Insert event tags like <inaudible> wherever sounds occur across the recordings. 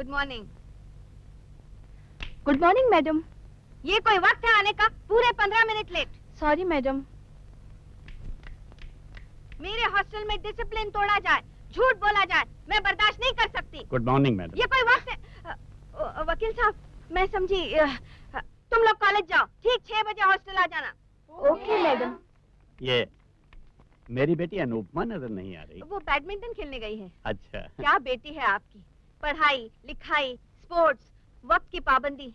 Good morning good morning madam ये कोई वक्त है आने का? पूरे पंद्रह मिनट लेट सॉरी मैडम मेरे हॉस्टल में डिसिप्लिन तोड़ा जाए झूठ बोला जाए मैं बर्दाश्त नहीं कर सकती. गुड मॉर्निंग मैडम ये कोई वक्त है? वकील साहब मैं समझी तुम लोग कॉलेज जाओ. ठीक छह बजे हॉस्टल आ जाना. ओके मैडम ये मेरी बेटी अनुपमा नज़र नहीं आ रही. वो बैडमिंटन खेलने गई है. अच्छा। क्या बेटी है आपकी? पढ़ाई लिखाई स्पोर्ट्स वक्त की पाबंदी।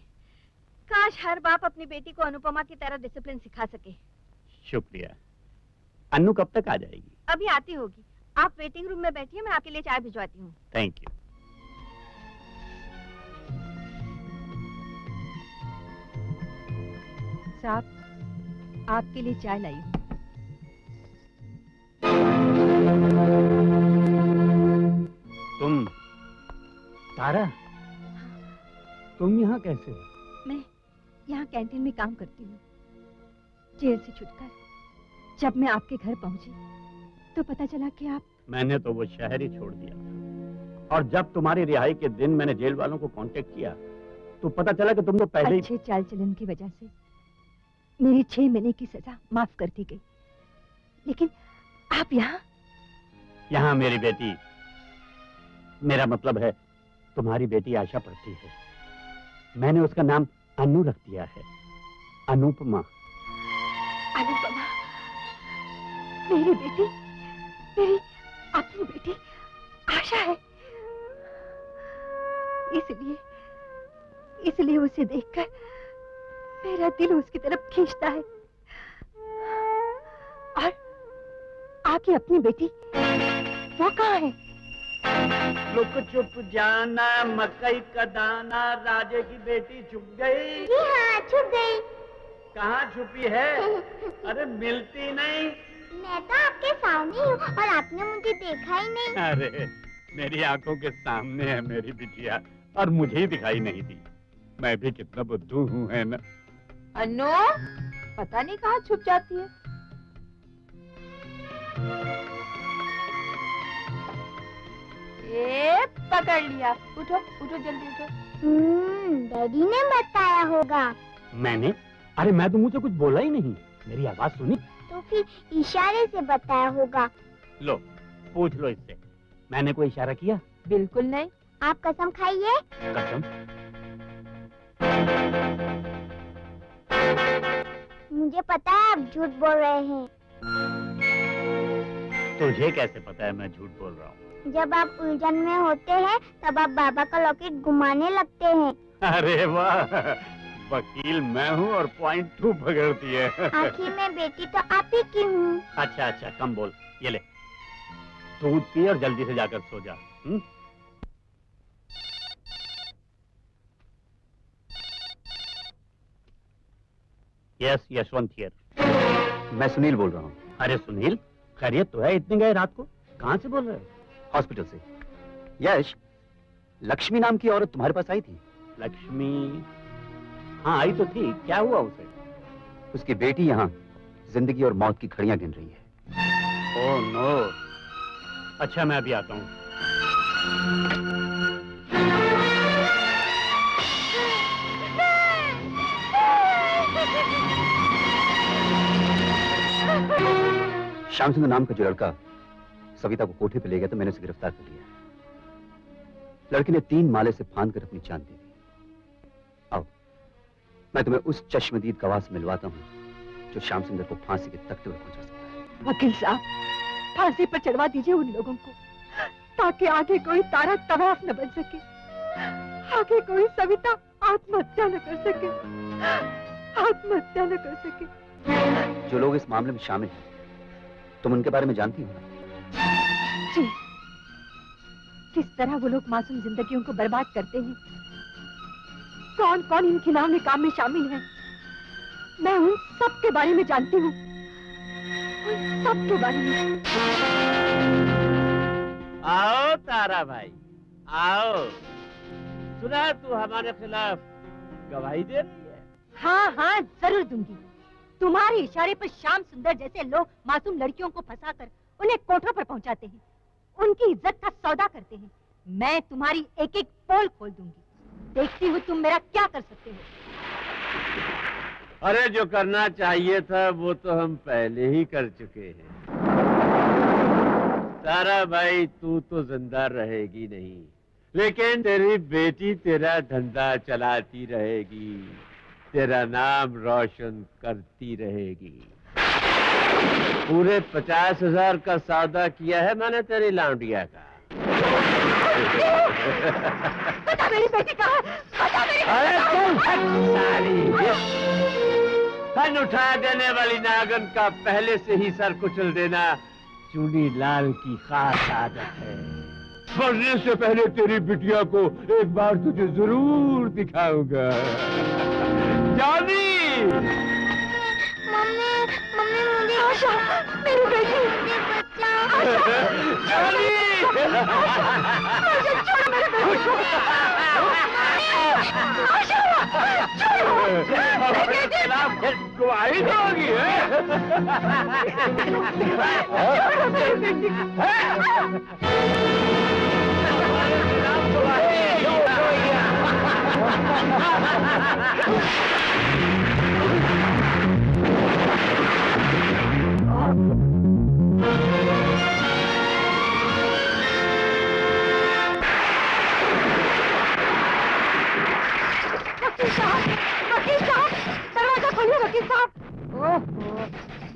काश हर बाप अपनी बेटी को अनुपमा की तरह डिसिप्लिन सिखा सके। शुक्रिया। अन्नू कब तक आ जाएगी? अभी आती होगी। आप वेटिंग रूम में बैठिए मैं आपके लिए चाय भिजवाती हूँ। थैंक यू साहब आपके लिए चाय लाई तुम तारा तुम यहाँ कैसे हो? मैं यहाँ कैंटीन में काम करती हूँ। जेल से छुटकर जब मैं आपके घर पहुँची तो पता चला कि आप मैंने तो वो शहर ही छोड़ दिया और जब तुम्हारी रिहाई के दिन मैंने जेल वालों को कांटेक्ट किया तो पता चला कि तुम तो पहले ही अच्छे चाल चलन की वजह से मेरी छह महीने की सजा माफ़ कर दी गई। लेकिन आप यहाँ? यहाँ मेरी बेटी मेरा मतलब है तुम्हारी बेटी आशा पढ़ती है। मैंने उसका नाम अनु रख दिया है। अनुपमा। अनुपमा, मेरी बेटी, मेरी अपनी बेटी आशा है। इसलिए इसलिए उसे देखकर मेरा दिल उसकी तरफ़ खींचता है। और आपकी अपनी बेटी वो कहाँ है? लुक छुप जाना मकई का दाना राजे की बेटी छुप गई। जी हाँ छुप गई। कहाँ छुपी है? <laughs> अरे मिलती नहीं। मैं तो आपके सामने हूँ और आपने मुझे देखा ही नहीं। अरे मेरी आँखों के सामने है मेरी बिटिया और मुझे ही दिखाई नहीं दी। मैं भी कितना बुद्धू हूँ है ना? अनु पता नहीं कहाँ छुप जाती है। ए पकड़ लिया। उठो उठो जल्दी उठो। हम्म डैडी ने बताया होगा। मैंने? अरे मैं तो मुझे कुछ बोला ही नहीं। मेरी आवाज़ सुनी। तो फिर इशारे से बताया होगा। लो पूछ लो इससे। मैंने कोई इशारा किया? बिल्कुल नहीं। आप कसम खाइए। कसम? मुझे पता है आप झूठ बोल रहे हैं। तुझे कैसे पता है मैं झूठ बोल रहा हूँ? जब आप उलझन में होते हैं तब आप बाबा का लॉकेट घुमाने लगते हैं। अरे वाह वकील मैं हूँ और पॉइंट टू पकड़ती है। आखिर में बेटी तो आप ही की हूँ। अच्छा अच्छा कम बोल ये ले। दूध पी और जल्दी से जाकर सो जा हुँ? यस यशवंत हियर मैं सुनील बोल रहा हूँ। अरे सुनील खैरियत तो है इतने गए रात को। कहाँ से बोल रहे हो? हॉस्पिटल से। यश लक्ष्मी नाम की औरत तुम्हारे पास आई थी? लक्ष्मी? हाँ आई तो थी। क्या हुआ उसे? उसकी बेटी यहाँ ज़िंदगी और मौत की खड़ियाँ गिन रही है। Oh no. अच्छा मैं अभी आता हूँ। श्याम सिंह नाम का जो लड़का सविता को कोठे पे ले गया तो मैंने उसे गिरफ़्तार कर लिया। लड़के ने तीन माले से फांद कर अपनी जान दे दी। आओ मैं तुम्हें उस चश्मदीद गवाह से मिलवाता हूँ जो श्याम सुंदर को फांसी के तख्ते पर पहुँचा सकता है। वकील साहब फांसी पर चढ़वा दीजिए उन लोगों को ताकि आगे कोई तारा तवाफ न बन सके आगे कोई सविता आत्महत्या न कर सके आत्महत्या न कर सके। जो लोग इस मामले में शामिल हैं तुम उनके बारे में जानती हो? जी। किस तरह वो लोग मासूम जिंदगियों को बर्बाद करते हैं? कौन कौन इन खिलौने काम में शामिल है? मैं उन सब के बारे में जानती हूँ। उन सब के बारे में। आओ तारा भाई आओ। सुना तू हमारे खिलाफ गवाही दे रही है? हाँ हाँ ज़रूर दूँगी। तुम्हारे इशारे पर श्याम सुंदर जैसे लोग मासूम लड़कियों को फंसाकर उन्हें कोठों पर पहुंचाते हैं। उनकी इज़्ज़त का सौदा करते हैं। मैं तुम्हारी एक एक पोल खोल दूँगी। देखती हूँ तुम मेरा क्या कर सकते हो? अरे, जो करना चाहिए था, वो तो हम पहले ही कर चुके हैं। तारा भाई, तू तो ज़िंदा रहेगी नहीं। लेकिन तेरी बेटी तेरा धंधा चलाती रहेगी। तेरा नाम रोशन करती रहेगी। पूरे पचास हज़ार का सौदा किया है मैंने तेरी लाउंडिया का। बता मेरी बेटी कहाँ बता मेरी अरे उठा देने वाली नागन का पहले से ही सर कुचल देना चूड़ी लाल की खास आदत है। मरने से पहले तेरी बिटिया को एक बार तुझे ज़रूर दिखाऊँगा। जानी! मम्मी मम्मी मुझे आशा मेरी बेटी। जानी! छोड़ मेरी बेटी। को हमारे खिलाफ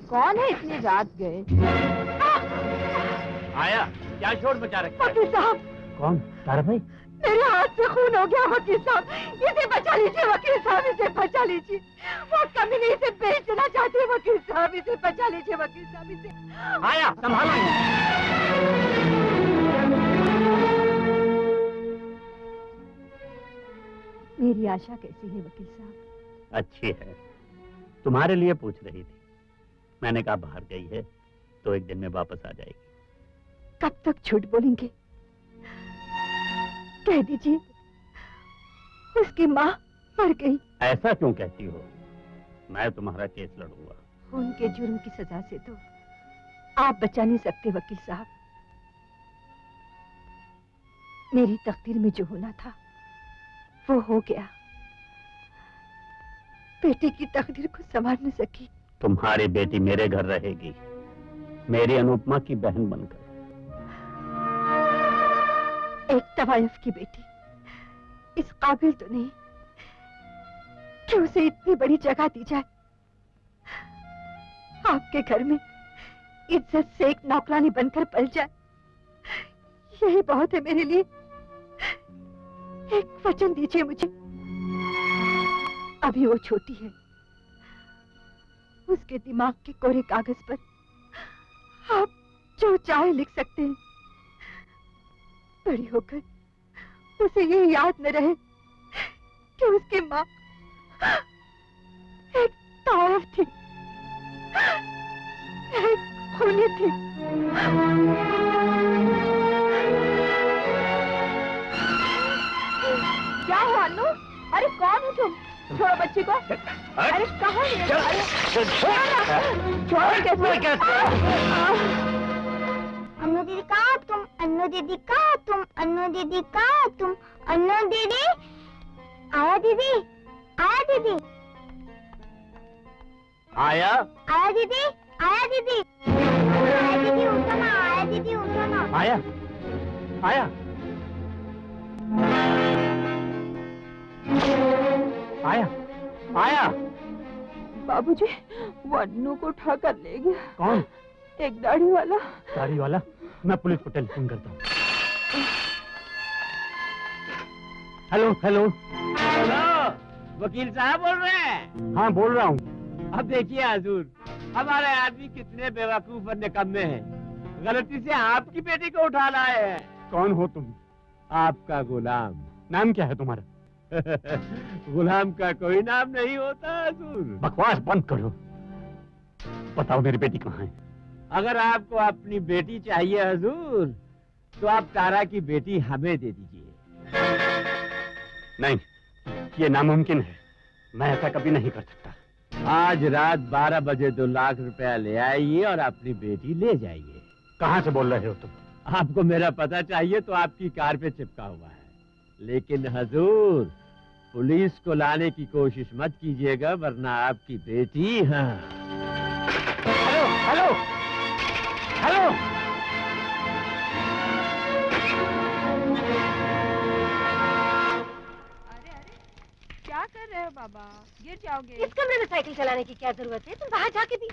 कौन है इतनी रात गए? आया क्या शोर मचा रखा है? वकील साहब। कौन? तारा भाई? मेरे हाथ से खून हो गया वकील साहब। इसे बचा लीजिए वकील साहब इसे बचा लीजिए। वो कमी नहीं इसे बेच देना चाहते हैं, वकील साहब इसे बचा लीजिए वकील साहब इसे। आया संभालो। मेरी आशा कैसी है वकील साहब? अच्छी है। तुम्हारे लिए पूछ रही थी। मैंने कहा बाहर गई है तो एक दिन में वापस आ जाएगी। कब तक झूठ बोलेंगे? कह दीजिए। उसकी माँ मर गई। ऐसा क्यों कहती हो? मैं तुम्हारा केस लड़ूँगा। खून के जुर्म की सजा से तो आप बचा नहीं सकते वकील साहब। मेरी तकदीर में जो होना था वो हो गया। बेटे की तकदीर को संभाल न सकी। तुम्हारी बेटी मेरे घर रहेगी। मेरी अनुपमा की बहन बनकर। एक तवायफ की बेटी। इस काबिल तो नहीं कि उसे इतनी बड़ी जगह दी जाए। आपके घर में इज़्ज़त से एक नौकरानी बनकर पल जाए। यही बहुत है मेरे लिए। एक वचन दीजिए मुझे। अभी वो छोटी है। उसके दिमाग के कोरे कागज़ पर आप जो चाहे लिख सकते हैं। बड़ी होकर उसे ये याद न रहे कि उसकी माँ एक तारफ थी एक खूनी थी। क्या हुआ अनु अरे कौन है तुम? छोड़ो बच्ची को। अरे कहाँ है? अरे छोड़ो कैसे? अन्नू दीदी कहाँ तुम अन्नू दीदी कहाँ तुम अन्नू दीदी कहाँ तुम अन्नू दीदी आया। दीदी आया दीदी आया आया दीदी आया। दीदी आया। दीदी उठो ना आया। दीदी उठो ना आया। आया आया आया बाबूजी वो अन्नू को उठा कर ले गया। कौन? एक दाढ़ी वाला। गाड़ी वाला? मैं पुलिस को टेलीफोन करता हूँ। Hello hello. हेलो वकील साहब बोल रहे हैं? हाँ बोल रहा हूँ। अब देखिए हजूर हमारे आदमी कितने बेवकूफ़ और निकम्मे हैं। गलती से आपकी बेटी को उठा लाए हैं। कौन हो तुम? आपका गुलाम। नाम क्या है तुम्हारा? <laughs> गुलाम का कोई नाम नहीं होता हजूर। बकवास बंद करो। बताओ मेरी बेटी कहाँ है? अगर आपको अपनी बेटी चाहिए हजूर तो आप तारा की बेटी हमें दे दीजिए। नहीं ये नामुमकिन है। मैं ऐसा कभी नहीं कर सकता। आज रात 12 बजे दो लाख रुपया ले आइए और अपनी बेटी ले जाइए। कहाँ से बोल रहे हो तुम? आपको मेरा पता चाहिए तो आपकी कार पे चिपका हुआ है। लेकिन हजूर पुलिस को लाने की कोशिश मत कीजिएगा वरना आपकी बेटी हाँ। Hello hello! हेलो अरे अरे क्या कर रहे हो बाबा? गिर जाओगे। इस कमरे में साइकिल चलाने की क्या ज़रूरत है? तुम बाहर जाके भी।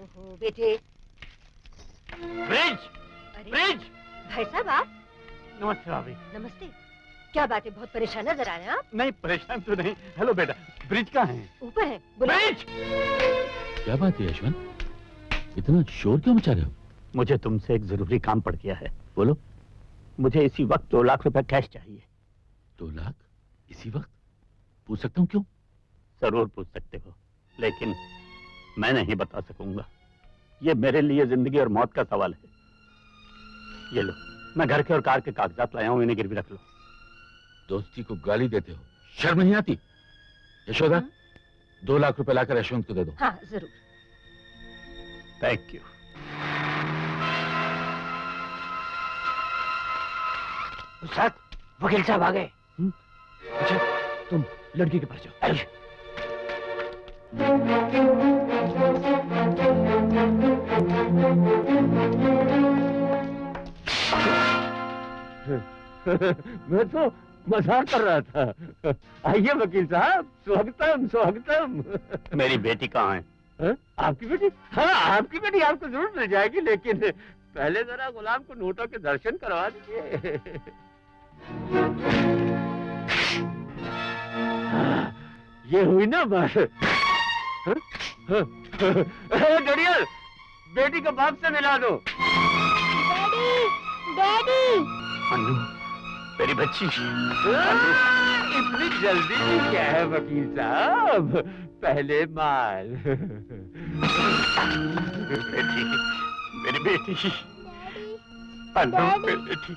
ओहो बेटे। ब्रिज! ब्रिज! भाई साहब आप? नमस्ते भाभी नमस्ते। क्या बात है बहुत परेशान नज़र आ रहे हैं आप? नहीं परेशान तो नहीं। हेलो बेटा ब्रिज कहाँ है? ऊपर है ब्रिज! क्या बात है यशवंत? इतना शोर क्यों मचा रहे हो? मुझे तुमसे एक ज़रूरी काम पड़ गया है। बोलो। मुझे इसी वक्त दो लाख रुपए कैश चाहिए। दो लाख? इसी वक्त? पूछ सकता हूँ क्यों? ज़रूर पूछ सकते हो लेकिन मैं नहीं बता सकूँगा। ये मेरे लिए ज़िंदगी और मौत का सवाल है। ये लो मैं घर के और कार के कागजात लाया हूँ इन्हें गिरवी रख लो। दोस्ती को गाली देते हो। शर्म नहीं आती? यशोदा हाँ? दो लाख रुपए लाकर यशवंत को दे दो। हाँ ज़रूर। थैंक यू उस्ताद वकील साहब आ गए अच्छा तुम लड़की के पास जाओ। <laughs> मैं तो मज़ाक कर रहा था। आइए वकील साहब स्वागतम स्वागतम। मेरी बेटी कहाँ है? हाँ? आपकी बेटी? हाँ आपकी बेटी आपको ज़रूर मिल जाएगी लेकिन पहले जरा गुलाम को नोटों के दर्शन करवा दीजिए। ये हुई ना बात। हाँ? हाँ? अरे डरियल बेटी को बाप से मिला दो। Daddy daddy. अनु मेरी बच्ची। इतनी जल्दी भी क्या है वकील साहब? पहले माल। बेटी मेरी बेटी। अनु मेरी बेटी।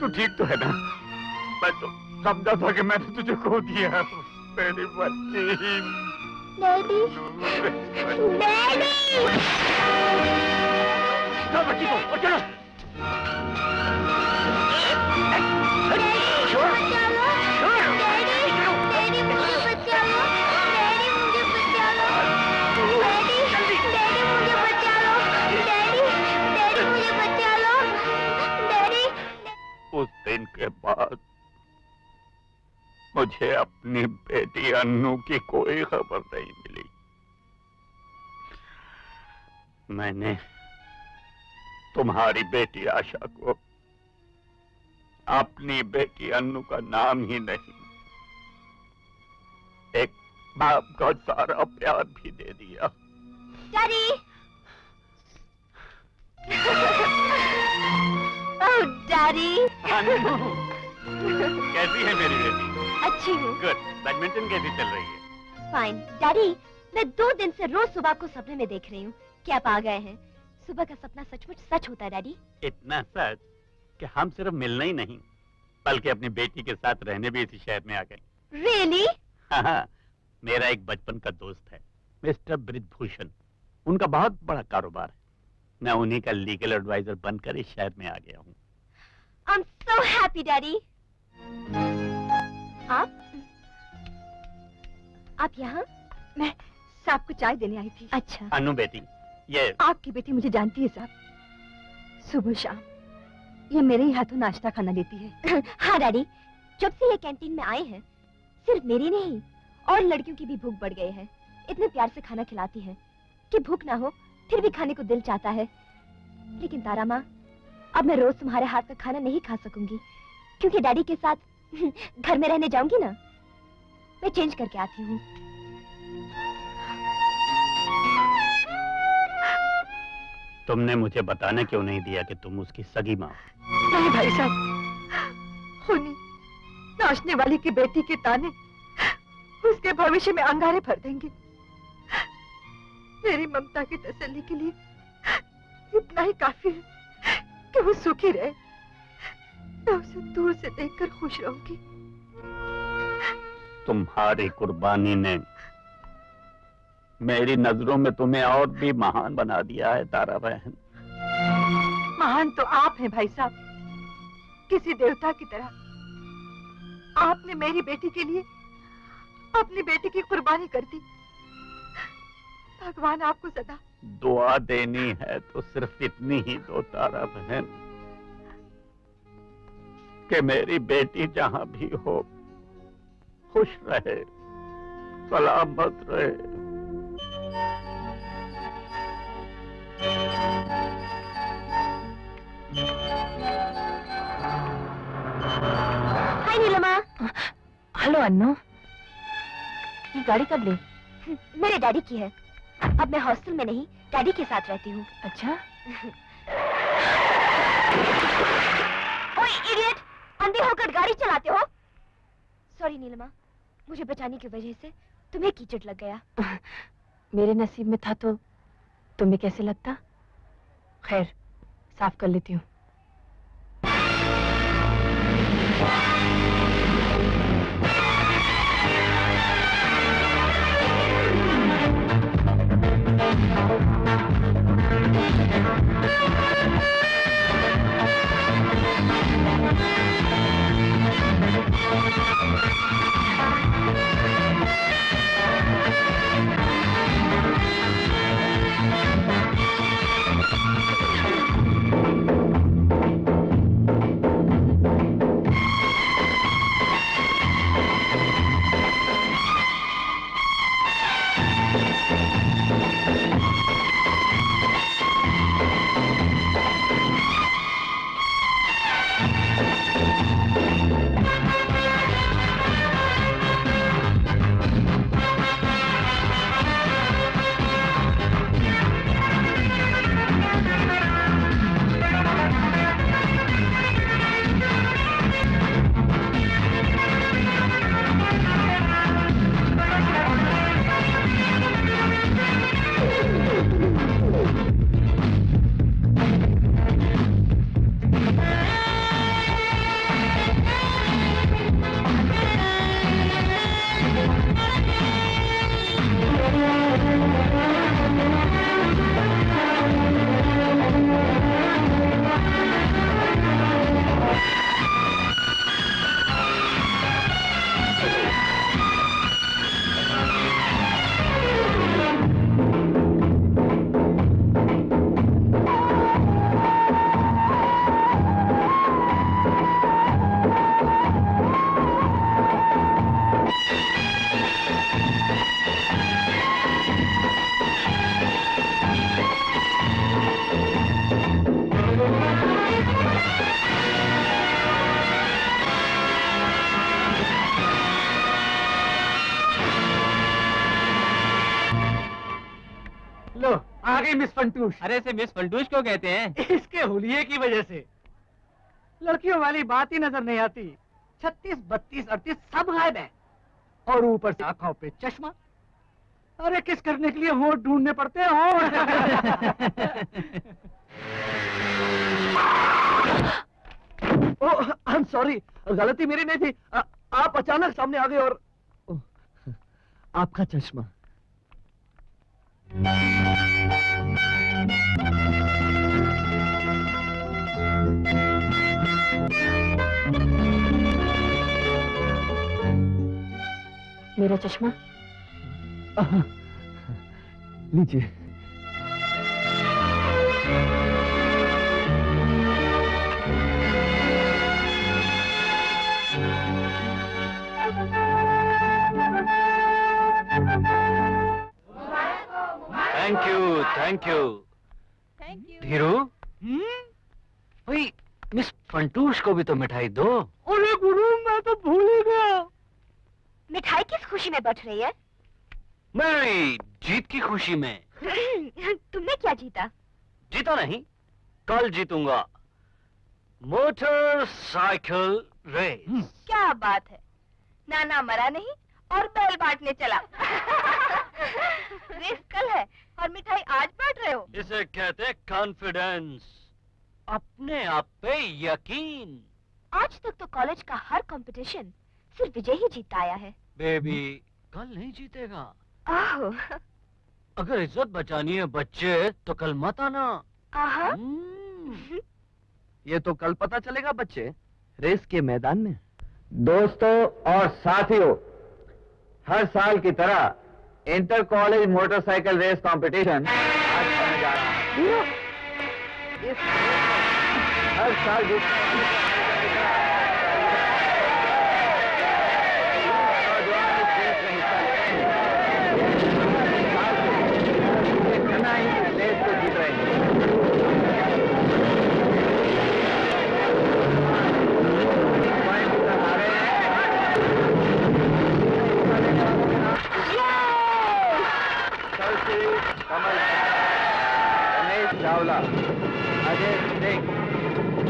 तू ठीक तो है ना? मैं तो समझा था कि मैंने तुझे खो दिया मेरी बच्ची। डैडी! डैडी! चलो बच्ची को और चलो। दिन के बाद मुझे अपनी बेटी अन्नू की कोई खबर नहीं मिली। मैंने तुम्हारी बेटी आशा को अपनी बेटी अन्नू का नाम ही नहीं, एक बाप का सारा प्यार भी दे दिया। ओह डैडी कैसी है मेरी बेटी? अच्छी हूँ। गुड बैडमिंटन कैसी चल रही है? फाइन डैडी मैं दो दिन से रोज सुबह को सपने में देख रही हूँ। कि आप आ गए हैं? सुबह का सपना सचमुच सच होता है डैडी इतना सच कि हम सिर्फ़ मिलना ही नहीं बल्कि अपनी बेटी के साथ रहने भी इसी शहर में आ गए। रियली हाँ, मेरा एक बचपन का दोस्त है मिस्टर ब्रिजभूषण। उनका बहुत बड़ा कारोबार है। मैं उन्हीं का लीगल एडवाइजर बनकर इस शहर में आ गया हूँ। आई एम सो हैप्पी आप? आप यहाँ? मैं साहब को चाय देने आई थी। अच्छा। अनु बेटी ये आपकी बेटी मुझे जानती है साहब। सुबह शाम ये मेरे ही हाथों नाश्ता खाना लेती है। <coughs> हाँ डैडी जब से ये कैंटीन में आए हैं सिर्फ़ मेरी नहीं और लड़कियों की भी भूख बढ़ गई है। इतने प्यार से खाना खिलाती है कि भूख ना हो फिर भी खाने को दिल चाहता है। लेकिन तारा माँ अब मैं रोज तुम्हारे हाथ का खाना नहीं खा सकूँगी क्योंकि डैडी के साथ <laughs> घर में रहने जाऊँगी ना। मैं चेंज करके आती हूँ। तुमने मुझे बताने क्यों नहीं दिया कि तुम उसकी सगी माँ नहीं भाई साहब होनी नाचने वाली की बेटी के ताने उसके भविष्य में अंगारे भर देंगे। मेरी ममता की तसल्ली के लिए इतना ही काफ़ी है कि वो सुखी रहे। मैं उसे दूर से देखकर खुश रहूँगी। तुम्हारी कुर्बानी ने मेरी नज़रों में तुम्हें और भी महान बना दिया है तारा बहन। महान तो आप हैं भाई साहब। किसी देवता की तरह आपने मेरी बेटी के लिए अपनी बेटी की कुर्बानी कर दी। भगवान आपको सदा। दुआ देनी है तो सिर्फ़ इतनी ही दो तारा बहन। कि मेरी बेटी जहाँ भी हो खुश रहे सलामत रहे। हाय नीलमा। हेलो अन्नू। ये गाड़ी कब ली? मेरे डैडी की है। अब मैं हॉस्टल में नहीं डैडी के साथ रहती हूँ। अच्छा? ओए इडियट अंधे होकर गाड़ी चलाते हो। सॉरी नीलमा। मुझे बचाने की वजह से तुम्हें कीचड़ लग गया। मेरे नसीब में था तो तुम्हें कैसे लगता? खैर साफ़ कर लेती हूँ। गई मिस फंटूश। अरे से मिस फंटूश क्यों कहते हैं? इसके हुलिये की वजह से। लड़कियों वाली बात ही नज़र नहीं आती। छत्तीस बत्तीस अड़तीस सब गायब है। और ऊपर से आँखों पे चश्मा। अरे किस करने के लिए होठ ढूँढने पड़ते हैं होठ? <laughs> ओह आई एम सॉरी गलती मेरी नहीं थी। आ, आप अचानक सामने आ गए और ओह, आपका चश्मा। मेरा चश्मा? <laughs> लीजिए। Thank you thank you thank you Dheeru? भाई मिस फंटूश को भी तो मिठाई दो। अरे गुरु मैं तो भूल ही गया। मिठाई किस खुशी में बट रही है? मेरी जीत की खुशी में। <laughs> तुमने क्या जीता? जीता नहीं कल जीतूँगा। Motorcycle race. क्या बात है। नाना मरा नहीं और बैल बांटने चला। <laughs> रेस कल है और मिठाई आज बांट रहे हो? इसे कहते हैं कॉन्फिडेंस अपने आप पे यकीन। आज तक तो कॉलेज का हर कंपटीशन सिर्फ़ विजय ही जीत आया है। बेबी कल नहीं जीतेगा। आहो। अगर इज़्ज़त बचानी है बच्चे तो कल मत आना। हम्म, <laughs> ये तो कल पता चलेगा बच्चे रेस के मैदान में। दोस्तों और साथियों हर साल की तरह inter college motorcycle race competition आज होने जा रहा है इस हर साल जिस नौजवान इस रेस में हिस्सा लेते हैं ये घना ही इस रेस को जीत रहे हैं पॉइंट तक आ रहे हैं कलसी कमल रमेश चावला अजय सिंह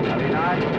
अविनाश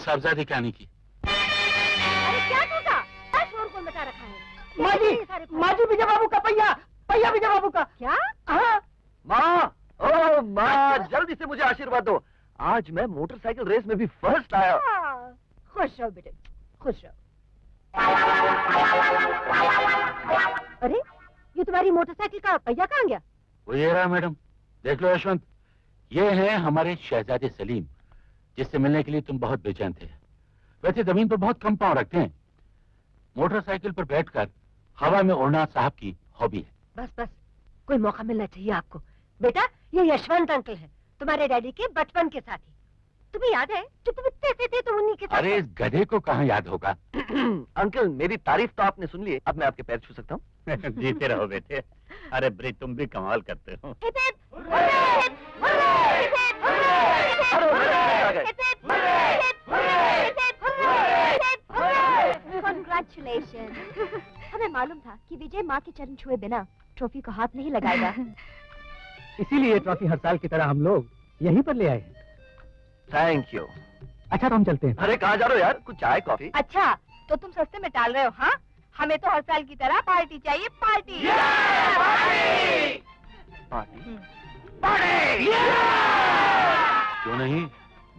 साहबजादे की आने की। अरे क्या टूटा क्या शोर को मचा रखा है। विजय बाबू का पहिया पहिया विजय बाबू का। क्या? हाँ। माँ ओ माँ जल्दी से मुझे आशीर्वाद दो। आज मैं मोटरसाइकिल रेस में भी फ़र्स्ट आया। हाँ, खुश रहो बेटे खुश रहो। अरे ये तुम्हारी मोटरसाइकिल का पहिया कहाँ गया? वो ये रहा मैडम देख लो यशवंत ये है हमारे शहजादे सलीम। जिससे मिलने के लिए तुम बहुत बेचैन थे। वैसे ज़मीन पर बहुत कम पाँव रखते हैं। मोटरसाइकिल पर बैठकर हवा में उड़ना साहब की हॉबी है। बस बस, कोई मौका मिलना चाहिए आपको। बेटा, ये यशवंत अंकल है, तुम्हारे डैडी के बचपन के साथी। तुम्हें याद है जब तुम इतने से थे तो उन्हीं के साथ अरे इस गधे को कहाँ याद होगा अंकल मेरी तारीफ़ तो आपने सुन ली अब मैं आपके पैर छू सकता हूँ जीते रहो बेटे अरे ब्री तुम भी कमाल करते हो। Congratulations. हमें मालूम था कि विजय माँ के चरण छुए बिना ट्रॉफी को हाथ नहीं लगाएगा इसीलिए ट्रॉफी हर साल की तरह हम लोग यहीं पर ले आए हैं थैंक यू अच्छा तो हम चलते हैं। अरे कहाँ जा रहे हो यार? कुछ चाय कॉफ़ी? अच्छा तो तुम सस्ते में टाल रहे हो हाँ? हमें तो हर साल की तरह पार्टी चाहिए पार्टी! पार्टी! क्यों नहीं?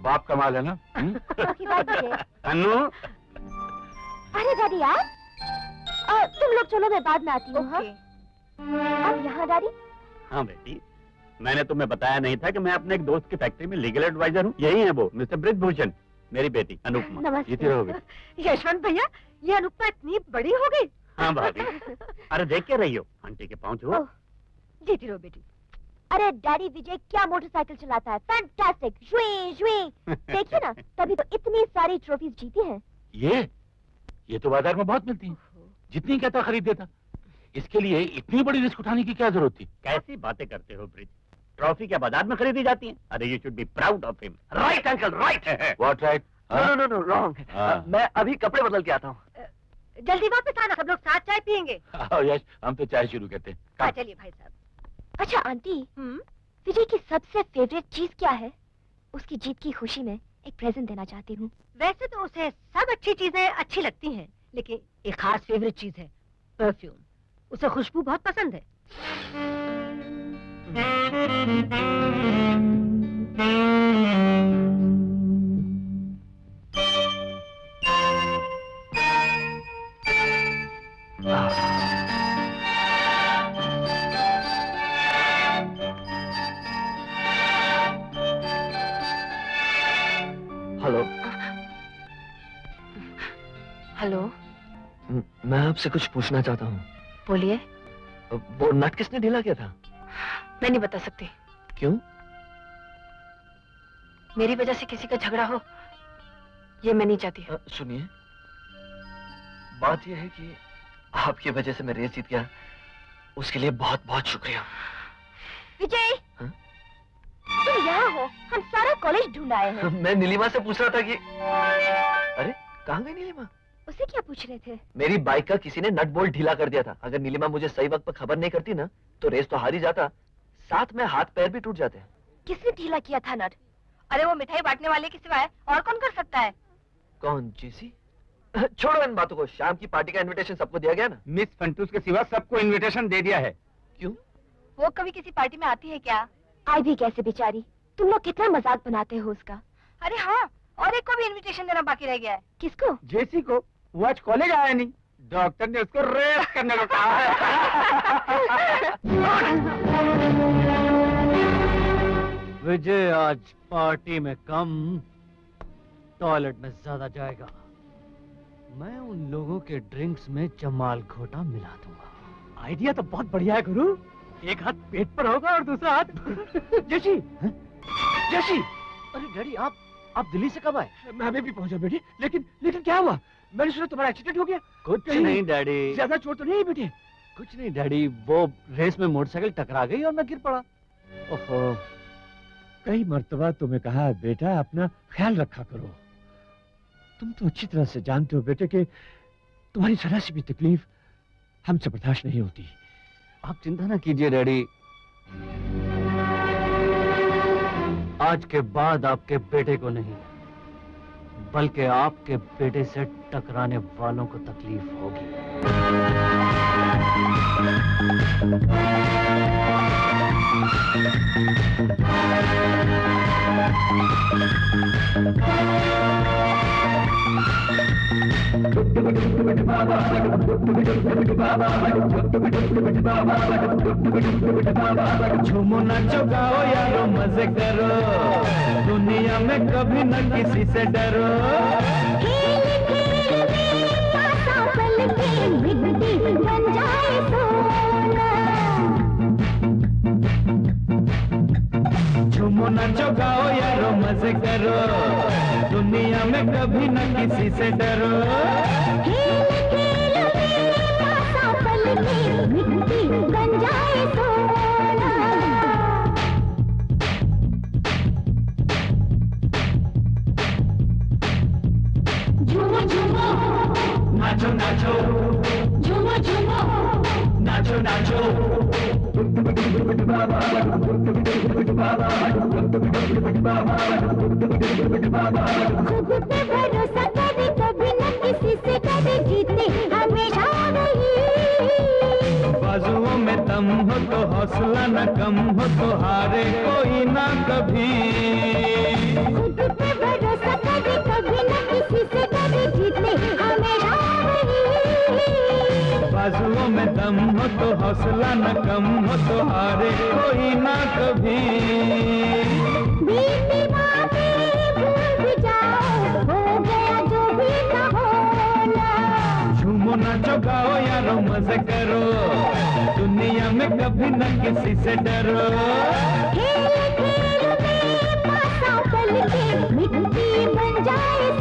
बाप कमाल है ना? हम्म? <laughs> की बात है। अनु अरे दादी यार आ, तुम लोग चलो मैं बाद में आती हूँ हाँ? अब यहाँ दादी? हाँ बेटी। मैंने तुम्हें बताया नहीं था कि मैं अपने एक दोस्त की फैक्ट्री में लीगल एडवाइजर हूँ। यही है वो मिस्टर ब्रिजभूषण मेरी बेटी अनुपमा। <laughs> यशवंत भैया ये अनुपमा इतनी बड़ी हो गई? हाँ भाभी। <laughs> अरे देख के रही हो? आंटी के पाँव छुओ जीती रहो बेटी। अरे डैडी विजय क्या मोटरसाइकिल चलाता है? फैंटास्टिक जुई जुई देखिए ना तभी तो इतनी सारी ट्रॉफीज जीती हैं। ये ये तो बाज़ार में बहुत मिलती है। जितनी कहता खरीद देता। इसके लिए इतनी बड़ी रिस्क उठाने की क्या ज़रूरत थी? कैसी बातें करते हो ब्रिज? ट्रॉफी क्या बाज़ार में खरीदी जाती है? अरे you should be proud of him right uncle right what right no no no wrong हाँ। मैं अभी कपड़े बदल के आता हूँ। जल्दी वापस आना सब लोग साथ चाय पियेंगे। <laughs> आओ यश हम तो चाय शुरू करते हैं। हाँ चलिए भाई साहब। अच्छा आंटी हम्म? विजय की सबसे फेवरेट चीज़ क्या है? उसकी जीत की खुशी में एक प्रेजेंट देना चाहती हूँ। वैसे तो उसे सब अच्छी चीज़ें अच्छी लगती हैं लेकिन एक खास फेवरेट चीज़ है परफ्यूम उसे खुशबू बहुत पसंद है। आपसे कुछ पूछना चाहता हूँ। बोलिए। वो नट किसने ढीला किया था? मैं नहीं बता सकती। क्यों? मेरी वजह से किसी का झगड़ा हो ये मैं नहीं चाहती। सुनिए बात यह है कि आपकी वजह से मैं रेस जीत गया। उसके लिए बहुत बहुत शुक्रिया। विजय! हाँ? तुम यहाँ हो हम सारा कॉलेज ढूंढ आए हैं। मैं नीलिमा से पूछ रहा था कि अरे कहाँ गई नीलिमा? उसे क्या पूछ रहे थे? मेरी बाइक का किसी ने नट बोल्ट ढीला कर दिया था। अगर नीलिमा मुझे सही वक्त पर खबर नहीं करती ना तो रेस तो हार ही जाता। साथ में हाथ पैर भी टूट जाते हैं। किसने ढीला किया था नट? अरे वो मिठाई बांटने वाले के सिवाय और कौन कर सकता है? कौन जीसी? <laughs> छोड़ो इन बातों को। शाम की पार्टी का इनविटेशन सबको दिया गया ना? मिस फंटूस के सिवा सबको इनविटेशन दे दिया है। क्यों? वो कभी किसी पार्टी में आती है क्या? आई भी कैसे बेचारी? तुम लोग कितना मज़ाक बनाते हो उसका। अरे हाँ और एक को भी इनविटेशन देना बाकी रह गया है। किसको? जेसी को। वो आज कॉलेज आया नहीं। डॉक्टर ने उसको रेस करने को कहा है। विजय, आज पार्टी में कम, टॉयलेट में ज़्यादा जाएगा। मैं उन लोगों के ड्रिंक्स में जमाल घोटा मिला दूँगा। आइडिया तो बहुत बढ़िया है, गुरु। एक हाथ पेट पर होगा और दूसरा हाथ जशी! जशी! अरे डैडी, आप आप दिल्ली से कब आए? मैं अभी भी पहुँचा, बेटी। लेकिन लेकिन क्या हुआ? मैंने सुना तुम्हारा एक्सीडेंट हो गया। कुछ नहीं डैडी ज़्यादा चोट तो नहीं बेटे? कुछ नहीं डैडी वो रेस में मोटरसाइकिल टकरा गई और मैं गिर पड़ा। ओहो। कई मर्तबा तुम्हें कहा बेटा अपना ख्याल रखा करो। तुम तो अच्छी तरह से जानते हो बेटे कि तुम्हारी जरा सी भी तकलीफ़ हमसे बर्दाश्त नहीं होती। आप चिंता ना कीजिए डैडी आज के बाद आपके बेटे को नहीं। बल्कि आपके बेटे से टकराने वालों को तकलीफ़ होगी। झूमो नाचो गाओ यारो मज़े करो। दुनिया में कभी न किसी से डरो। झूमो नाचो गाओ यारो मज़े करो। दुनिया में कभी न किसी से डरो। नाचो नाचो। झूमो झूमो। नाचो नाचो। बाजुओं में दम हो तो हौसला न कम हो तो हारे कोई ना कभी। बाजुओं में दम हो तो हौसला न कम हो तो हारे कोई ना कभी। बीती बातें भूल भी जाओ हो गया जो भी न होना झूमो नाचो गाओ यारो मज़े करो। दुनिया में कभी न किसी से डरो। खेल खेल में पासा पल के मिट्टी बन जाए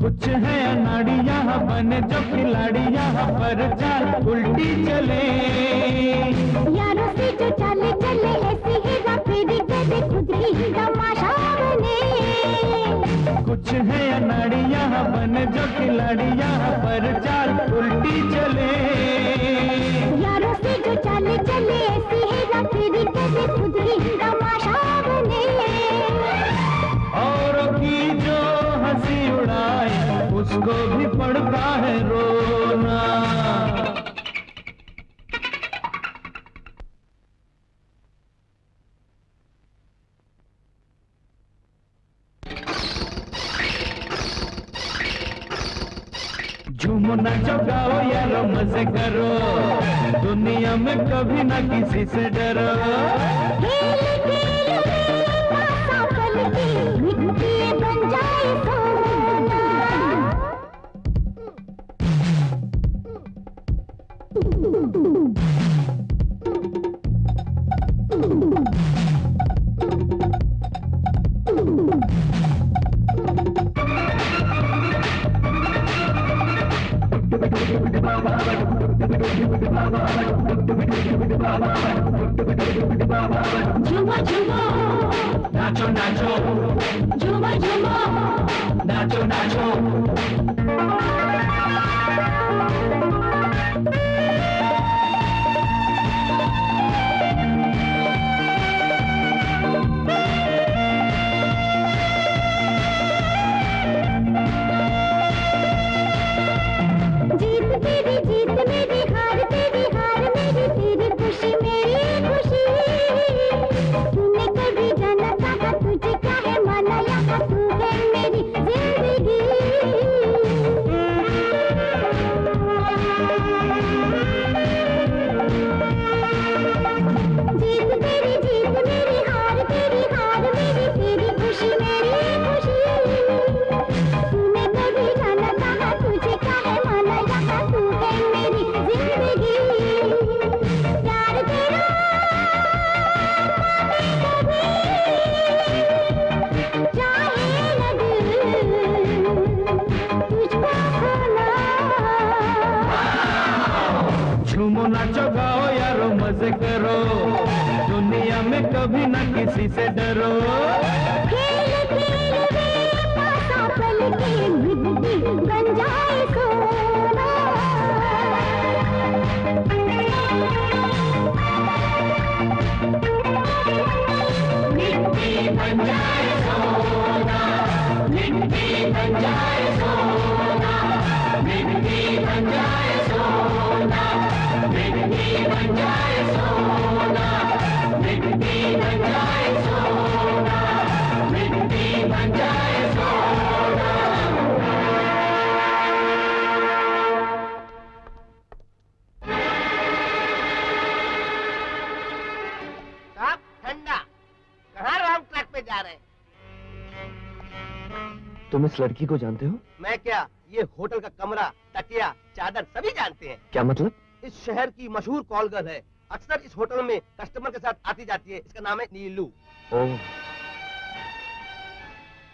कुछ है अनाड़ी यहाँ बने जो खिलाड़ी यहाँ पर चाल उल्टी चले। यहाँ पर चाल उल्टी चले। यारों से जो चाल चले इस लड़की को जानते हो? मैं क्या? ये होटल का कमरा तकिया चादर सभी जानते हैं। क्या मतलब? इस शहर की मशहूर कॉल गर्ल है। अक्सर इस होटल में कस्टमर के साथ आती जाती है। इसका नाम है नीलू। ओ,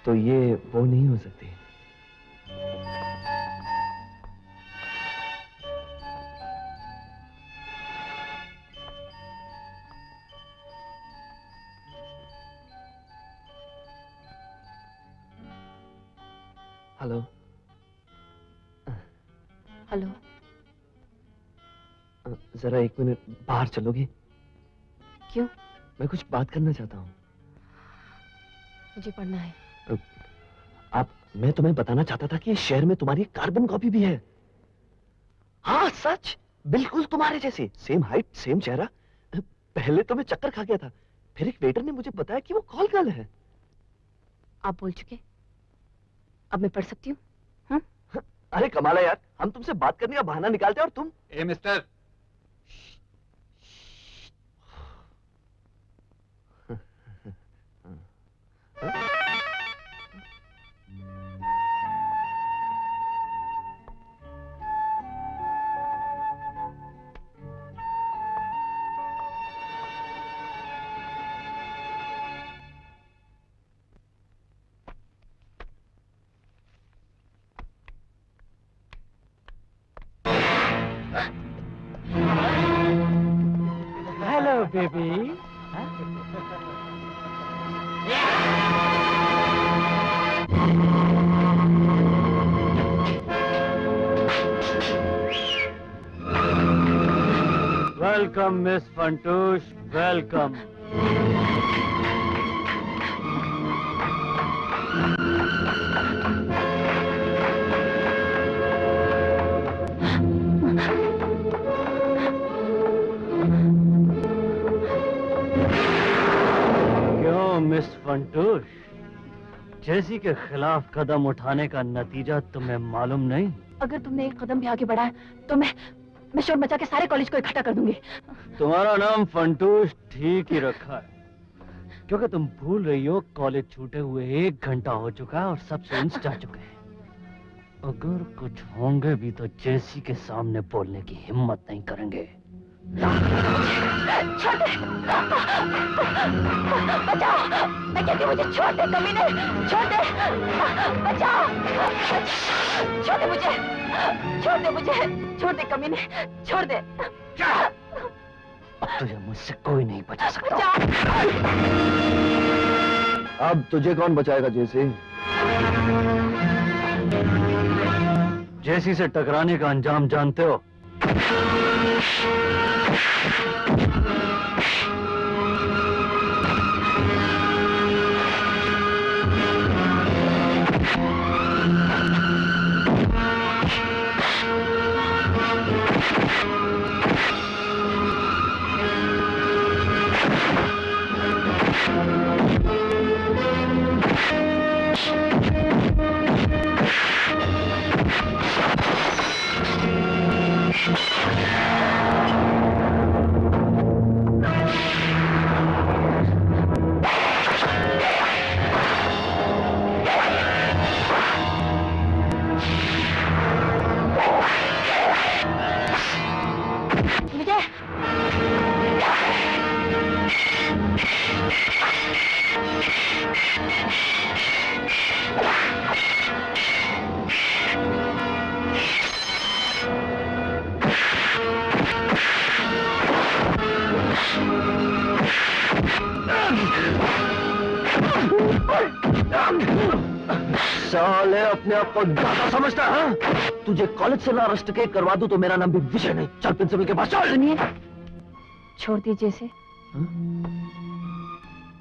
तो ये वो नहीं हो सकती। हेलो हेलो जरा एक मिनट बाहर चलोगी? क्यों? मैं कुछ बात करना चाहता हूँ। मुझे पढ़ना है। आप मैं तुम्हें बताना चाहता था कि इस शहर में तुम्हारी कार्बन कॉपी भी है। हाँ सच? बिल्कुल तुम्हारे जैसे। सेम हाइट सेम चेहरा। पहले तो मैं चक्कर खा गया था। फिर एक वेटर ने मुझे बताया कि वो कॉल गर्ल है। आप बोल चुके? अब मैं पढ़ सकती हूँ। अरे कमाला यार। हम तुमसे बात करने का बहाना निकालते हैं और तुम ए mister. Baby <laughs> welcome miss Funtoosh welcome क्यों मिस फंटूश जैसी के खिलाफ कदम उठाने का नतीजा तुम्हें मालूम नहीं? अगर तुमने एक कदम भी आगे बढ़ाया तो मैं मैं शोर मचा के सारे कॉलेज को इकट्ठा कर दूँगी। तुम्हारा नाम फंटूश ठीक ही रखा है। क्योंकि तुम भूल रही हो कॉलेज छूटे हुए एक घंटा हो चुका है और सब स्टूडेंट्स जा चुके हैं। अगर कुछ होंगे भी तो जेसी के सामने बोलने की हिम्मत नहीं करेंगे। छोड़ दे बचाओ! मैं कहती हूँ मुझे छोड़ दे कमीने छोड़ दे बचाओ! छोड़ दे मुझे छोड़ दे मुझे छोड़ दे कमीने छोड़ दे। अब तुझे मुझसे कोई नहीं बचा सकता। अब तुझे कौन बचाएगा जैसे? जैसी से टकराने का अंजाम जानते हो? अपने आप को ज़्यादा समझता है हाँ? तुझे कॉलेज से ना रस्टिकेट करवा दूँ तो मेरा नाम भी विजय नहीं। चल प्रिंसिपल के पास चल। सुनिए। छोड़ दीजिए इसे।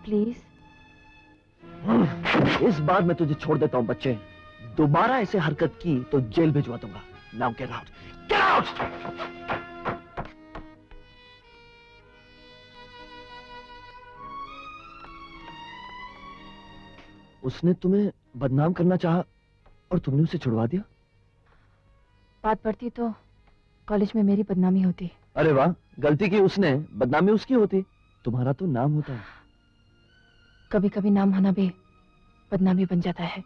प्लीज़ इस बार मैं तुझे छोड़ देता हूँ बच्चे। दोबारा ऐसे हरकत की तो जेल भिजवा दूँगा। Now get out get out उसने तुम्हें बदनाम करना चाहा? और तुमने उसे छुड़वा दिया? बात पड़ती तो कॉलेज में मेरी बदनामी होती। अरे वाह गलती की उसने बदनामी उसकी होती। तुम्हारा तो नाम होता है। कभी कभी नाम होना भी बदनामी बन जाता है।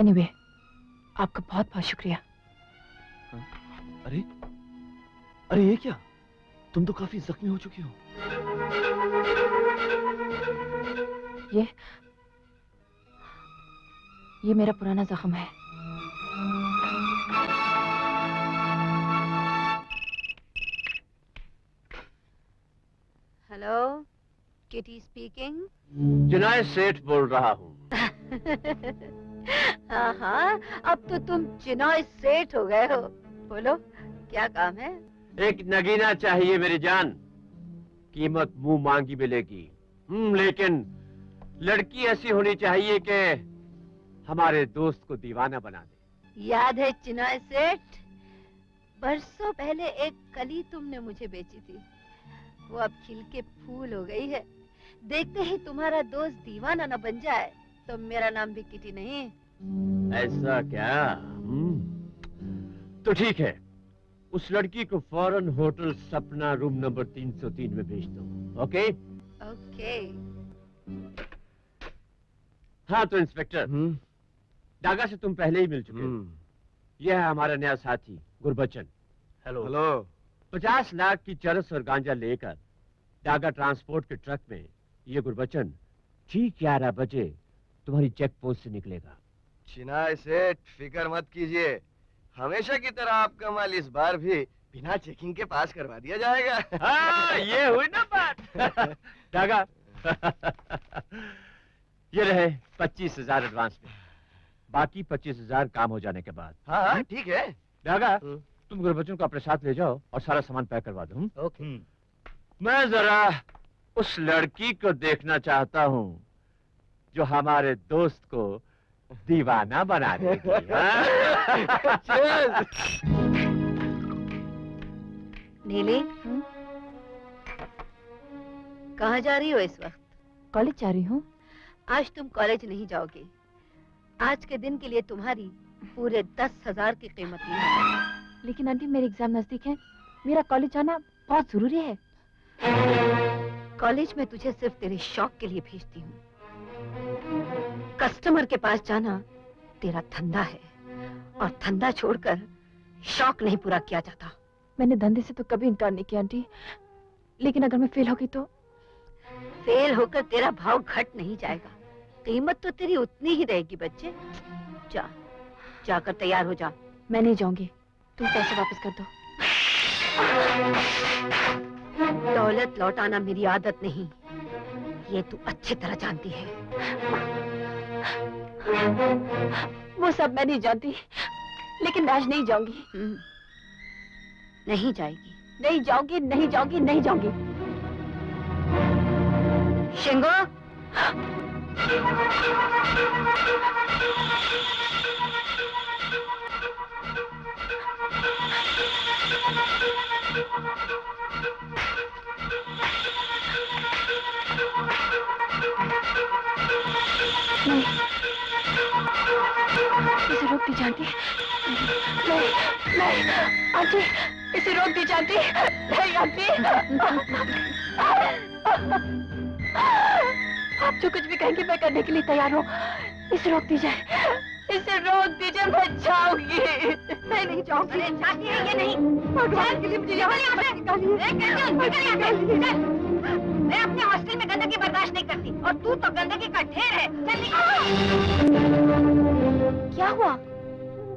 एनीवे anyway, आपका बहुत बहुत शुक्रिया अरे अरे ये क्या? तुम तो काफ़ी जख्मी हो चुकी हो। ये ये मेरा पुराना जख्म है। हेलो किटी स्पीकिंग जुनायद सेठ बोल रहा हूँ। <laughs> हाँ हाँ अब तो तुम चिनॉय सेठ हो गए हो। बोलो क्या काम है? एक नगीना चाहिए मेरी जान। कीमत मुँह मांगी मिलेगी। हम्म लेकिन लड़की ऐसी होनी चाहिए कि हमारे दोस्त को दीवाना बना दे। याद है चिनॉय सेठ? बरसों पहले एक कली तुमने मुझे बेची थी। वो अब खिल के फूल हो गई है। देखते ही तुम्हारा दोस्त दीवाना न बन जाए तो मेरा नाम भी किटी नहीं। ऐसा क्या? हम्म, तो ठीक है। उस लड़की को फ़ौरन होटल सपना रूम नंबर 303 में भेज दो। ओके? ओके। हाँ तो इंस्पेक्टर। डागा से तुम पहले ही मिल चुके हो। यह है हमारा नया साथी गुरबचन। हेलो हेलो पचास लाख की चरस और गांजा लेकर डागा ट्रांसपोर्ट के ट्रक में ये गुरबचन ठीक ग्यारह बजे तुम्हारी चेक पोस्ट से निकलेगा। चिनाय सेठ फ़िक्र मत कीजिए। हमेशा की तरह आपका माल इस बार भी बिना चेकिंग के पास करवा दिया जाएगा। हाँ ये हुई ना बात। <laughs> डागा <laughs> ये रहे पच्चीस हज़ार एडवांस में। बाकी पच्चीस हज़ार काम हो जाने के बाद। हाँ हाँ ठीक है। डागा हम्म। तुम गुरबचन को अपने साथ ले जाओ और सारा सामान पैक करवा दो हम्म? ओके। मैं जरा उस लड़की को देखना चाहता हूँ जो हमारे दोस्त को दीवाना बना देगी हाँ? नीली कहाँ जा रही हो इस वक्त? कॉलेज जा रही हूँ। आज तुम कॉलेज नहीं जाओगी। आज के दिन के लिए तुम्हारी पूरे दस हज़ार की कीमत है। लेकिन आंटी मेरे एग्ज़ाम नज़दीक है। मेरा कॉलेज जाना बहुत ज़रूरी है। कॉलेज में तुझे सिर्फ़ तेरे शौक के लिए भेजती हूँ। कस्टमर के पास जाना तेरा धंधा है और धंधा छोड़कर शौक नहीं पूरा किया जाता। मैंने धंधे से तो कभी इनकार नहीं किया आंटी। लेकिन अगर मैं फेल हो गई तो? फेल होकर तेरा भाव घट नहीं जाएगा। कीमत तो तेरी उतनी ही रहेगी बच्चे। जा जाकर तैयार हो जा। मैं नहीं जाऊँगी। तुम पैसे वापस कर दो। दौलत लौटाना मेरी आदत नहीं। ये तू अच्छी तरह जानती है। वो सब मैं नहीं जानती लेकिन आज नहीं जाऊँगी। हम्म, नहीं जाएगी। नहीं जाऊँगी नहीं जाऊँगी नहीं जाऊँगी। शिंगो! इसे रोक दी जानती नहीं नहीं आंटी। <laughs> आप जो कुछ भी कहेंगे मैं करने के लिए तैयार हूँ। इसे रोक दी जाए इसे रोक दीजिए मैं जाऊँगी। मैं नहीं जाऊँगी। है ये नहीं। भगवान के लिए मुझे यहाँ। मैं अपने हॉस्टल में गंदगी बर्दाश्त नहीं करती। और तू तो गंदगी का ढेर है। चल क्या हुआ?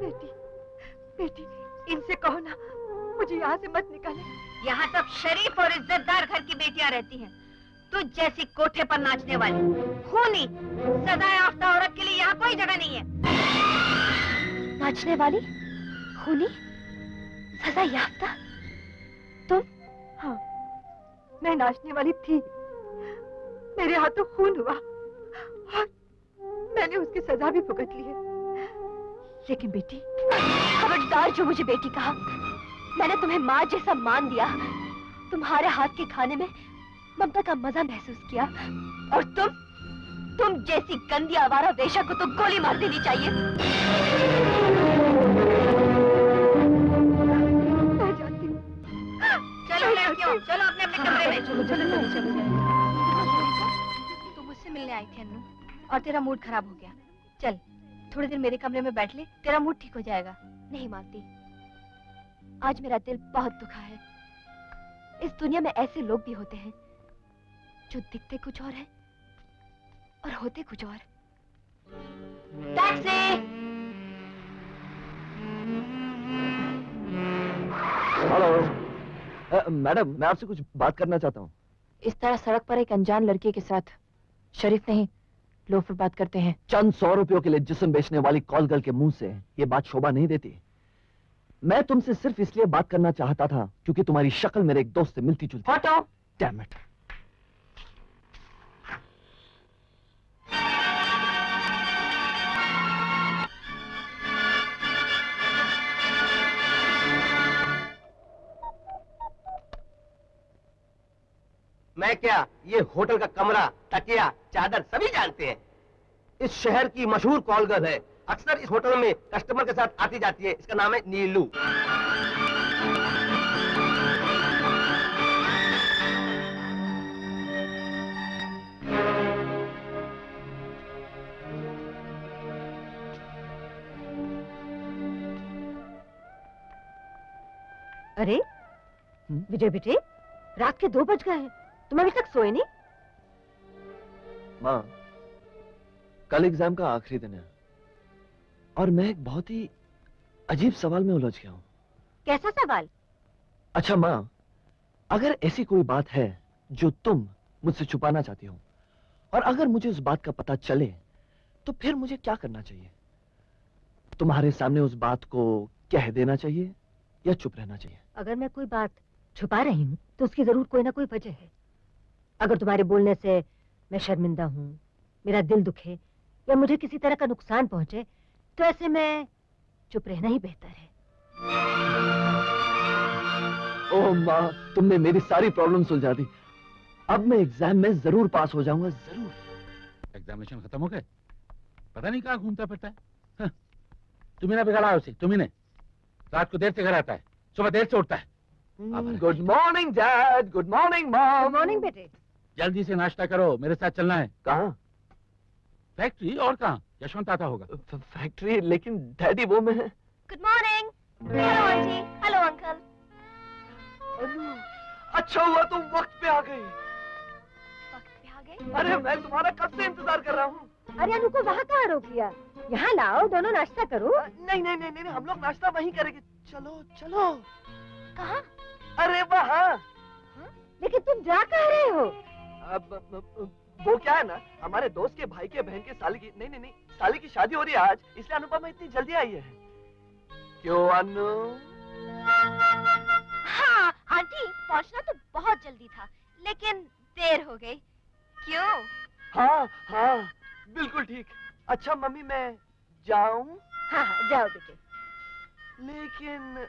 बेटी बेटी इनसे कहो ना मुझे यहाँ से मत निकाले यहाँ सब शरीफ और इज्जतदार घर की बेटियाँ रहती हैं। तुझ जैसी कोठे पर नाचने वाली। खूनी सदा याफ्ता औरत के लिए यहाँ कोई जगह नहीं है। नाचने वाली? खूनी सजा याफ्ता तुम? हाँ मैं नाचने वाली थी। मेरे हाथों खून हुआ और मैंने उसकी सजा भी भुगत ली है। लेकिन बेटी खबरदार जो मुझे बेटी कहा मैंने तुम्हें माँ जैसा मान दिया। तुम्हारे हाथ के खाने में ममता का मज़ा महसूस किया और तुम तुम जैसी गंदी आवारा वेशा को तो गोली मार देनी चाहिए। चलो लड़कियों चलो। अपने अपने कमरे में। चलो चलो चलो चलो तू मुझसे मिलने आई थी अन्नू और तेरा मूड खराब हो गया। चल थोड़ी देर मेरे कमरे में बैठ ले तेरा मूड ठीक हो जाएगा। नहीं मानती। आज मेरा दिल बहुत दुखा है। इस दुनिया में ऐसे लोग भी होते हैं जो दिखते कुछ और हैं और होते कुछ और। टैक्सी हेलो मैडम मैं आपसे कुछ बात करना चाहता हूँ। इस तरह सड़क पर एक अनजान लड़के के साथ शरीफ नहीं लोफर बात करते हैं। चंद सौ रुपयों के लिए जिसम बेचने वाली कॉल गर्ल के मुँह से ये बात शोभा नहीं देती। मैं तुमसे सिर्फ़ इसलिए बात करना चाहता था क्योंकि तुम्हारी शक्ल मेरे एक दोस्त से मिलती जुलती। हटो Damn मैं क्या, ये होटल का कमरा, तकिया, चादर सभी जानते हैं। इस शहर की मशहूर कॉल गर्ल है। अक्सर इस होटल में कस्टमर के साथ आती जाती है। इसका नाम है नीलू। अरे, विजय बेटे, रात के दो बज गए हैं। तुम अभी तक सोए नहीं? माँ कल एग्ज़ाम का आखिरी दिन है और मैं एक बहुत ही अजीब सवाल में उलझ गया हूँ। कैसा सवाल? अच्छा माँ अगर ऐसी कोई बात है जो तुम मुझसे छुपाना चाहती हो और अगर मुझे उस बात का पता चले तो फिर मुझे क्या करना चाहिए? तुम्हारे सामने उस बात को कह देना चाहिए या चुप रहना चाहिए? अगर मैं कोई बात छुपा रही हूँ तो उसकी ज़रूर कोई ना कोई वजह है। अगर तुम्हारे बोलने से मैं शर्मिंदा हूँ मेरा दिल दुखे या मुझे किसी तरह का नुकसान पहुँचे तो ऐसे में चुप रहना ही बेहतर है। ओह माँ तुमने मेरी सारी प्रॉब्लम सुलझा दी। अब मैं एग्ज़ाम में ज़रूर पास हो जाऊँगा ज़रूर। एग्जामिनेशन खत्म हो गए? पता नहीं कहाँ घूमता फिरता है। हाँ। तुम्ही बिगाड़ा उसे तुम्ही ने रात को देर से घर आता है सुबह देर से उठता है। Good morning dad good morning mom good morning बेटे। जल्दी से नाश्ता करो मेरे साथ चलना है। कहा? फैक्ट्री और कहाँ? यशवंत आता होगा। फैक्ट्री लेकिन डैडी वो में good morning hello aunty. Hello uncle अच्छा हुआ तुम वक्त पे आ गई। वक्त पे आ गए अरे मैं तुम्हारा कब से इंतज़ार कर रहा हूँ? अरे अनु को वहाँ कहाँ रोक लिया? यहाँ लाओ दोनों नाश्ता करो। नहीं नहीं नहीं नहीं हम लोग नाश्ता वहीं करेंगे। चलो चलो। कहाँ? अरे वहाँ। लेकिन तुम जा कह रहे हो? अब वो क्या है ना? हमारे दोस्त के भाई के बहन के साली की नहीं नहीं नहीं साली की शादी हो रही है आज इसलिए अनुपमा इतनी जल्दी आई है। क्यों अनु? हाँ आंटी पहुँचना तो बहुत जल्दी था लेकिन देर हो गई। क्यों? हाँ हाँ बिल्कुल ठीक। अच्छा मम्मी मैं जाऊँ? हाँ हाँ जाओ बेटे। लेकिन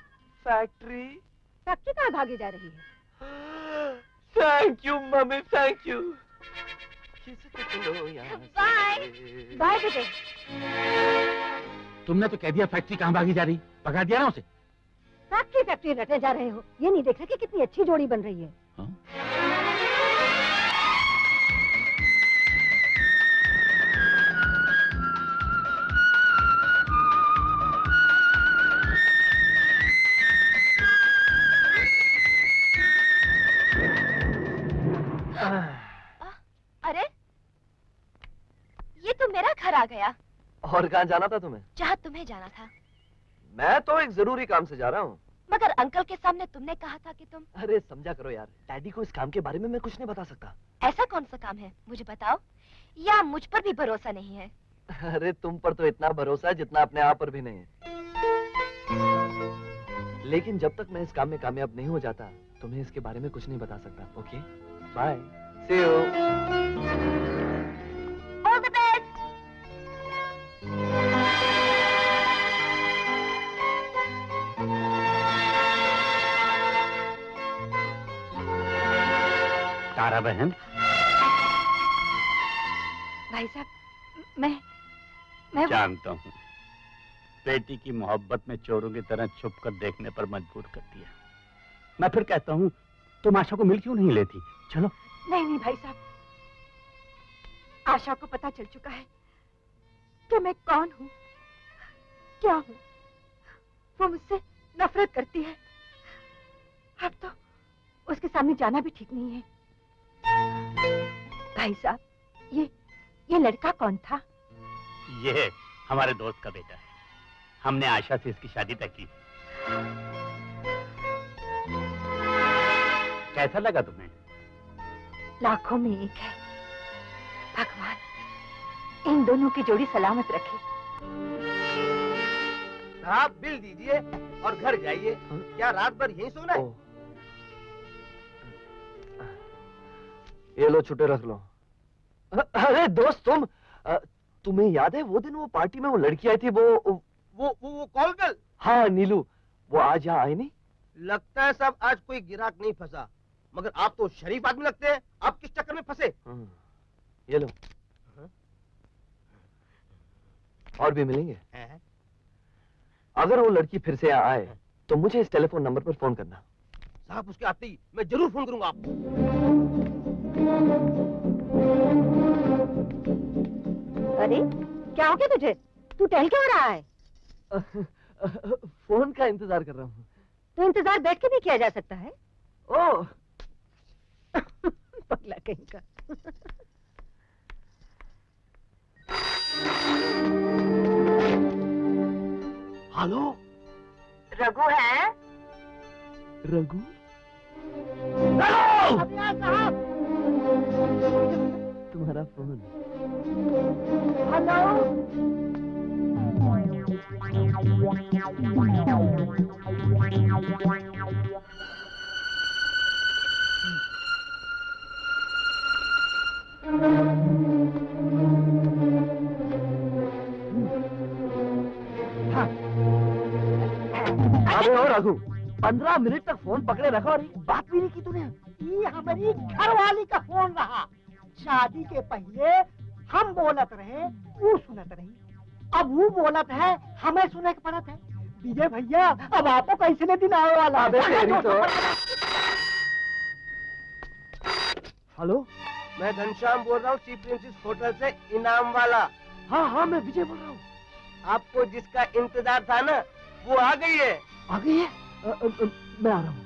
फैक्ट्री? फैक्ट्री कहाँ भागी जा रही है? <gasps> Thank you, mummy. Thank you. Bye. Bye, bye bye बेटे तुमने तो कह दिया फैक्ट्री कहाँ भागी जा रही पका दिया ना उसे फैक्ट्री फैक्ट्री रटे जा रहे हो ये नहीं देखा रहे कि कितनी अच्छी जोड़ी बन रही है हाँ? गया। और कहाँ जाना था तुम्हें? जहाँ तुम्हें जाना था। मैं तो एक ज़रूरी काम से जा रहा हूँ। मगर अंकल के सामने तुमने कहा था कि तुम अरे समझा करो यार। डैडी को इस काम के बारे में मैं कुछ नहीं बता सकता। ऐसा कौन सा काम है? मुझे बताओ। या मुझ पर भी भरोसा नहीं है? अरे तुम पर तो इतना भरोसा है जितना अपने आप पर भी नहीं है। लेकिन जब तक मैं इस काम में कामयाब नहीं हो जाता तुम्हें इसके बारे में कुछ नहीं बता सकता okay? Bye see you Tara बहन। भाई साहब मैं मैं जानता हूँ। बेटी की मोहब्बत में चोरों की तरह छुप कर देखने पर मजबूर कर दिया मैं फिर कहता हूँ तुम आशा को मिल क्यों नहीं लेती? चलो। नहीं नहीं भाई साहब। आशा को पता चल चुका है कि मैं कौन हूँ क्या हूँ। वो मुझसे नफरत करती है। अब तो उसके सामने जाना भी ठीक नहीं है। भाई साहब ये ये लड़का कौन था? ये हमारे दोस्त का बेटा है। हमने आशा से इसकी शादी तक की। कैसा लगा तुम्हें? लाखों में एक है। भगवान इन दोनों की जोड़ी सलामत रखे। आप बिल दीजिए और घर जाइए। क्या रात भर यहीं सोना है? ये लो छुट्टे रख लो। अरे दोस्त तुम तुम्हें याद है वो दिन वो पार्टी में वो लड़की आई थी वो वो वो वो कॉल कर हाँ नीलू वो आज यहाँ आई नहीं? लगता है सब आज कोई गिराक नहीं फंसा। मगर आप तो शरीफ आदमी लगते हैं। आप किस चक्कर में फंसे? हम्म, ये लो। और भी मिलेंगे? अगर वो लड़की फिर से आए तो मुझे इस टेलीफोन नंबर पर फ़ोन करना। साहब उसके आते ही मैं ज़रूर फ़ोन करूँगा आपको। अरे क्या हो गया तुझे? तू टहल क्यों रहा है? फ़ोन का इंतज़ार कर रहा हूँ। तो इंतज़ार बैठ के भी किया जा सकता है। ओ। पगला कहीं का। हेलो? रघु है? रघु? तुम्हारा फ़ोन। अबे ओ रघु पंद्रह मिनट तक फ़ोन पकड़े रखा और एक बात भी नहीं की तूने। ये हमारी घरवाली का फ़ोन रहा। शादी के पहले हम बोलत रहे वो सुनत रही। अब वो बोलत है हमें सुने के पड़त है। विजय भैया अब आपको कैसे ने दिन आने वाला? है? तो हेलो? मैं घनश्याम बोल रहा हूँ चीफ प्रिंसेस होटल से इनाम वाला। हाँ हाँ मैं विजय बोल रहा हूँ। आपको जिसका इंतज़ार था ना वो आ गई है। आ गई है? अ, अ, अ, मैं आ रहा हूँ।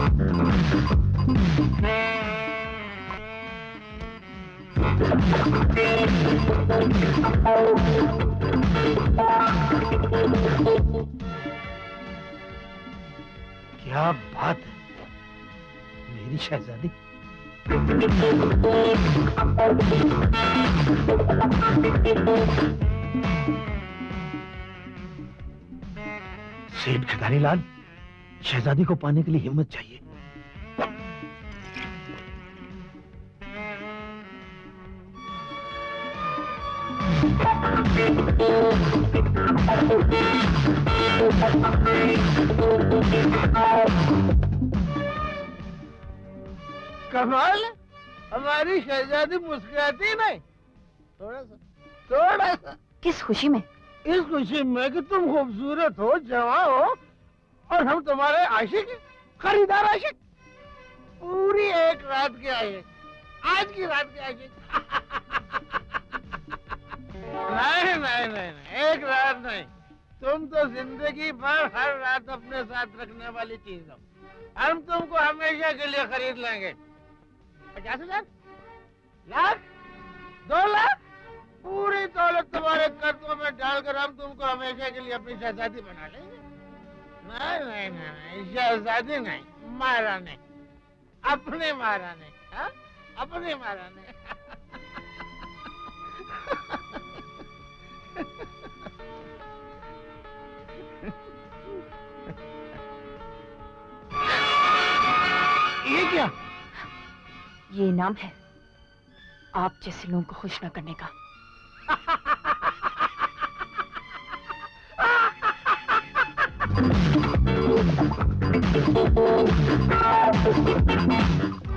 क्या बात है? मेरी शहजादी। सेठ खिलाड़ी लाल शहजादी को पाने के लिए हिम्मत चाहिए। कमाल हमारी शहजादी मुस्कुराती नहीं। थोड़ा सा थोड़ा सा। किस खुशी में? इस खुशी में कि तुम खूबसूरत हो जवान हो और हम तुम्हारे आशिक, खरीदार आशिक। पूरी एक रात के आशिक, आज की रात के आशिक। <laughs> नहीं नहीं नहीं नहीं, एक रात नहीं। तुम तो ज़िंदगी भर हर रात अपने साथ रखने वाली चीज़ हो। हम तुमको हमेशा के लिए खरीद लेंगे। पचास हज़ार? लाख? दो लाख? पूरी दौलत तुम्हारे कर्तों में डालकर हम तुमको हमेशा के लिए अपनी शहजादी बना लेंगे। नहीं नहीं नहीं, नहीं शहजादी नहीं अपनी महारानी हाँ? अपनी महारानी ये क्या ये इनाम है आप जैसे लोगों को खुश न करने का Thank you.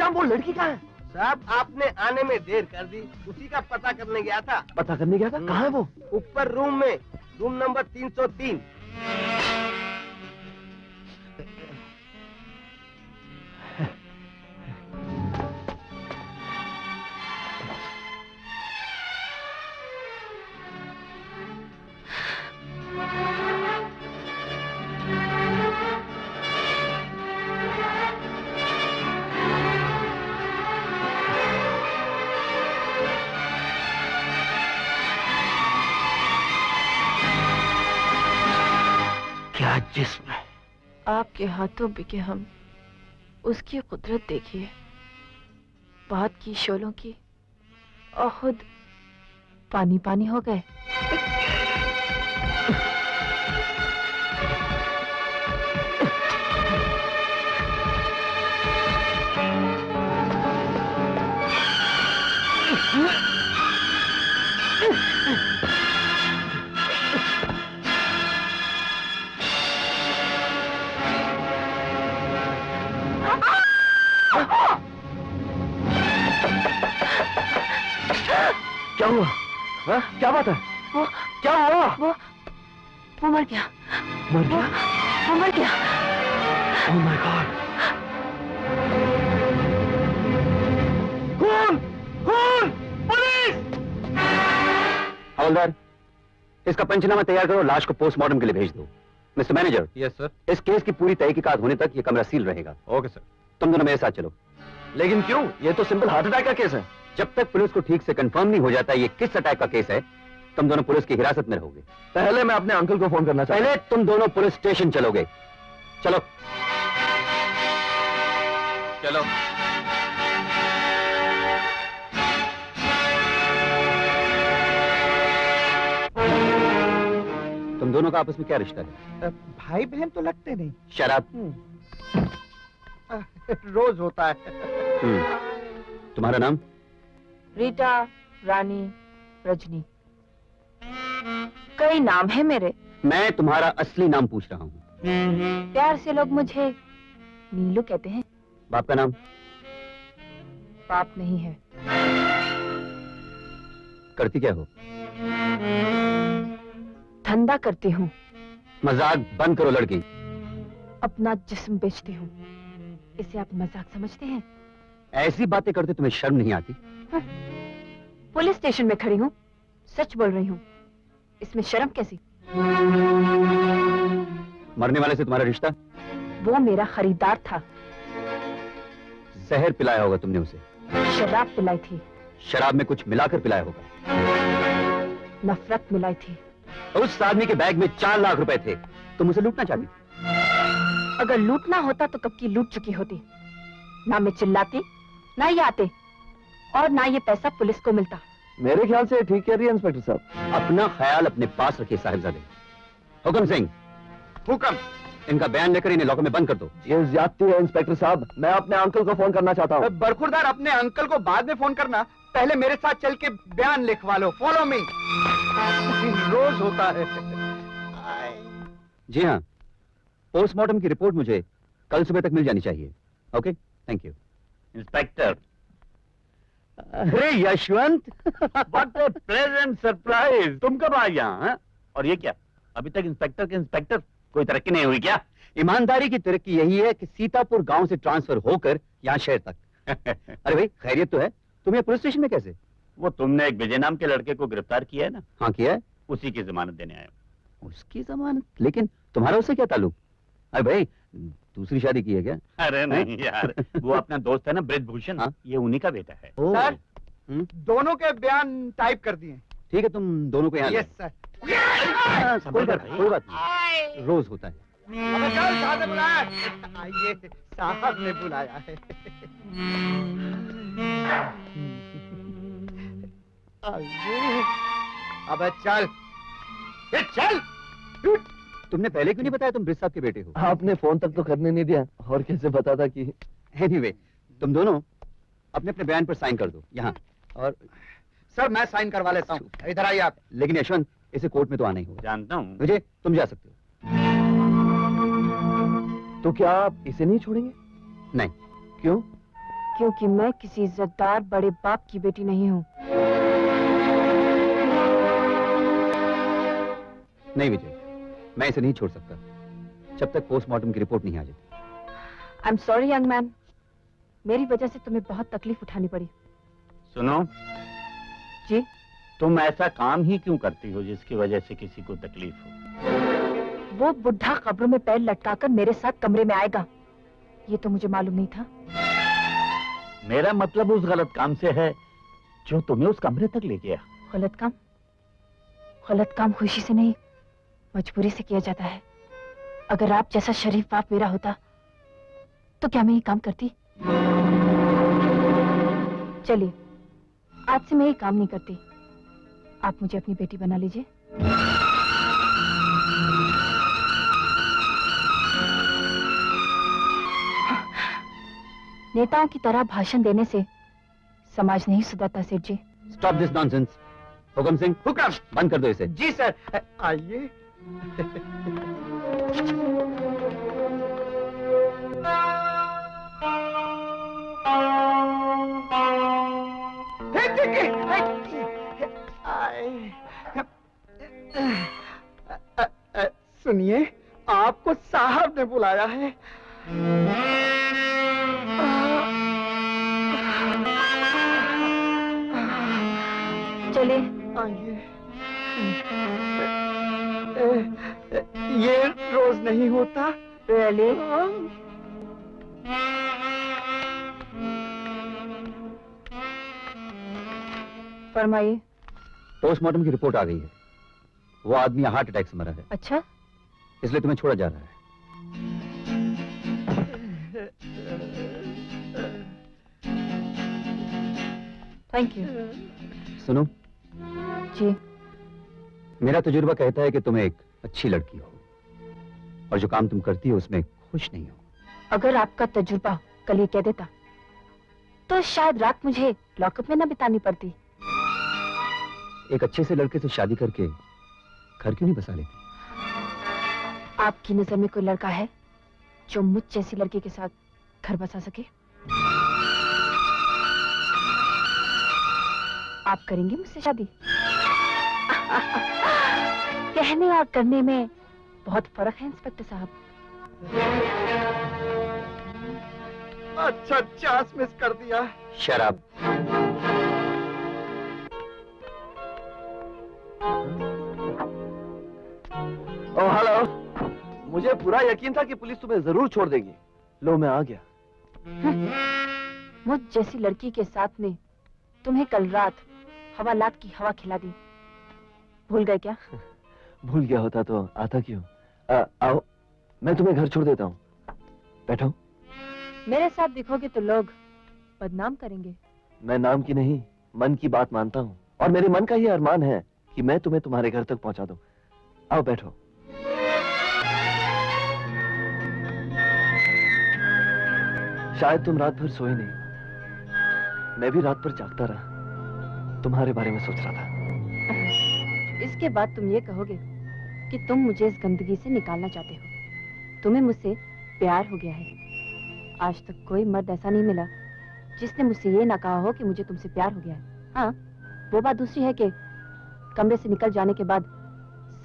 घ- वो लड़की का है? साहब आपने आने में देर कर दी। उसी का पता करने गया था। पता करने गया था? कहाँ है वो? ऊपर रूम में। रूम नंबर 303 क्या आपके हाथों बिके हम, उसकी कुदरत देखिए। बात की शोलों की, और खुद पानी पानी हो गए। हुआ? हाँ? क्या बात है? वो क्या हुआ? वो वो मर गया। मर वो, वो मर गया। ओह माय गॉड खून खून पुलिस! हवलदार इसका पंचनामा तैयार करो लाश को पोस्टमार्टम के लिए भेज दो। मिस्टर मैनेजर यस सर इस केस की पूरी तहकीकात होने तक ये कमरा सील रहेगा। ओके सर तुम दोनों मेरे साथ चलो। लेकिन क्यों? ये तो सिंपल हार्ट अटैक का केस है। जब तक पुलिस को ठीक से कंफर्म नहीं हो जाता ये किस अटैक का केस है तुम दोनों पुलिस की हिरासत में रहोगे। पहले मैं अपने अंकल को फ़ोन करना चाहता पहले तुम दोनों पुलिस स्टेशन चलोगे। चलो। चलो। तुम दोनों का आपस में क्या रिश्ता है? भाई बहन तो लगते नहीं। शराब रोज होता है। हम्म। तुम्हारा नाम? रीटा रानी रजनी। कई नाम है मेरे। मैं तुम्हारा असली नाम पूछ रहा हूँ। प्यार से लोग मुझे नीलू कहते हैं। बाप का नाम? पाप नहीं है। करती क्या हो? धंधा करती हूँ। मज़ाक बंद करो लड़की। अपना जिस्म बेचती हूँ। इसे आप मज़ाक समझते हैं? ऐसी बातें करते तुम्हें शर्म नहीं आती? पुलिस स्टेशन में खड़ी हूँ। सच बोल रही हूँ। इसमें शर्म कैसी? मरने वाले से तुम्हारा रिश्ता? वो मेरा खरीदार था। जहर पिलाया होगा तुमने उसे। शराब पिलाई थी। शराब में कुछ मिलाकर पिलाया होगा। नफरत मिलाई थी। उस आदमी के बैग में चार लाख रुपए थे। तुम उसे लूटना चाहती अगर लूटना होता तो कब की लूट चुकी होती। ना मैं चिल्लाती ना ये आते। और ना ये पैसा पुलिस को मिलता। मेरे ख्याल से ठीक कह रही है इंस्पेक्टर साहब। अपना ख्याल अपने पास रखिए साहिबजादे। हुक्म सिंह। हुक्म। इनका बयान लेकर इन्हें लॉकर में बंद कर दो। ये ज्यादती है इंस्पेक्टर साहब। मैं अपने अंकल को फ़ोन करना चाहता हूँ। बरखुरदार अपने अंकल को बाद में फ़ोन करना। पहले मेरे साथ चल के बयान लिखवा लो। फॉलो मी रोज होता है। जी हाँ। पोस्टमार्टम की रिपोर्ट मुझे कल सुबह तक मिल जानी चाहिए। ओके? थैंक यू इंस्पेक्टर अरे Yashwant what a pleasant surprise तुम कब आए यहाँ हाँ? और ये क्या? अभी तक इंस्पेक्टर के इंस्पेक्टर कोई तरक्की नहीं हुई क्या? ईमानदारी की तरक्की यही है कि सीतापुर गाँव से ट्रांसफ़र होकर यहाँ शहर तक। <laughs> अरे भाई खैरियत तो है। तुम ये पुलिस स्टेशन में कैसे? वो तुमने एक विजय नाम के लड़के को गिरफ़्तार किया है ना? हाँ किया है। उसी की जमानत देने आया उसकी जमानत? लेकिन तुम्हारा उससे क्या ताल्लुक? अरे भाई दूसरी शादी की है क्या? अरे नहीं यार <laughs> वो अपना दोस्त है ना ब्रजभूषण। ये उन्हीं का बेटा है। सर हम्म, दोनों के बयान टाइप कर दिए। ठीक है तुम दोनों को यहाँ यस सर हाँ, कोई बात नहीं, कोई बात नहीं। रोज होता है। अबे चल बुलाया आइए साहब ने बुलाया है। अबे चल। ये चल। तुमने पहले क्यों नहीं बताया तुम ब्रिज साहब के बेटे हो? आपने फ़ोन तक तो करने नहीं दिया। और कैसे बता था कि एनीवे तुम दोनों अपने अपने बयान पर साइन कर दो यहाँ। और सर मैं साइन करवा लेता हूँ। इधर आइए आप। लेकिन यशवंत इसे कोर्ट में तो आना ही होगा। जानता हूँ। मुझे तुम जा सकते हो। तो क्या आप इसे नहीं छोड़ेंगे? नहीं। क्यों? क्योंकि मैं किसी इज्जतदार बड़े बाप की बेटी नहीं हूँ। नहीं विजय। मैं इसे नहीं छोड़ सकता। जब तक पोस्टमार्टम की रिपोर्ट नहीं आ जाती। I am sorry young man मेरी वजह से तुम्हें बहुत तकलीफ़ उठानी पड़ी। सुनो। जी? तुम ऐसा काम ही क्यों करती हो जिसकी वजह से किसी को तकलीफ़ हो? वो बुढ़ा कब्र में पैर लटकाकर मेरे साथ कमरे में आएगा। ये तो मुझे मालूम नहीं था। मेरा मतलब उस गलत काम से है जो तुम्हें उस कमरे तक ले गया। गलत काम? गलत काम खुशी से नहीं। मजबूरी से किया जाता है। अगर आप जैसा शरीफ बाप मेरा होता तो क्या मैं ये काम करती? चलिए आज से मैं ये काम नहीं करती। आप मुझे अपनी बेटी बना लीजिए। नेताओं की तरह भाषण देने से समाज नहीं सुधरता सेठ जी। स्टॉप दिस नॉनसेंस हुकम सिंह हुकम! बंद कर दो इसे। जी सर। आइए। सुनिए आपको साहब ने बुलाया है। चले आइए। ये रोज नहीं होता really? फरमाइए। पोस्टमार्टम की रिपोर्ट आ गई है। वो आदमी हार्ट अटैक से मरा है। अच्छा। इसलिए तुम्हें छोड़ा जा रहा है। थैंक यू सुनो। जी। मेरा तजुर्बा कहता है कि तुम्हें एक अच्छी लड़की हो। और जो काम तुम करती हो उसमें खुश नहीं हो। अगर आपका तजुर्बा कल ये कह देता तो शायद रात मुझे लॉकअप में ना बितानी पड़ती। एक अच्छे से लड़के से शादी करके घर क्यों नहीं बसा लेती? आपकी नज़र में कोई लड़का है जो मुझ जैसी लड़की के साथ घर बसा सके? आप करेंगे मुझसे शादी? <laughs> कहने और करने में बहुत फ़र्क है इंस्पेक्टर साहब। अच्छा चांस मिस कर दिया। शराब। ओ हेलो। मुझे पूरा यकीन था कि पुलिस तुम्हें ज़रूर छोड़ देगी। लो मैं आ गया। मुझ जैसी लड़की के साथ में तुम्हें कल रात हवालात की हवा खिला दी। भूल गए क्या? <laughs> भूल गया होता तो आता क्यों? आ, आओ मैं तुम्हें घर छोड़ देता हूँ। बैठो। मेरे साथ दिखोगे तो लोग बदनाम करेंगे। मैं नाम की नहीं मन की बात मानता हूँ। और मेरे मन का ये अरमान है कि मैं तुम्हें तुम्हारे घर तक पहुँचा दूँ। आओ बैठो। शायद तुम रात भर सोए नहीं। मैं भी रात भर जागता रहा। तुम्हारे बारे में सोच रहा था। इसके बाद तुम ये कहोगे कि तुम मुझे इस गंदगी से निकालना चाहते हो। तुम्हें मुझसे प्यार हो गया है। आज तक कोई मर्द ऐसा नहीं मिला जिसने मुझसे ये ना कहा हो कि मुझे तुमसे प्यार हो गया है। हाँ वो बात दूसरी है कि कमरे से निकल जाने के बाद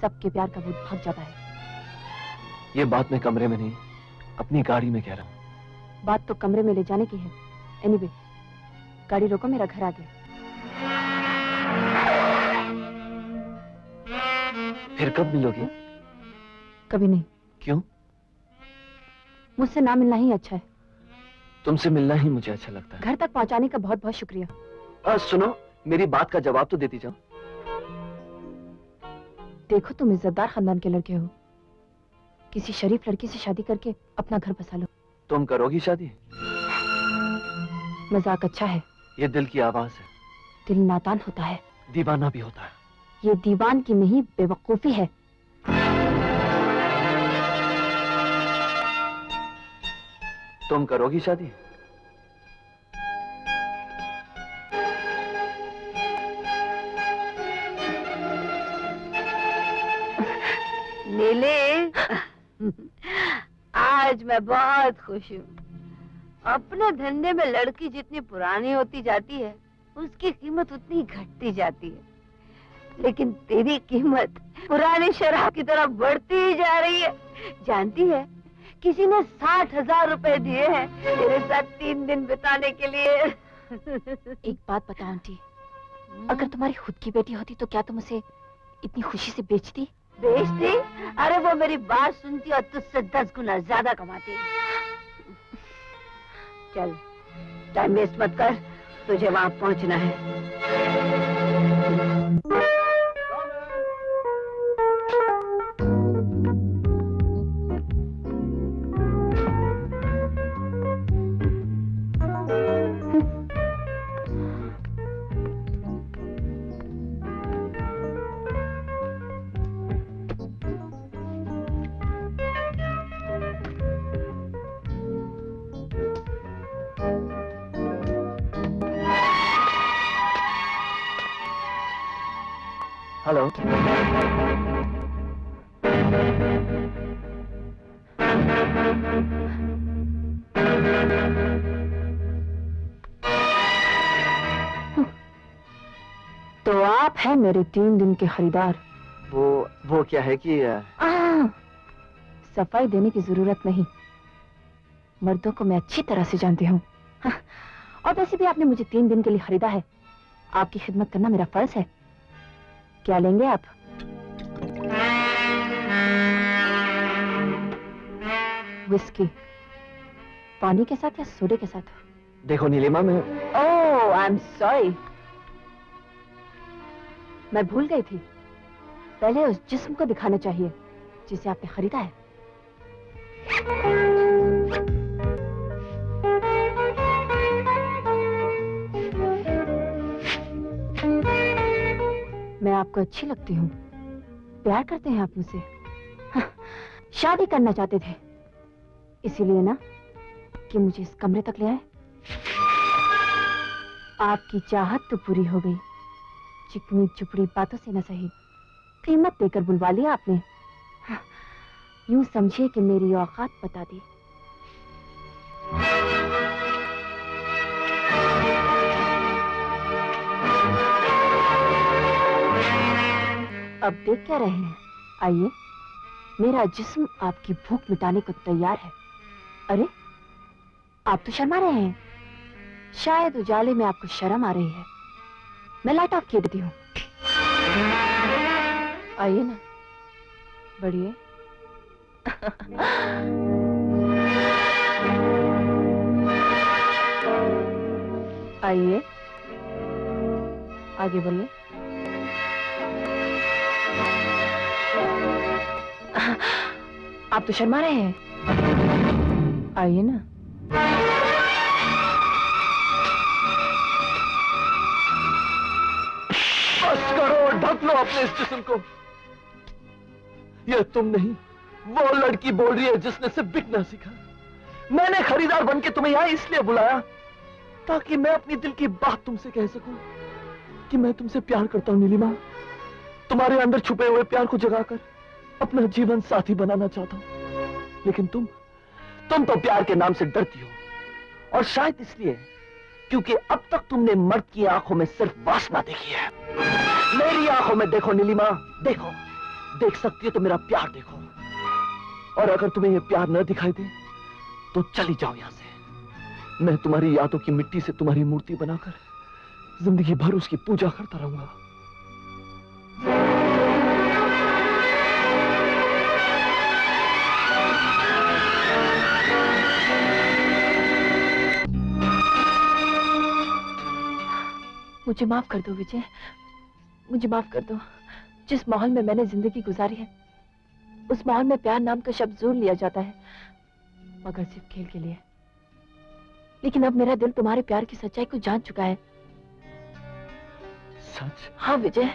सबके प्यार का भूत भाग जाता है। ये बात मैं कमरे में नहीं अपनी गाड़ी में कह रहा हूँ। बात तो कमरे में ले जाने की है। एनीवे गाड़ी रोको मेरा घर आ गया। फिर कब मिलोगे? कभी नहीं। क्यों? मुझसे ना मिलना ही अच्छा है। तुमसे मिलना ही मुझे अच्छा लगता है। घर तक पहुँचाने का बहुत बहुत शुक्रिया। आ, सुनो मेरी बात का जवाब तो देती जाओ। देखो तुम इज्जतदार खानदान के लड़के हो। किसी शरीफ लड़की से शादी करके अपना घर बसा लो। तुम करोगी शादी? मज़ाक अच्छा है। ये दिल की आवाज़ है। दिल नादान होता है। दीवाना भी होता है। ये दीवान की नहीं बेवकूफ़ी है। तुम करोगी शादी? नीले आज मैं बहुत खुश हूँ। अपने धंधे में लड़की जितनी पुरानी होती जाती है उसकी कीमत उतनी घटती जाती है। लेकिन तेरी कीमत पुरानी शराब की तरह बढ़ती ही जा रही है। जानती है किसी ने साठ हज़ार रूपए दिए हैं तेरे साथ तीन दिन बिताने के लिए। एक बात बताओ आंटी। अगर तुम्हारी खुद की बेटी होती तो क्या तुम उसे इतनी खुशी से बेचती? बेचती? अरे वो मेरी बात सुनती और तुझसे दस गुना ज़्यादा कमाती। चल टाइम वेस्ट मत कर तुझे वहाँ पहुँचना है। हेलो तो आप हैं मेरे तीन दिन के खरीदार। वो वो क्या है कि आ, सफ़ाई देने की ज़रूरत नहीं। मर्दों को मैं अच्छी तरह से जानती हूँ। हाँ, और वैसे भी आपने मुझे तीन दिन के लिए खरीदा है। आपकी खिदमत करना मेरा फ़र्ज़ है। क्या लेंगे आप? विस्की पानी के साथ या सोडे के साथ? देखो नीलिमा मैं ओह आई एम सॉरी मैं भूल गई थी। पहले उस जिस्म को दिखाना चाहिए जिसे आपने खरीदा है। मैं आपको अच्छी लगती हूँ। प्यार करते हैं आप मुझसे। हाँ, शादी करना चाहते थे। इसीलिए ना कि मुझे इस कमरे तक ले आए। आपकी चाहत तो पूरी हो गई। चिकनी चुपड़ी बातों से न सही। कीमत देकर बुलवा लिया आपने। हाँ, यूँ समझिए कि मेरी औकात बता दी। अब देख क्या रहे हैं। आइए, मेरा जिस्म आपकी भूख मिटाने को तैयार है। अरे, आप तो शर्मा रहे हैं। शायद उजाले में आपको शर्म आ रही है। मैं लाइट ऑफ़ किए देती हूँ। आइए ना। बढ़िए। <laughs> आइए। आगे बढ़िए आप तो शर्मा रहे हैं। आइए ना। बस करो ढक लो अपने इस जिस्म को। ये तुम नहीं, वो लड़की बोल रही है जिसने सिर्फ़ बिकना सीखा। मैंने खरीदार बन के तुम्हें यहाँ इसलिए बुलाया ताकि मैं अपनी दिल की बात तुमसे कह सकूँ कि मैं तुमसे प्यार करता हूँ, नीलिमा। तुम्हारे अंदर छुपे हुए प्यार को जगाकर अपना जीवन साथी बनाना चाहता हूँ। लेकिन तुम तुम तो प्यार के नाम से डरती हो। और शायद इसलिए क्योंकि अब तक तुमने मर्द की आँखों में सिर्फ़ वासना देखी है। मेरी आँखों में देखो, नीलिमा, देखो। देख सकती हो तो मेरा प्यार देखो। और अगर तुम्हें यह प्यार न दिखाई दे तो चली जाओ यहाँ से। मैं तुम्हारी यादों की मिट्टी से तुम्हारी मूर्ति बनाकर ज़िंदगी भर उसकी पूजा करता रहूँगा। मुझे माफ़ कर दो विजय। मुझे माफ़ कर दो। जिस माहौल में मैंने ज़िंदगी गुजारी है उस माहौल में प्यार नाम का शब्द ज़रूर लिया जाता है मगर सिर्फ़ खेल के लिए। लेकिन अब मेरा दिल तुम्हारे प्यार की सच्चाई को जान चुका है। सच? हाँ विजय।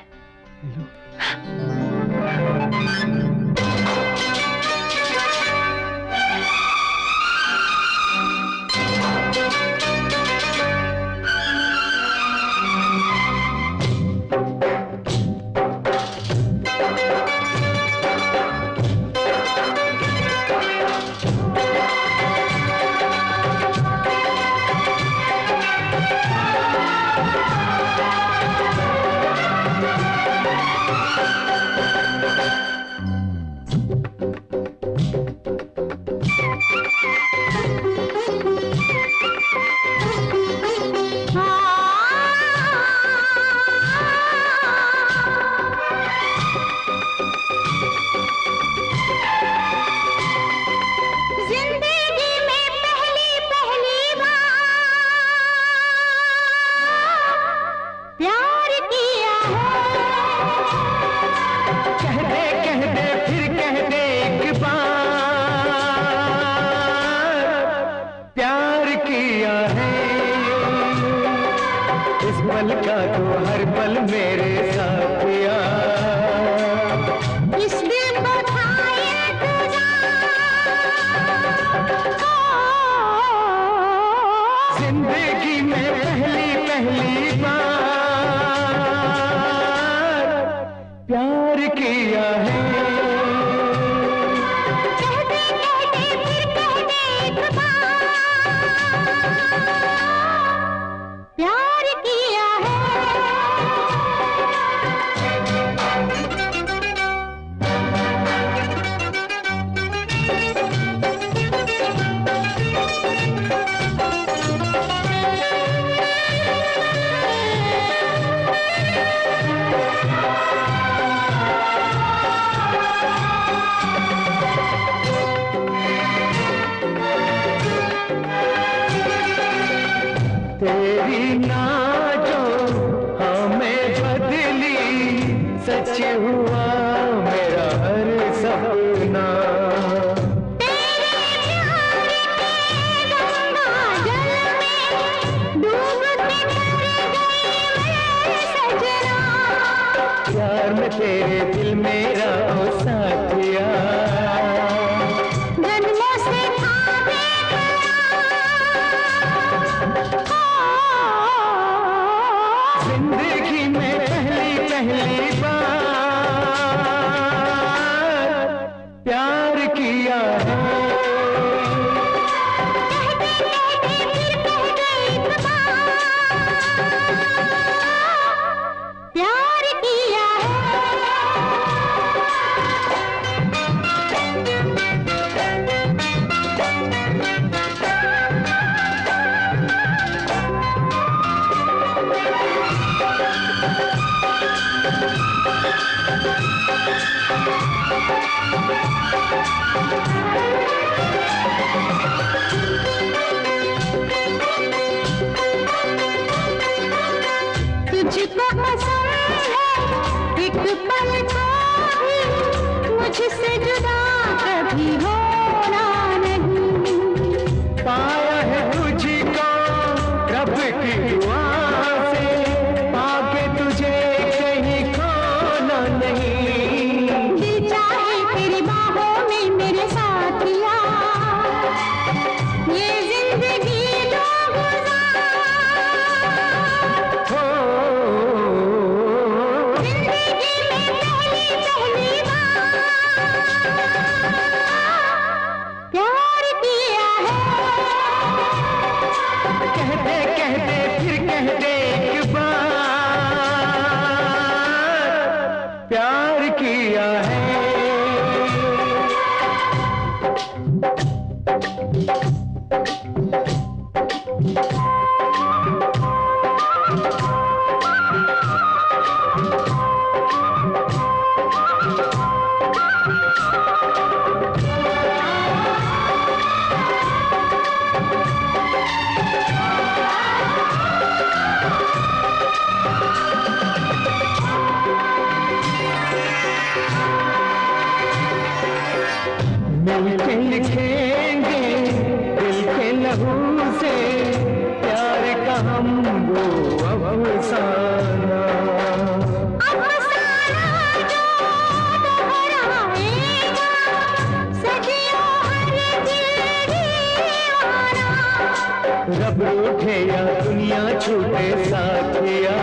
रब उठे या दुनिया छूटे साथिया।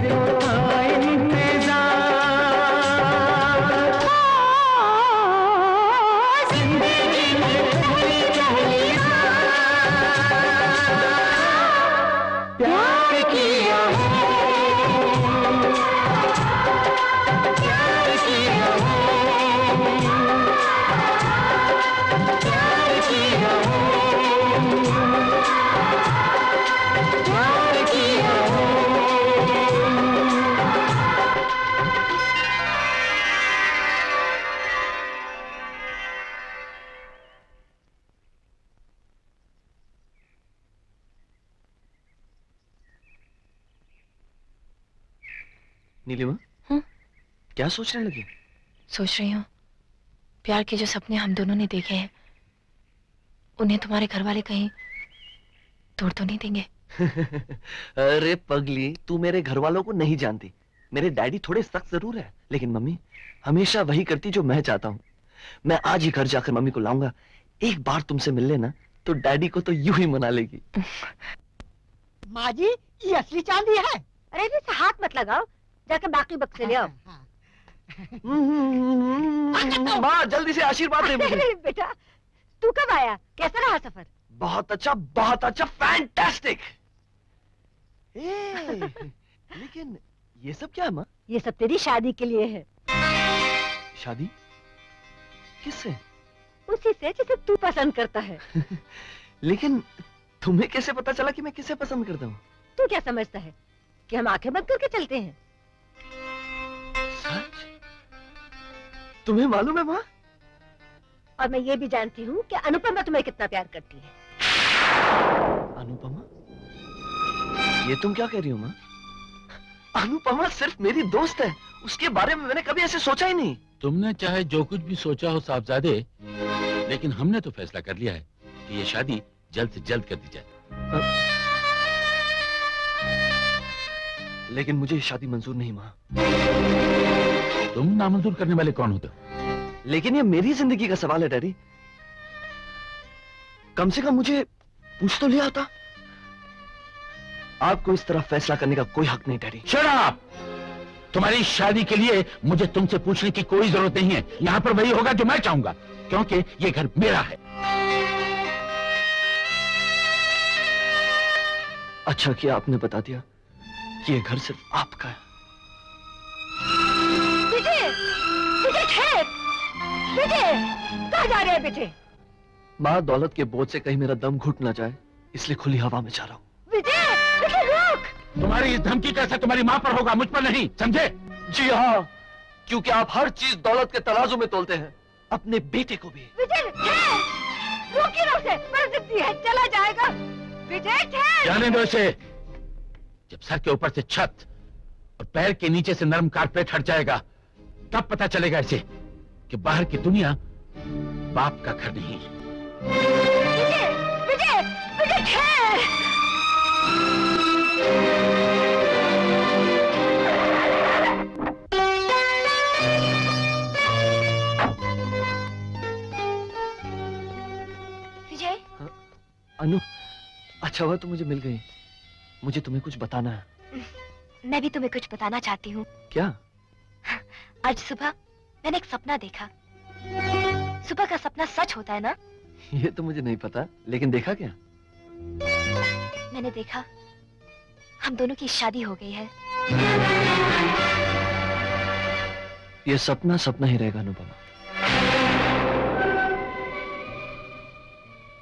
दिल को सोचने लगी। सोच रही हूँ। प्यार के जो सपने हम दोनों ने देखे हैं उन्हें तुम्हारे घर वाले कहीं तोड़ तो नहीं देंगे। <laughs> अरे पगली तू मेरे घर वालों को नहीं जानती। मेरे डैडी थोड़े सख्त ज़रूर है लेकिन मम्मी हमेशा वही करती जो मैं चाहता हूँ। मैं आज ही घर जाकर मम्मी को लाऊँगा। एक बार तुमसे मिल लेना तो डैडी को तो यूँ ही मना लेगी। माँ जी ये असली चांदी है। अरे इसे हाथ मत लगाओ। जाके बाकी बक्से ले आओ। माँ जल्दी से आशीर्वाद दे मुझे। <laughs> बेटा तू कब आया? कैसा रहा सफ़र? बहुत अच्छा बहुत अच्छा फैंटास्टिक लेकिन ये सब क्या है माँ? ये सब तेरी शादी के लिए है। शादी? किससे? उसी से जिसे तू पसंद करता है। <laughs> लेकिन तुम्हें कैसे पता चला कि मैं किसे पसंद करता हूँ? तू क्या समझता है कि हम आँखें बंद करके चलते हैं? सच? तुम्हें मालूम है माँ? और मैं ये भी जानती हूँ कि अनुपमा तुम्हें कितना प्यार करती है। अनुपमा? ये तुम क्या कह रही हो माँ? अनुपमा सिर्फ़ मेरी दोस्त है। उसके बारे में मैंने कभी ऐसे सोचा ही नहीं। तुमने चाहे जो कुछ भी सोचा हो साहबजादे लेकिन हमने तो फैसला कर लिया है कि ये शादी जल्द से जल्द कर दी जाए। लेकिन मुझे ये शादी मंजूर नहीं माँ। तुम नामंजूर करने वाले कौन होते? हो लेकिन ये मेरी ज़िंदगी का सवाल है डैडी। कम से कम मुझे पूछ तो लिया था आपको इस तरह फैसला करने का कोई हक नहीं डैडी। शराब तुम्हारी शादी के लिए मुझे तुमसे पूछने की कोई ज़रूरत नहीं है। यहाँ पर वही होगा जो मैं चाहूँगा क्योंकि ये घर मेरा है। अच्छा किया आपने बता दिया कि ये घर सिर्फ़ आपका है। विजय ठहर विजय जा रहे हैं बेटे? माँ दौलत के बोझ से कहीं मेरा दम घुट ना जाए इसलिए खुली हवा में जा रहा हूँ। विजय विजय रुक! तुम्हारी इस धमकी का असर तुम्हारी माँ पर होगा? मुझ पर नहीं समझे? जी हाँ क्योंकि आप हर चीज़ दौलत के तराजू में तोलते हैं अपने बेटे को भी। विजय रोकी है चला जाएगा। विजय जाने दो इसे। जब सर के ऊपर से छत और पैर के नीचे से नरम कारपेट हट जाएगा तब पता चलेगा इसे कि बाहर की दुनिया बाप का घर नहीं विजय विजय विजय ठहर अनु अच्छा हुआ तुम मुझे मिल गई। मुझे तुम्हें कुछ बताना है। मैं भी तुम्हें कुछ बताना चाहती हूँ। क्या? आज सुबह मैंने एक सपना देखा। सुबह का सपना सच होता है ना? ये तो मुझे नहीं पता लेकिन देखा क्या? मैंने देखा हम दोनों की शादी हो गई है। ये सपना सपना ही रहेगा अनुपमा।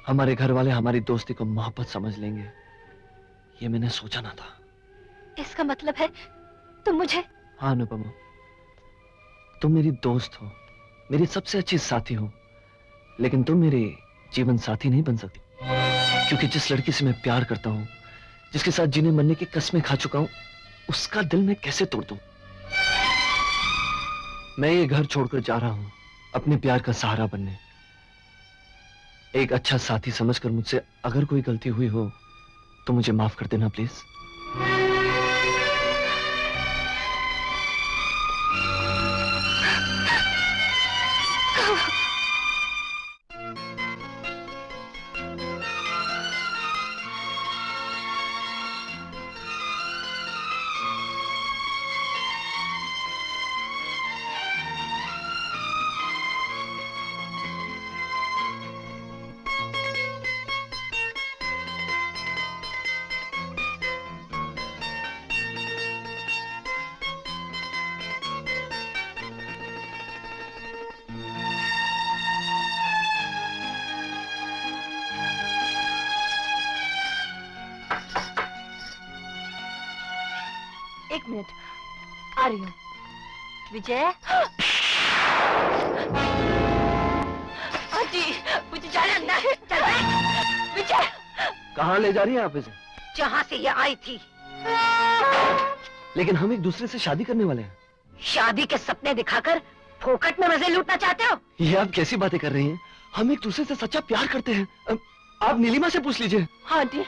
हमारे घर वाले हमारी दोस्ती को मोहब्बत समझ लेंगे। ये मैंने सोचा ना था। इसका मतलब है तुम मुझे हाँ अनुपमा। तुम मेरी दोस्त हो, मेरी सबसे अच्छी साथी हो, लेकिन तुम मेरी जीवन साथी नहीं बन सकती। क्योंकि जिस लड़की से मैं प्यार करता हूँ, जिसके साथ जीने मरने की कस्में खा चुका हूँ, उसका दिल मैं कैसे तोड़ दूँ? मैं ये घर छोड़कर जा रहा हूँ, अपने प्यार का सहारा बनने। एक अच्छा साथी समझकर मुझसे अगर कोई गलती हुई हो तो मुझे माफ़ कर देना प्लीज़ आई थी। लेकिन हम एक दूसरे से शादी करने वाले हैं। शादी के सपने दिखाकर फोकट में मज़े लूटना चाहते हो? ये आप कैसी बातें कर रही हैं? हम एक दूसरे से सच्चा प्यार करते हैं। आप नीलिमा से पूछ लीजिए। हाँ आंटी।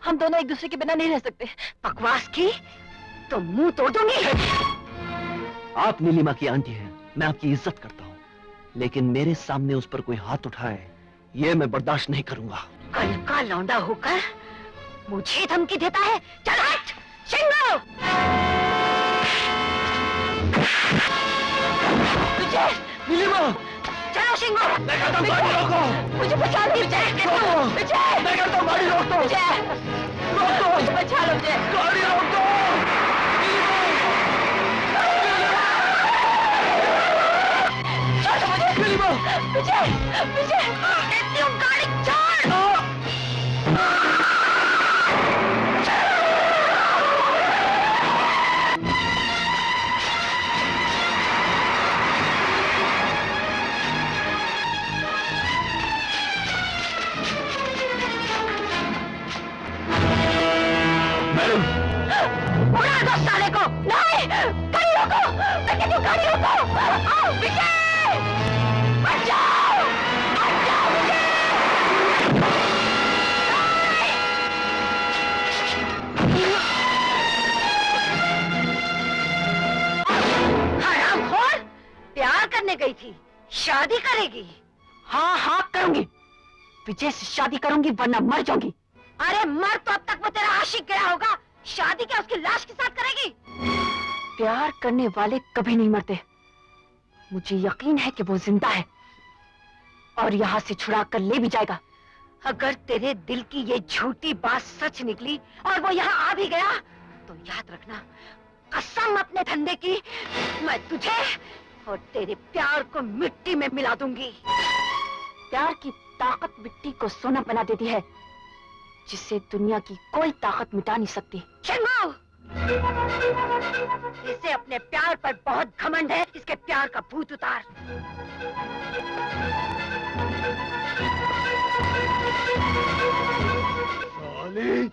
हम दोनों एक दूसरे के बिना नहीं रह सकते। बकवास की? तो मुँह तोड़ दूँगी। आप नीलिमा की आंटी हैं। मैं आपकी इज़्ज़त करता हूँ। लेकिन मेरे सामने उस पर कोई हाथ उठाए ये मैं बर्दाश्त नहीं करूँगा। कल का लौंडा होकर मुझे धमकी देता है। चल हट। शिंगो। विजय नीलिमा चलो शिंगो। मैं कहता हूँ गाड़ी रोको मुझे बचा लो रोको विजय मैं कहता हूँ गाड़ी रोक दो। विजय रोक दो। मुझे बचा लो विजय गाड़ी रोक दो। मुझे। विजय कहती हूँ। गाड़ी। छोड़ करने गई थी। शादी करेगी। हाँ हाँ करूँगी। विजय से शादी करूँगी वरना मर जाऊँगी। अरे मर तो अब तक वो तेरा आशिक गया होगा। शादी क्या उसकी लाश के साथ करेगी? प्यार करने वाले कभी नहीं मरते। मुझे यकीन है कि वो ज़िंदा है। और यहाँ से छुड़ा कर ले भी जाएगा। अगर तेरे दिल की ये झूठी बात सच निकली और वो यहाँ आ भी गया तो याद रखना कसम अपने धंधे की मैं तुझे और तेरे प्यार को मिट्टी में मिला दूँगी। प्यार की ताकत मिट्टी को सोना बना देती है जिससे दुनिया की कोई ताकत मिटा नहीं सकती। इसे अपने प्यार पर बहुत घमंड है इसके प्यार का भूत उतार। साली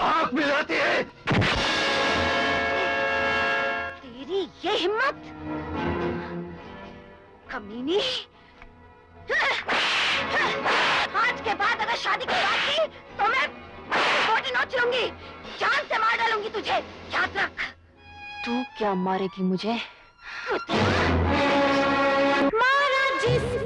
आँख मिलाती है। तेरी ये हिम्मत? कमीनी? आज के बाद अगर शादी की बात की तो मैं गोटी नोच लूँगी। जान से मार डालूँगी तुझे। याद रख। तू क्या मारेगी मुझे? मारा जिसको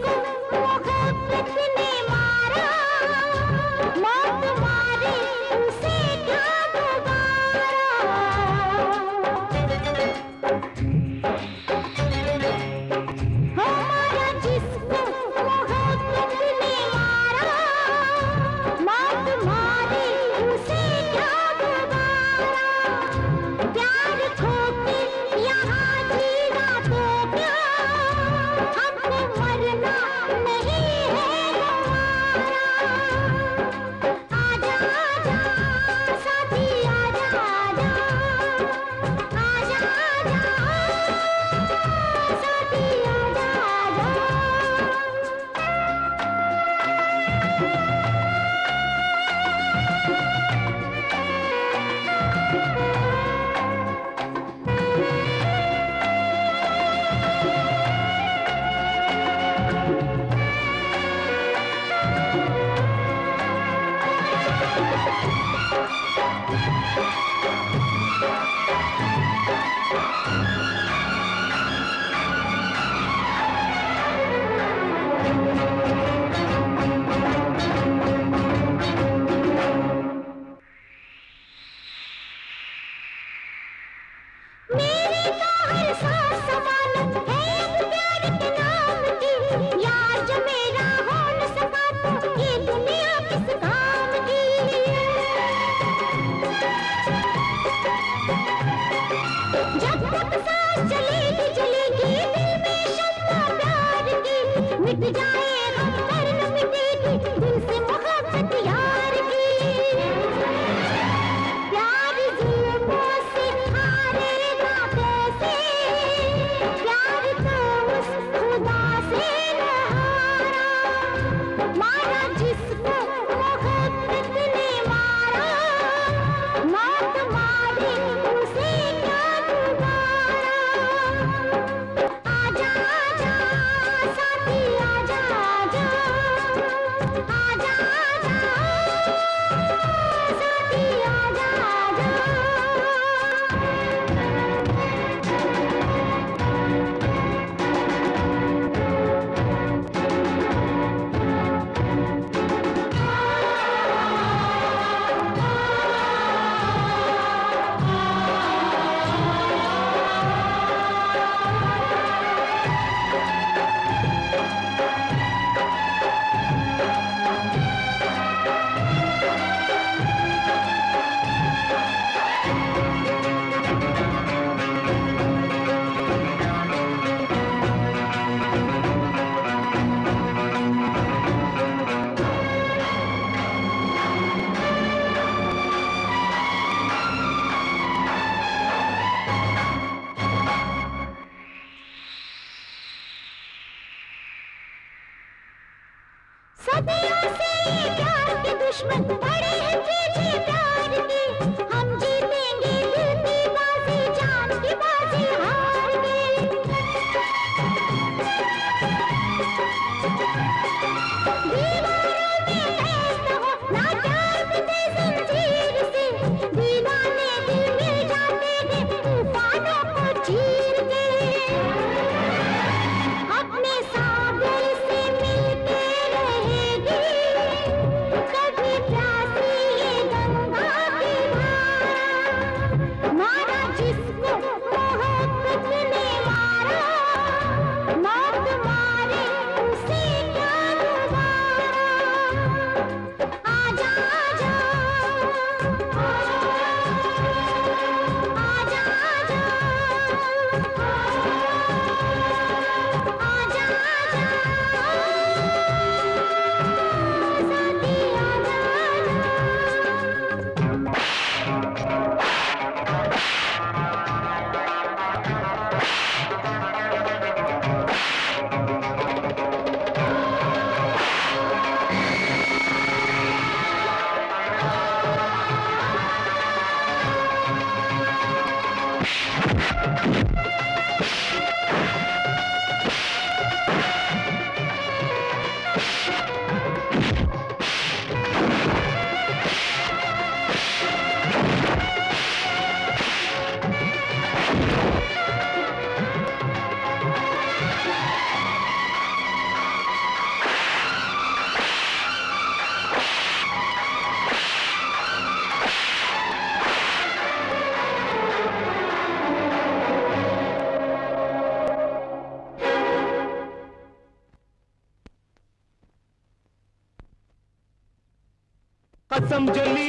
कसम ली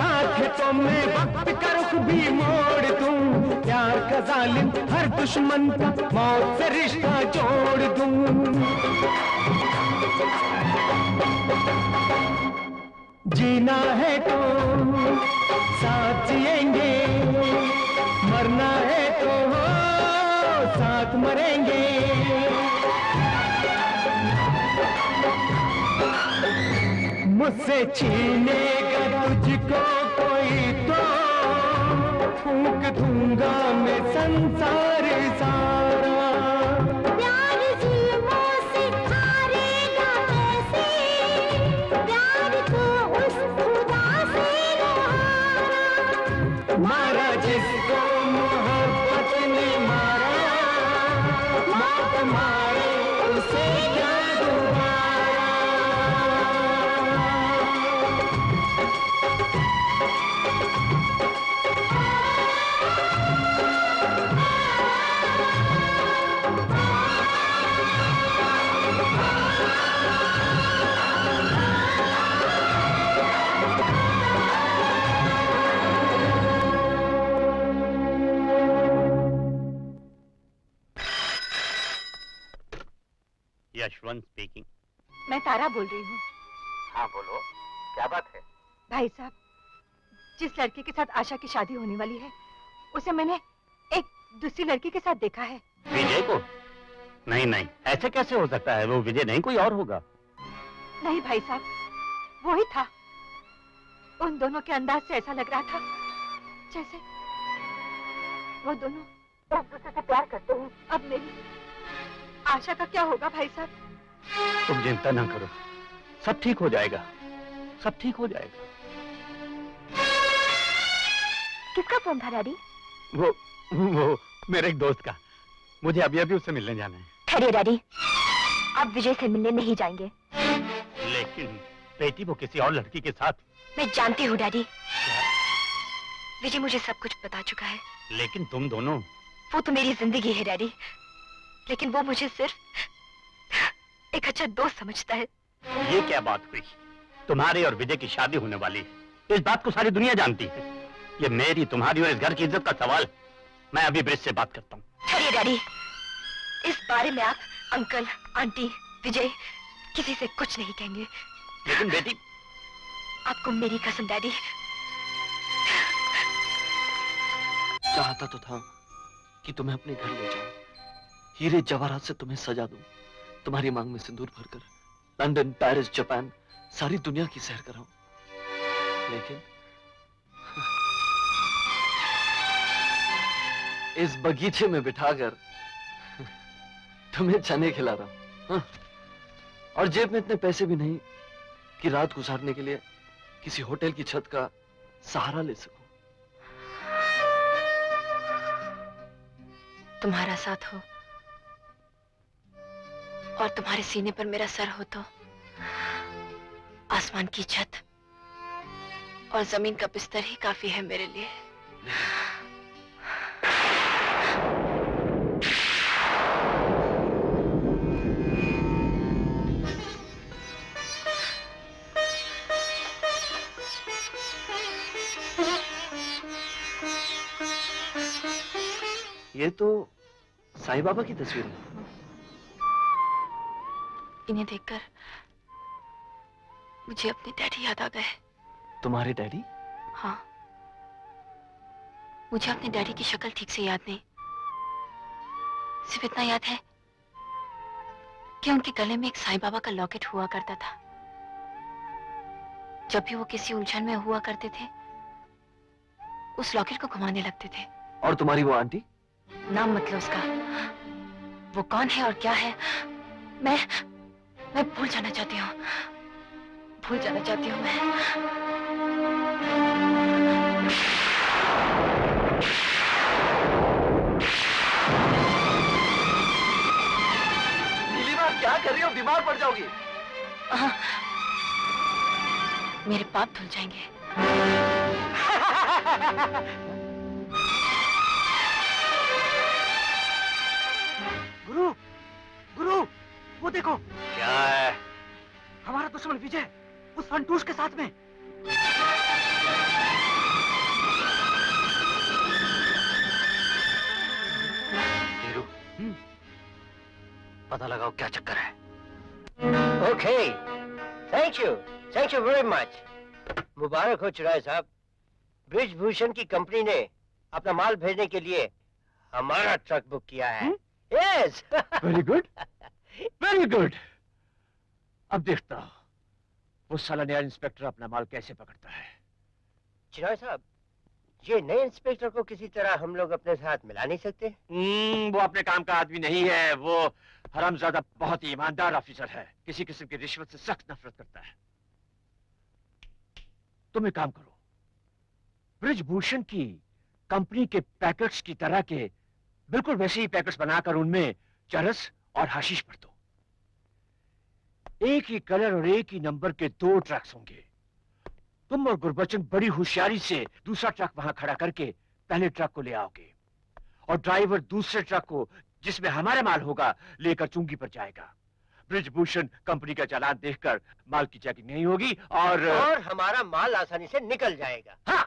साथ तो मैं वक्त का रुख भी मोड़ दूँ। प्यार का जालिम, हर दुश्मन का मौत से रिश्ता जोड़ दूँ। जीना है तो साथ जिएँगे, मरना है तो साथ मरेंगे। मुझसे छीनेगा तुझको कोई तो फूक दूँगा मैं संसार। मैं तारा बोल रही हूँ। हाँ बोलो। क्या बात है? भाई साहब जिस लड़के के साथ आशा की शादी होने वाली है उसे मैंने एक दूसरी लड़की के साथ देखा है। विजय को? नहीं नहीं। ऐसे कैसे हो सकता है? वो विजय नहीं कोई और होगा। नहीं भाई साहब वो ही था। उन दोनों के अंदाज से ऐसा लग रहा था जैसे वो दोनों एक दूसरे से प्यार करते हैं। अब मेरी आशा का क्या होगा भाई साहब? तुम चिंता ना करो। सब ठीक हो जाएगा। सब ठीक हो जाएगा। किसका फ़ोन था डैडी? वो वो मेरे एक दोस्त का। मुझे अभी अभी उससे मिलने जाना है। ठहरिए डैडी। अब विजय से मिलने नहीं जाएँगे। लेकिन बेटी वो किसी और लड़की के साथ। मैं जानती हूँ डैडी। विजय मुझे सब कुछ बता चुका है। लेकिन तुम दोनों वो तो मेरी ज़िंदगी है डैडी। लेकिन वो मुझे सिर्फ़ एक अच्छा दोस्त समझता है। ये क्या बात हुई? तुम्हारे और विजय की शादी होने वाली है। इस बात को सारी दुनिया जानती है। ये मेरी तुम्हारी और इस घर की इज़्ज़त का सवाल मैं अभी ब्रिज से बात करता हूँ। डैडी इस बारे में आप अंकल आंटी विजय किसी से कुछ नहीं कहेंगे। लेकिन बेटी आपको मेरी कसम डैडी। चाहता तो था कि तुम्हें अपने घर ले जाऊँ। हीरे जवाहरात से तुम्हें सजा दूँ। तुम्हारी मांग में सिंदूर भरकर लंदन, पेरिस, जापान, सारी दुनिया की सैर कराऊं लेकिन इस बगीचे में बिठाकर तुम्हें चने खिला रहा हूँ। हाँ? और जेब में इतने पैसे भी नहीं कि रात गुजारने के लिए किसी होटल की छत का सहारा ले सकूँ। तुम्हारा साथ हो। और तुम्हारे सीने पर मेरा सर हो तो आसमान की छत और ज़मीन का बिस्तर ही काफ़ी है मेरे लिए। ये तो साईं बाबा की तस्वीर है। इन्हें देखकर मुझे अपने डैडी याद आ गए। तुम्हारे डैडी? हाँ। मुझे अपने डैडी की शक्ल ठीक से याद नहीं। सिर्फ़ इतना याद है कि उनके गले में एक साईं बाबा का लॉकेट हुआ करता था। जब भी वो किसी उलझन में हुआ करते थे उस लॉकेट को घुमाने लगते थे। और तुम्हारी वो आंटी? नाम मतलब उसका। वो कौन है और क्या है? मैं मैं भूल जाना चाहती हूँ। भूल जाना चाहती हूँ मैं। क्या कर रही हो? बीमार पड़ जाओगी। हाँ, मेरे पाप धुल जाएँगे। गुरु गुरु। वो देखो। क्या है? हमारा दुश्मन विजय उस फंटूस के साथ में। हीरू पता लगाओ क्या चक्कर है। Okay thank you thank you very much मुबारक हो चुराय साहब। ब्रिजभूषण की कंपनी ने अपना माल भेजने के लिए हमारा ट्रक बुक किया है। Yes very good very good अब देखता हूँ वो साला नया इंस्पेक्टर अपना माल कैसे पकड़ता है। चिराय साहब ये नए इंस्पेक्टर को किसी तरह हम लोग अपने साथ मिला नहीं सकते? हम्म, वो अपने काम का आदमी नहीं है। वो हरामजादा बहुत ही ईमानदार ऑफिसर है। किसी किस्म की रिश्वत से सख्त नफरत करता है। तुम एक काम करो। ब्रिजभूषण की कंपनी के पैकेट्स की तरह के बिल्कुल वैसे ही पैकेट्स बनाकर उनमें चरस और हाशीश भर दो। एक ही कलर और एक ही नंबर के दो ट्रक्स होंगे। तुम और गुरबचन बड़ी होशियारी से दूसरा ट्रक वहाँ खड़ा करके पहले ट्रक को ले आओगे और ड्राइवर दूसरे ट्रक को जिसमें हमारा माल होगा लेकर चुंगी पर जाएगा। ब्रिजभूषण कंपनी का चालान देखकर माल की चेकिंग नहीं होगी और और हमारा माल आसानी से निकल जाएगा। हाँ।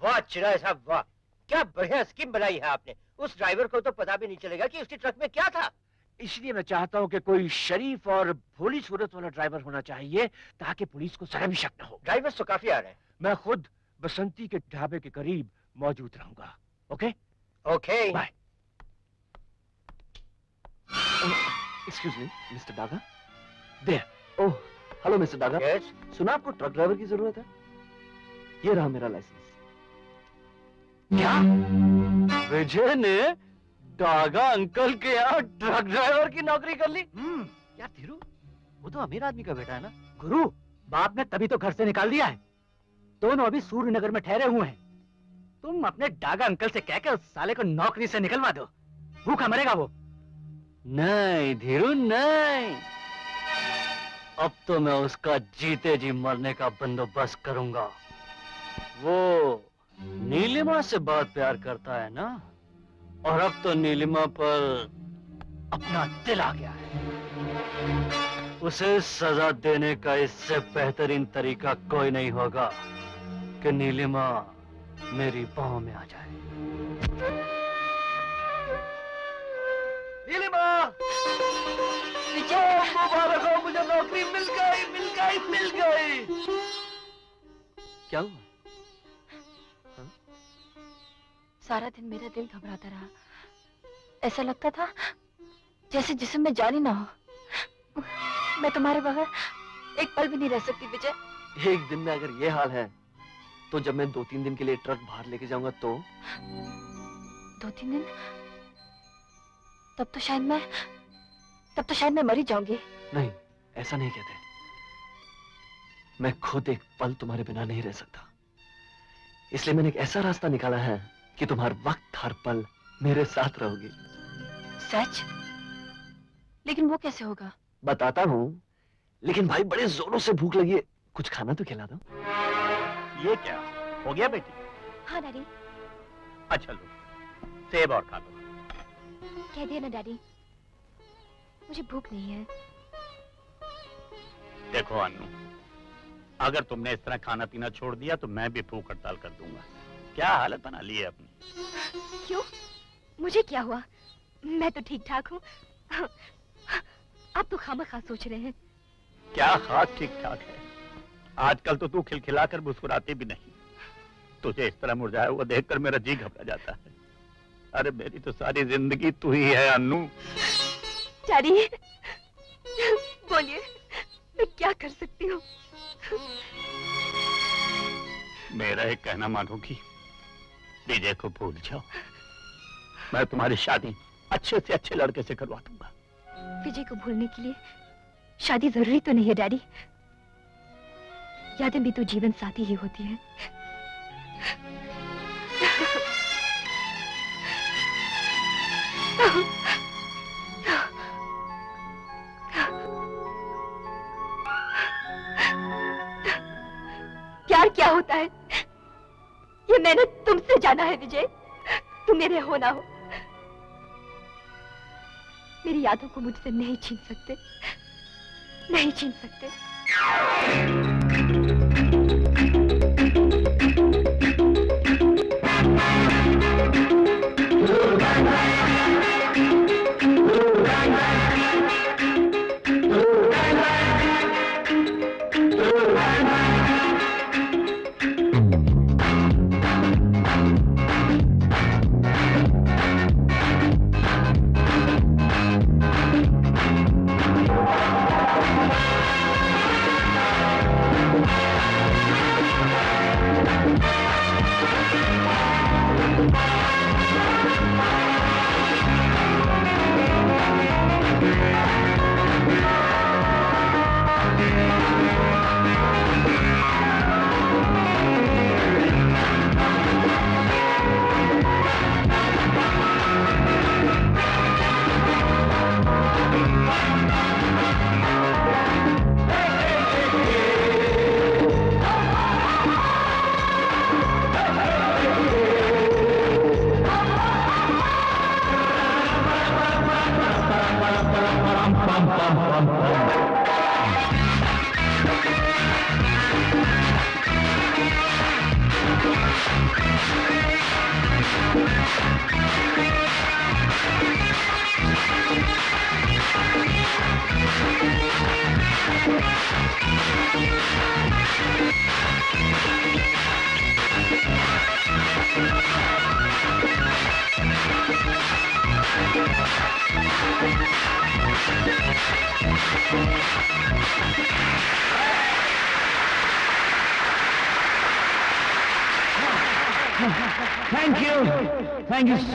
वाह चिराय साहब वाह। क्या बढ़िया स्कीम बनाई है आपने। उस ड्राइवर को तो पता भी नहीं चलेगा कि उसके ट्रक में क्या था। इसलिए मैं चाहता हूँ कि कोई शरीफ और भोली सूरत वाला ड्राइवर होना चाहिए ताकि पुलिस को जरा भी शक न हो। ड्राइवर तो काफ़ी आ रहे हैं। मैं खुद बसंती के ढाबे के करीब मौजूद रहूँगा okay? Okay. Bye. Excuse me mister Daga there oh hello mister Daga yes सुना आपको ट्रक ड्राइवर की ज़रूरत है? ये रहा मेरा लाइसेंस क्या? विजय ने डागा अंकल के यहाँ ट्रक ड्राइवर की नौकरी कर ली। हम्म यार धीरू? वो तो अमीर आदमी का बेटा है ना? गुरु बाप ने तभी तो घर से निकाल दिया है। दोनों अभी सूर्यनगर में ठहरे हुए हैं। तुम अपने डागा अंकल से कह के उस साले को नौकरी से निकलवा दो। भूखा मरेगा वो। नहीं धीरू नहीं। अब तो मैं उसका जीते जी मरने का बंदोबस्त करूँगा। वो नीलिमा से बहुत प्यार करता है ना? और अब तो नीलिमा पर अपना दिल आ गया है। उसे सजा देने का इससे बेहतरीन तरीका कोई नहीं होगा कि नीलिमा मेरी पाँव में आ जाए। नीलिमा! मुबारक हो मुझे नौकरी मिल गई मिल गई मिल गई। क्या हुआ? सारा दिन मेरा दिल घबराता रहा। ऐसा लगता था जैसे जिसम में जान ही ना हो। मैं तुम्हारे बगैर एक पल भी नहीं रह सकती विजय। एक दिन में अगर ये हाल है तो जब मैं दो तीन दिन के लिए ट्रक बाहर लेके जाऊँगा तो? दो तीन दिन? तब तो शायद मैं तब तो शायद मैं मर ही जाऊँगी। नहीं ऐसा नहीं कहते। मैं खुद एक पल तुम्हारे बिना नहीं रह सकता। इसलिए मैंने एक ऐसा रास्ता निकाला है कि तुम हर वक्त हर पल मेरे साथ रहोगी। सच? लेकिन वो कैसे होगा? बताता हूँ। लेकिन भाई बड़े जोरों से भूख लगी है। कुछ खाना तो खिला दो। ये क्या? हो गया बेटी? हाँ डैडी। अच्छा लो। सेब और खा लो। कह दिया ना डैडी। मुझे भूख नहीं है। देखो अन्नू अगर तुमने इस तरह खाना पीना छोड़ दिया तो मैं भी भूख हड़ताल कर दूँगा। क्या हालत बना ली है अपनी? क्यों? मुझे क्या हुआ? मैं तो ठीक ठाक हूँ। आप तो खामा खा सोच रहे हैं। क्या खास ठीक ठाक है? आजकल तो तू खिलखिलाकर मुस्कुराती भी नहीं। तुझे इस तरह मुरझाया हुआ देखकर मेरा जी घबरा जाता है। अरे मेरी तो सारी ज़िंदगी तू ही है अन्नू। बोलिए मैं क्या कर सकती हूँ? मेरा एक कहना मानोगी। विजय को भूल जाओ। मैं तुम्हारी शादी अच्छे से अच्छे लड़के से करवा दूँगा। विजय को भूलने के लिए शादी ज़रूरी तो नहीं है, डैडी। यादें भी तो जीवन साथी ही होती है। प्यार क्या होता है? ये मैंने तुमसे जाना है, विजय। तुम मेरे हो ना हो। मेरी यादों को मुझसे नहीं छीन सकते। नहीं छीन सकते।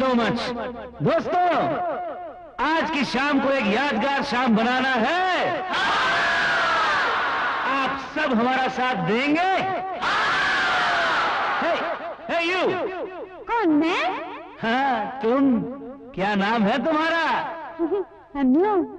सो मच दोस्तों आज की शाम को एक यादगार शाम बनाना है। आप सब हमारा साथ देंगे। हे यू कौन मैं? हाँ तुम। क्या नाम है तुम्हारा? <laughs> अनु अनु।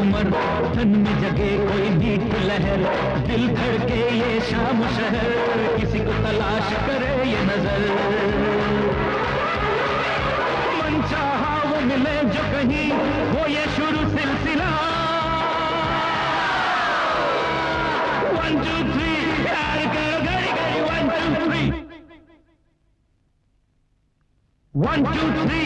उमर तन में जगे कोई भी लहर, दिल धड़के ये शाम शहर, किसी को तलाश करे ये नज़र। मन चाहा वो मिले जो कहीं हो ये शुरू सिलसिला। वन टू थ्री प्यार कर घड़ी गई one two three one two three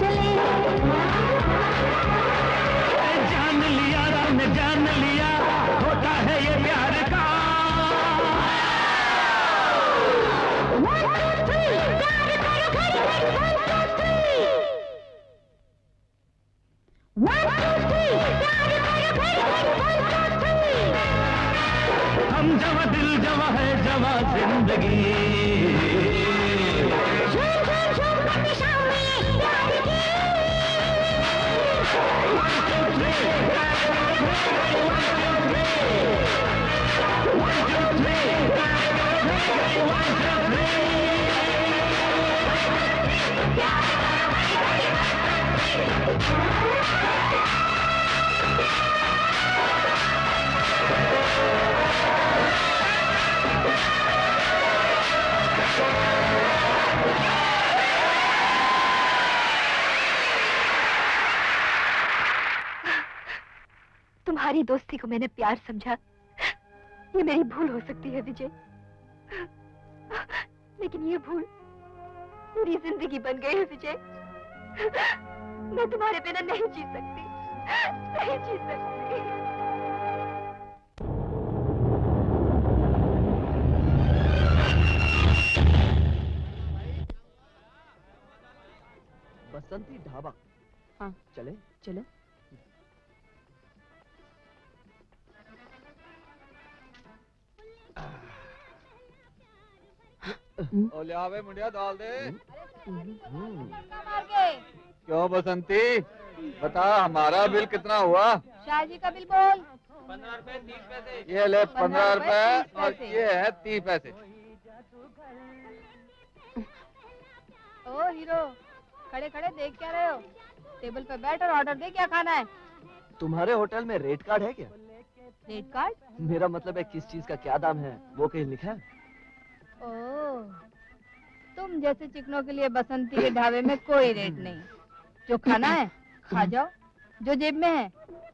चले मैंने प्यार समझा। ये मेरी भूल हो सकती है विजय। लेकिन ये भूल पूरी ज़िंदगी बन गई है विजय। मैं तुम्हारे बिना नहीं जी सकती। नहीं जी सकती। बसंती ढाबा। हाँ। चले? चलो। ओ ले मुंडिया डाल दे। मार क्यों बसंती? बता हमारा बिल कितना हुआ? शाह जी का बिल बोल। ये ले पंद्रह रुपए और पैसे। ये है तीस पैसे। ओ हीरो खड़े खड़े देख क्या रहे हो? टेबल पे बैठ और ऑर्डर दे क्या खाना है? तुम्हारे होटल में रेट कार्ड है क्या? रेट कार्ड मेरा मतलब है किस चीज़ का क्या दाम है वो कहीं लिखा है? तुम जैसे चिकनों के लिए बसंती के ढाबे में कोई रेट नहीं। जो खाना है खा जाओ। जो जेब में है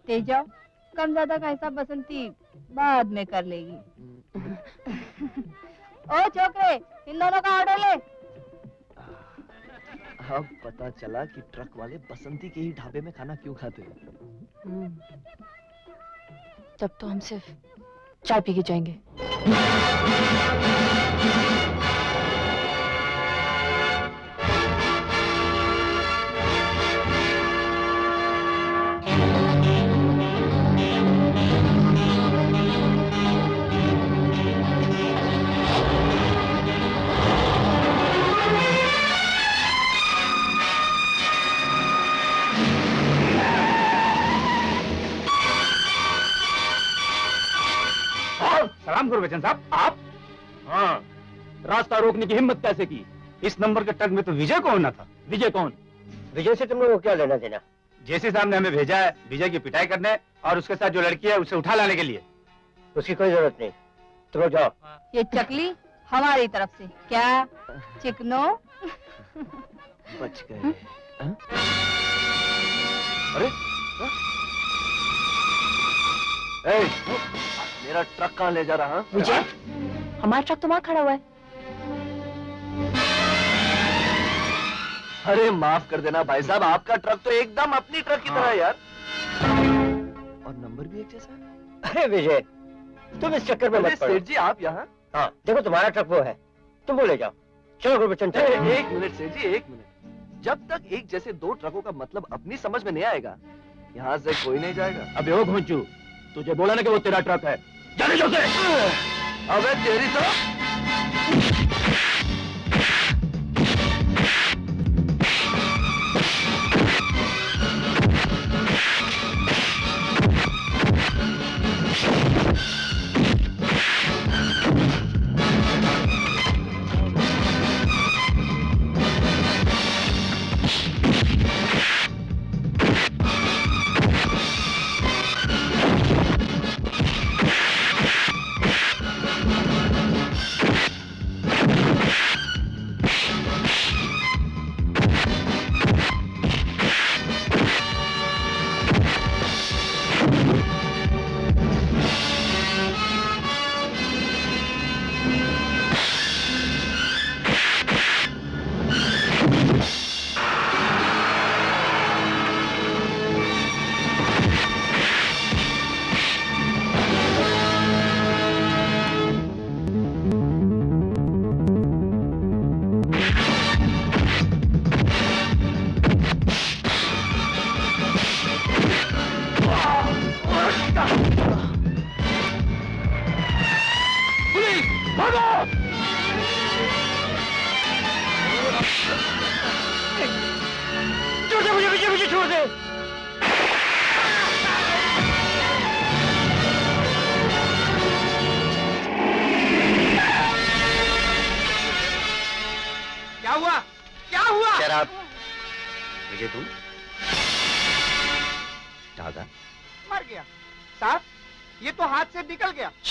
दे जाओ। कम ज़्यादा का हिसाब बसंती बाद में कर लेगी। <laughs> ओ छोकरे इन दोनों का ऑर्डर ले। अब पता चला कि ट्रक वाले बसंती के ही ढाबे में खाना क्यों खाते हैं। हम्म। तब तो हम सिर्फ़ चाय पी के जाएँगे। सलाम गुरबचन साहब। आप? हाँ। रास्ता रोकने की हिम्मत कैसे की? इस नंबर के ट्रक में तो विजय को होना था? विजय कौन? विजय से तुम लोगों को क्या लेना देना? जैसे साहब ने हमें भेजा है विजय की पिटाई करने और उसके साथ जो लड़की है उसे उठा लाने के लिए। उसकी कोई ज़रूरत नहीं। तुम लोग जाओ। ये चकली हमारी तरफ़ से। क्या? चिकनो? बच गए। हाँ? अरे? ए, मेरा ट्रक कहाँ ले जा रहा हाँ? विजय हमारा ट्रक तो वहाँ खड़ा हुआ है। अरे माफ़ कर देना भाई साहब आपका ट्रक तो एकदम अपनी ट्रक की तरह है यार। और नंबर भी एक जैसा? है अरे विजय तुम इस चक्कर में मत पड़ो। सेठ जी आप यहाँ? हाँ। देखो तुम्हारा ट्रक वो है। तुम वो ले जाओ। चलो गुरबचन चलो। एक मिनट सेठ जी एक मिनट। जब तक एक जैसे दो ट्रकों का मतलब अपनी समझ में नहीं आएगा यहाँ से कोई नहीं जाएगा। अबे ओ घोंचू तुझे बोला ना कि वो तेरा ट्रक है। जाने जो से अबे तेरी तो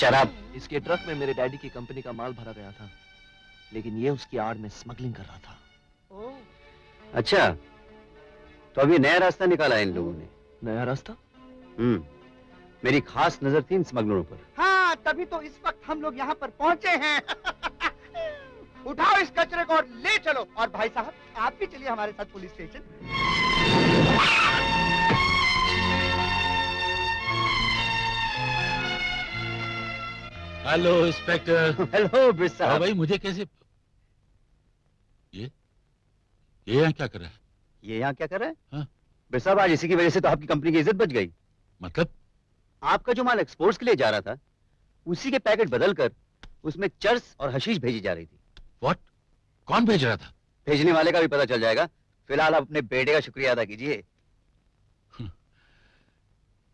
शराब। इसके ट्रक में मेरे डैडी की कंपनी का माल भरा गया था लेकिन ये उसकी आड़ में स्मगलिंग कर रहा था। ओह। अच्छा तो अभी नया रास्ता निकाला इन लोगों ने। नया रास्ता? हम्म मेरी खास नज़र थी इन स्मगलरों पर। हाँ तभी तो इस वक्त हम लोग यहाँ पर पहुँचे हैं। <laughs> उठाओ इस कचरे को और ले चलो। और भाई साहब आप भी चलिए हमारे साथ police station. Hello inspector hello Brij हाँ भाई मुझे कैसे ये? ये यहाँ क्या कर रहा है? ये यहाँ क्या कर रहे हैं? हाँ? ब्रिज साहब आज इसी की वजह से तो आपकी कंपनी की इज़्ज़त बच गई। मतलब? आपका जो माल एक्सपोर्ट्स के लिए जा रहा था उसी के पैकेट बदल कर उसमें चर्स और हशीश भेजी जा रही थी। व्हाट कौन भेज रहा था? भेजने वाले का भी पता चल जाएगा। फ़िलहाल आप अपने बेटे का शुक्रिया अदा कीजिए।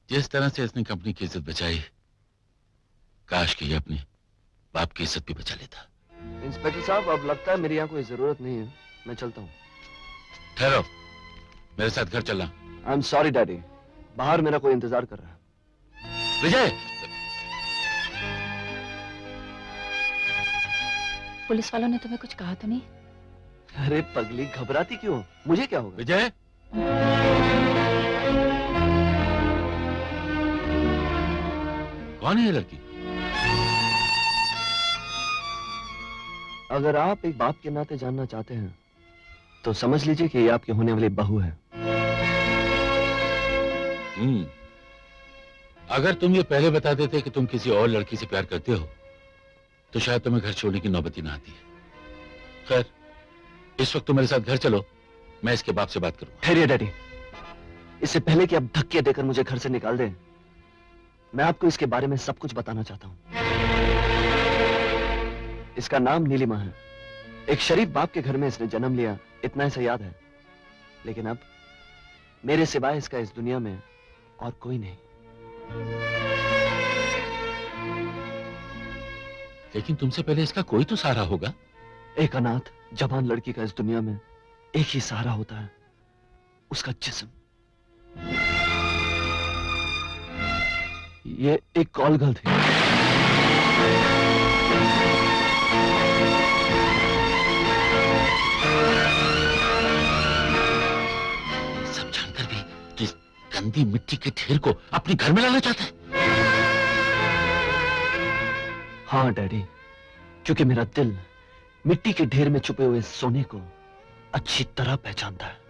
जिस तरह से इसने कंपनी की इज़्ज़त बचाई काश कि ये अपने बाप की इज़्ज़त भी बचा लेता। इंस्पेक्टर साहब अब लगता है मेरी यहाँ कोई ज़रूरत नहीं है। मैं चलता हूँ। ठहरो। मेरे साथ घर चलना। आई एम सॉरी डैडी बाहर मेरा कोई इंतज़ार कर रहा है। विजय! पुलिस वालों ने तुम्हें कुछ कहा तो नहीं? अरे पगली घबराती क्यों? मुझे क्या होगा? विजय! कौन है ये लड़की? अगर आप एक बाप के नाते जानना चाहते हैं तो समझ लीजिए कि ये आपकी होने वाली बहू है। हम्म। अगर तुम ये पहले बता देते कि तुम किसी और लड़की से प्यार करते हो तो शायद तुम्हें घर छोड़ने की नौबत ही ना आती है। खैर इस वक्त तुम मेरे साथ घर चलो मैं इसके बाप से बात करूँगा। ठहरिए डैडी इससे पहले कि आप धक्के देकर मुझे घर से निकाल दें मैं आपको इसके बारे में सब कुछ बताना चाहता हूँ। इसका नाम नीलिमा है। एक शरीफ बाप के घर में इसने जन्म लिया इतना ऐसा याद है। लेकिन अब मेरे सिवाय इसका इस दुनिया में और कोई नहीं। लेकिन तुमसे पहले इसका कोई तो सहारा होगा। एक अनाथ जवान लड़की का इस दुनिया में एक ही सहारा होता है। उसका जिस्म। ये एक कॉल गर्ल थी। गंदी मिट्टी के ढेर को अपने घर में लाना चाहता है। हाँ डैडी। क्योंकि मेरा दिल मिट्टी के ढेर में छुपे हुए सोने को अच्छी तरह पहचानता है।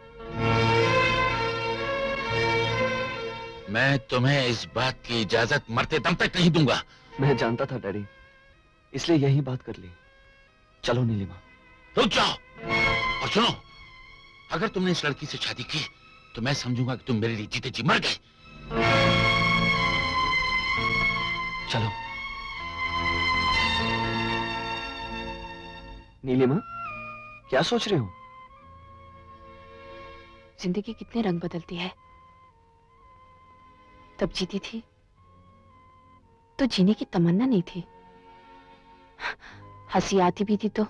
मैं तुम्हें इस बात की इजाज़त मरते दम तक नहीं दूँगा। मैं जानता था डैडी। इसलिए यही बात कर ली। चलो नीलिमा। रुक जाओ। और सुनो अगर तुमने इस लड़की से शादी की तो मैं समझूँगा कि तुम मेरे लिए जीते जी मर गए। चलो। नीलिमा क्या सोच रहे हो? ज़िंदगी कितने रंग बदलती है। तब जीती थी तो जीने की तमन्ना नहीं थी। हँसी आती भी थी तो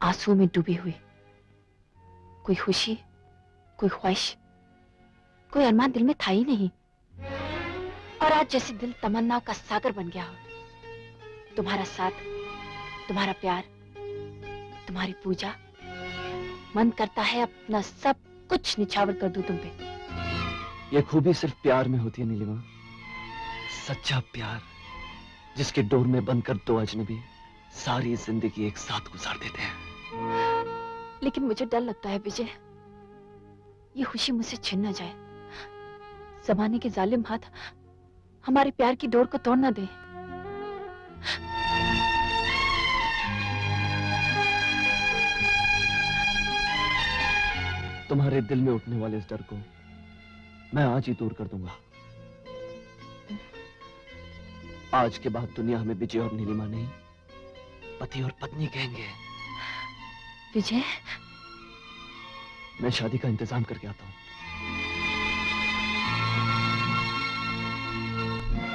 आँसू में डूबी हुई। कोई खुशी कोई ख्वाहिश कोई अरमान दिल में था ही नहीं। और आज जैसे दिल तमन्नाओं का सागर बन गया हो तुम्हारा साथ तुम्हारा प्यार तुम्हारी पूजा मन करता है अपना सब कुछ निछावर कर दूँ तुम पे। ये खूबी सिर्फ़ प्यार में होती है नीलिमा। सच्चा प्यार जिसके डोर में बनकर दो अजनबी सारी ज़िंदगी एक साथ गुजार देते हैं। लेकिन मुझे डर लगता है विजय। ये खुशी मुझसे छिन ना जाए। जमाने के जालिम हाथ हमारे प्यार की डोर को तोड़ ना दे। तुम्हारे दिल में उठने वाले इस डर को मैं आज ही दूर कर दूँगा। आज के बाद दुनिया हमें विजय और नीलिमा नहीं पति और पत्नी कहेंगे। विजय? मैं शादी का इंतज़ाम करके आता हूँ।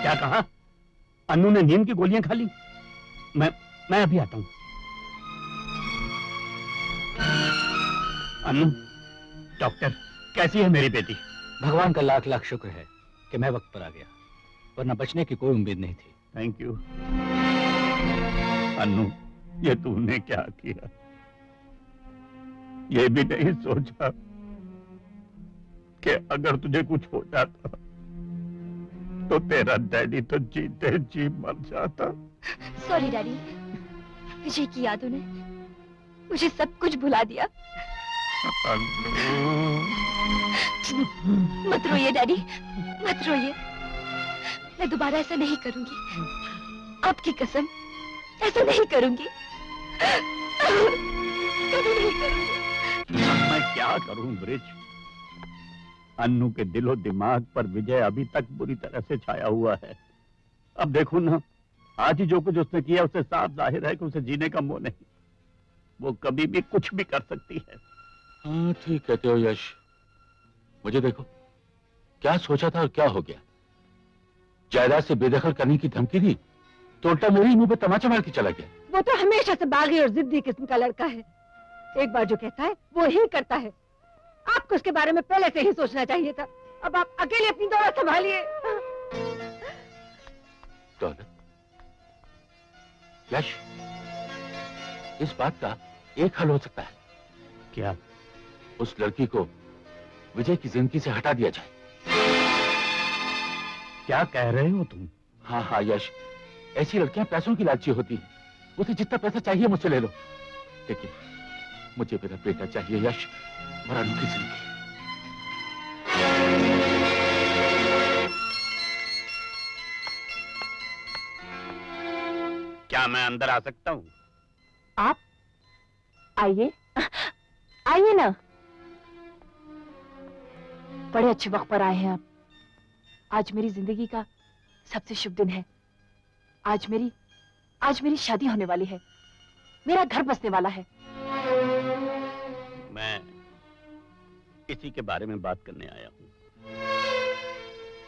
क्या कहा? अन्नू ने नीम की गोलियाँ खा ली। मैं मैं अभी आता हूँ। अन्नू डॉक्टर कैसी है मेरी बेटी? भगवान का लाख लाख शुक्र है कि मैं वक्त पर आ गया वरना बचने की कोई उम्मीद नहीं थी। थैंक यू अन्नू ये तूने क्या किया? ये भी नहीं सोचा कि अगर तुझे कुछ हो जाता तो तेरा डैडी तो जीते जी मर जाता। सॉरी डैडी विजय की यादों ने मुझे सब कुछ भुला दिया। मत रोइए डैडी मत रोइए। मैं दोबारा ऐसा नहीं करूँगी। आपकी कसम, ऐसा नहीं करूँगी। कभी नहीं करूँगी। अब मैं क्या करूँ ब्रिज? अन्नू के दिलो दिमाग पर विजय अभी तक बुरी तरह से छाया हुआ है। अब देखो ना आज ही जो कुछ उसने किया उससे साफ़ ज़ाहिर है कि उसे जीने का मोह नहीं। वो कभी भी कुछ भी कर सकती है। हाँ ठीक कहते हो यश। मुझे देखो क्या सोचा था और क्या हो गया? जायदाद से बेदखल करने की धमकी दी तो उल्टा मेरे मुँह पे तमाचा मार के चला गया। वो तो हमेशा से बागी और जिद्दी किस्म का लड़का है। एक बार जो कहता है वो ही करता है। आपको उसके बारे में पहले से ही सोचना चाहिए था। अब आप अकेले अपनी दौलत संभालिए। दौलत? यश इस बात का एक हल हो सकता है। क्या? उस लड़की को विजय की ज़िंदगी से हटा दिया जाए। क्या कह रहे हो तुम? हाँ हाँ यश ऐसी लड़कियाँ पैसों की लालची होती है। उसे जितना पैसा चाहिए मुझसे ले लो। लेकिन मुझे मेरा बेटा चाहिए यश। मरानू की ज़िंदगी। क्या मैं अंदर आ सकता हूँ? आप? आइए। आइए ना। बड़े अच्छे वक्त पर आए हैं आप। आज मेरी ज़िंदगी का सबसे शुभ दिन है। आज मेरी आज मेरी शादी होने वाली है। मेरा घर बसने वाला है। मैं इसी के बारे में बात करने आया हूँ।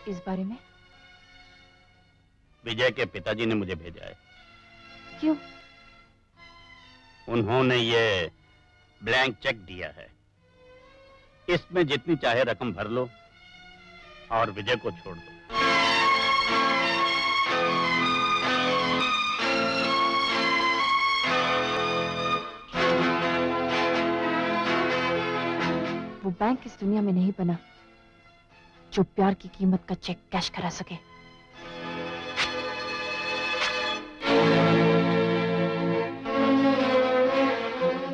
इस बारे में? विजय के पिताजी ने मुझे भेजा है। क्यों? उन्होंने ये ब्लैंक चेक दिया है। इसमें जितनी चाहे रकम भर लो और विजय को छोड़ दो। वो बैंक इस दुनिया में नहीं बना जो प्यार की कीमत का चेक कैश करा सके।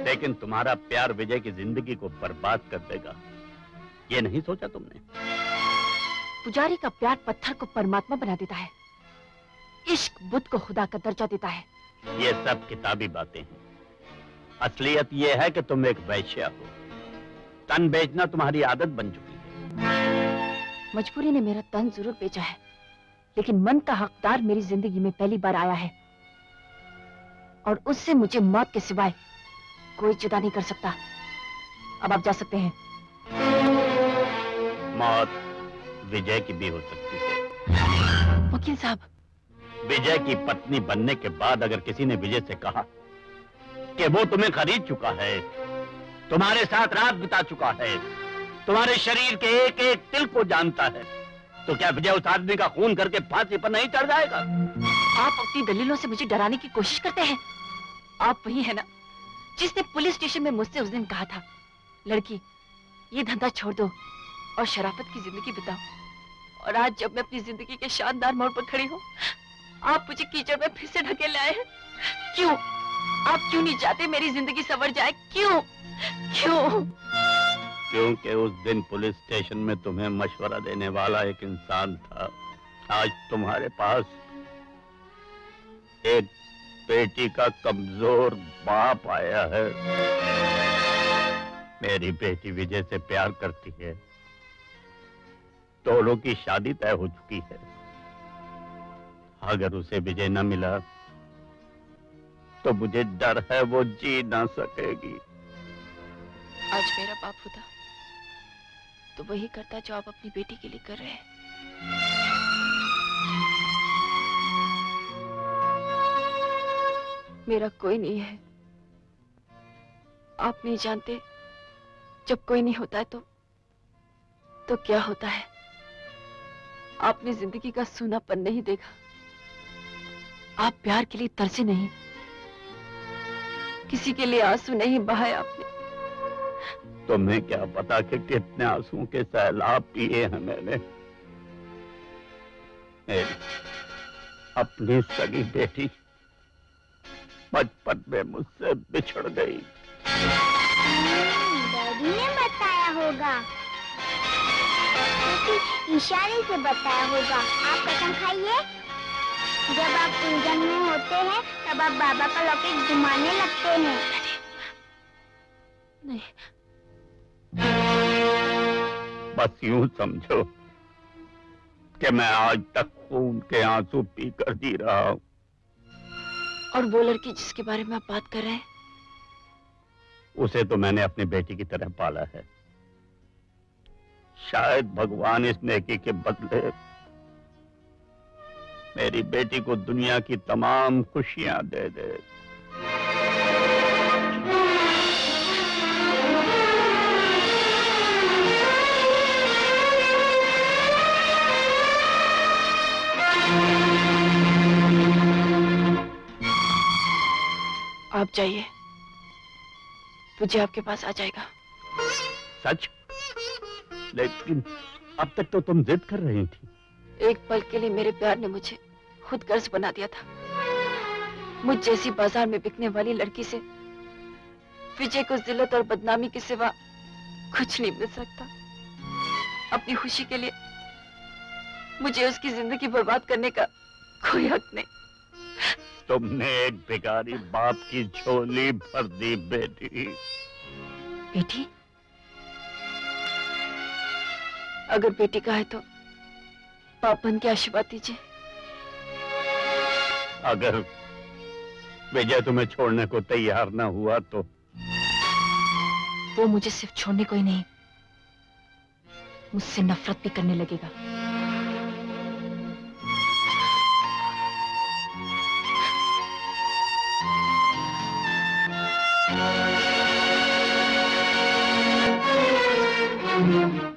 लेकिन तुम्हारा प्यार विजय की ज़िंदगी को बर्बाद कर देगा। ये नहीं सोचा तुमने? पुजारी का प्यार पत्थर को परमात्मा बना देता है। इश्क बुद्ध को खुदा का दर्जा देता है। ये सब किताबी बातें हैं। असलियत यह है कि तुम एक वैश्या हो। तन बेचना तुम्हारी आदत बन चुकी है। मजबूरी ने मेरा तन ज़रूर बेचा है लेकिन मन का हकदार मेरी ज़िंदगी में पहली बार आया है। और उससे मुझे मौत के सिवाय कोई जुदा नहीं कर सकता। अब आप जा सकते हैं। मौत विजय की भी हो सकती है। वकील साहब। विजय की पत्नी बनने के बाद अगर किसी ने विजय से कहा कि वो तुम्हें खरीद चुका है तुम्हारे साथ रात बिता चुका है। तुम्हारे शरीर के एक एक तिल को जानता है। तो क्या विजय उस आदमी का खून करके फांसी पर नहीं चढ़ जाएगा? आप अपनी दलीलों से मुझे डराने की कोशिश करते हैं। आप वही है ना, जिसने पुलिस स्टेशन में मुझसे उस दिन कहा था, लड़की, ये धंधा छोड़ दो और शराफत की ज़िंदगी बिताओ। और आज जब मैं अपनी ज़िंदगी के शानदार मोड़ पर खड़ी हूँ, आप मुझे कीचड़ में फिर से ढकेले आए हैं। क्यों? आप क्यों नहीं चाहते मेरी ज़िंदगी सवर जाए? क्यों? क्यों? क्योंकि उस दिन पुलिस स्टेशन में तुम्हें मशवरा देने वाला एक इंसान था। आज तुम्हारे पास एक बेटी का कमज़ोर बाप आया है। मेरी बेटी विजय से प्यार करती है। दोनों की शादी तय हो चुकी है। अगर उसे विजय न मिला तो मुझे डर है, वो जी ना सकेगी। आज मेरा बाप होता तो वही करता जो आप अपनी बेटी के लिए कर रहे हैं। मेरा कोई नहीं है। आप नहीं जानते, जब कोई नहीं होता है तो तो क्या होता है? आपने ज़िंदगी का सूनापन नहीं देखा। आप प्यार के लिए तरसे नहीं। किसी के लिए आँसू नहीं बहाए आपने तुम्हें क्या पता कि कितने आँसू के सैलाब पिए हैं मैंने? अपनी सगी बेटी बचपन में मुझसे बिछड़ गई। डैडी ने बताया होगा। इशारे से बताया होगा। आप कसम खाइए। जब आप उलझन में होते हैं तब आप बाबा का लॉकेट घुमाने लगते हैं। नहीं बस यूँ समझो कि मैं आज तक खून के आँसू पीकर जी रहा हूँ। और वो लड़की जिसके बारे में आप बात कर रहे हैं? उसे तो मैंने अपनी बेटी की तरह पाला है। शायद भगवान इस नेकी के बदले मेरी बेटी को दुनिया की तमाम खुशियाँ दे दे। आप जाइए। मुझे आपके पास आ जाएगा। सच? लेकिन अब तक तो तुम जिद कर रही थी। एक पल के लिए मेरे प्यार ने मुझे खुद गर्ज बना दिया था। मुझ जैसी बाज़ार में बिकने वाली लड़की से विजय को जिल्लत और बदनामी के सिवा कुछ नहीं मिल सकता। अपनी खुशी के लिए मुझे उसकी ज़िंदगी बर्बाद करने का कोई हक नहीं। तुमने एक भिखारी बाप की झोली भर दी बेटी। बेटी? अगर बेटी का है तो पाप बन के आशीर्वाद दीजिए। अगर विजय तुम्हें छोड़ने को तैयार ना हुआ तो? वो मुझे सिर्फ़ छोड़ने को ही नहीं मुझसे नफरत भी करने लगेगा।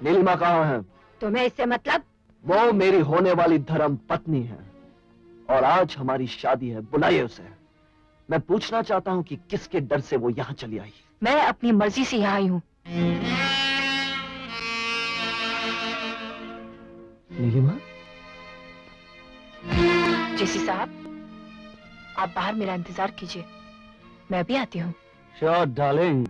नीलिमा कहाँ है? तुम्हें इससे मतलब? वो मेरी होने वाली धर्म पत्नी है। और आज हमारी शादी है बुलाइए उसे। मैं पूछना चाहता हूँ कि किसके डर से वो यहाँ चली आई? मैं अपनी मर्ज़ी से यहाँ आई हूँ। नीलिमा जेसी साहब आप बाहर मेरा इंतज़ार कीजिए। मैं भी आती हूँ। श्योर डार्लिंग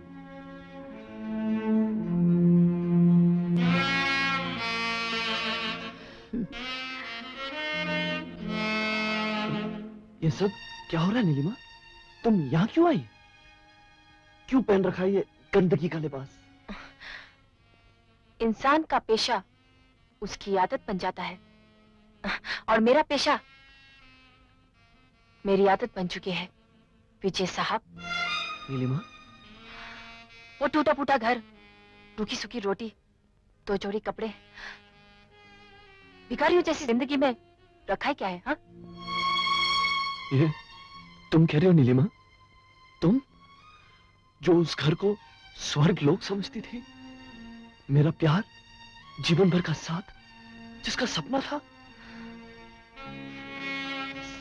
ये सब क्या हो रहा है नीलिमा? तुम यहाँ क्यों आई? क्यों पहन रखा है ये गंदगी का लिबास? इंसान का पेशा उसकी आदत बन जाता है। और मेरा पेशा मेरी आदत बन चुकी है विजय साहब। नीलिमा? वो टूटा फूटा घर रूखी सूखी रोटी दो जोड़ी कपड़े भिखारियों जैसी ज़िंदगी में रखा है क्या है हाँ? ये? तुम कह रहे हो नीलिमा? तुम? जो उस घर को स्वर्ग लोग समझती थी? मेरा प्यार जीवन भर का साथ जिसका सपना था?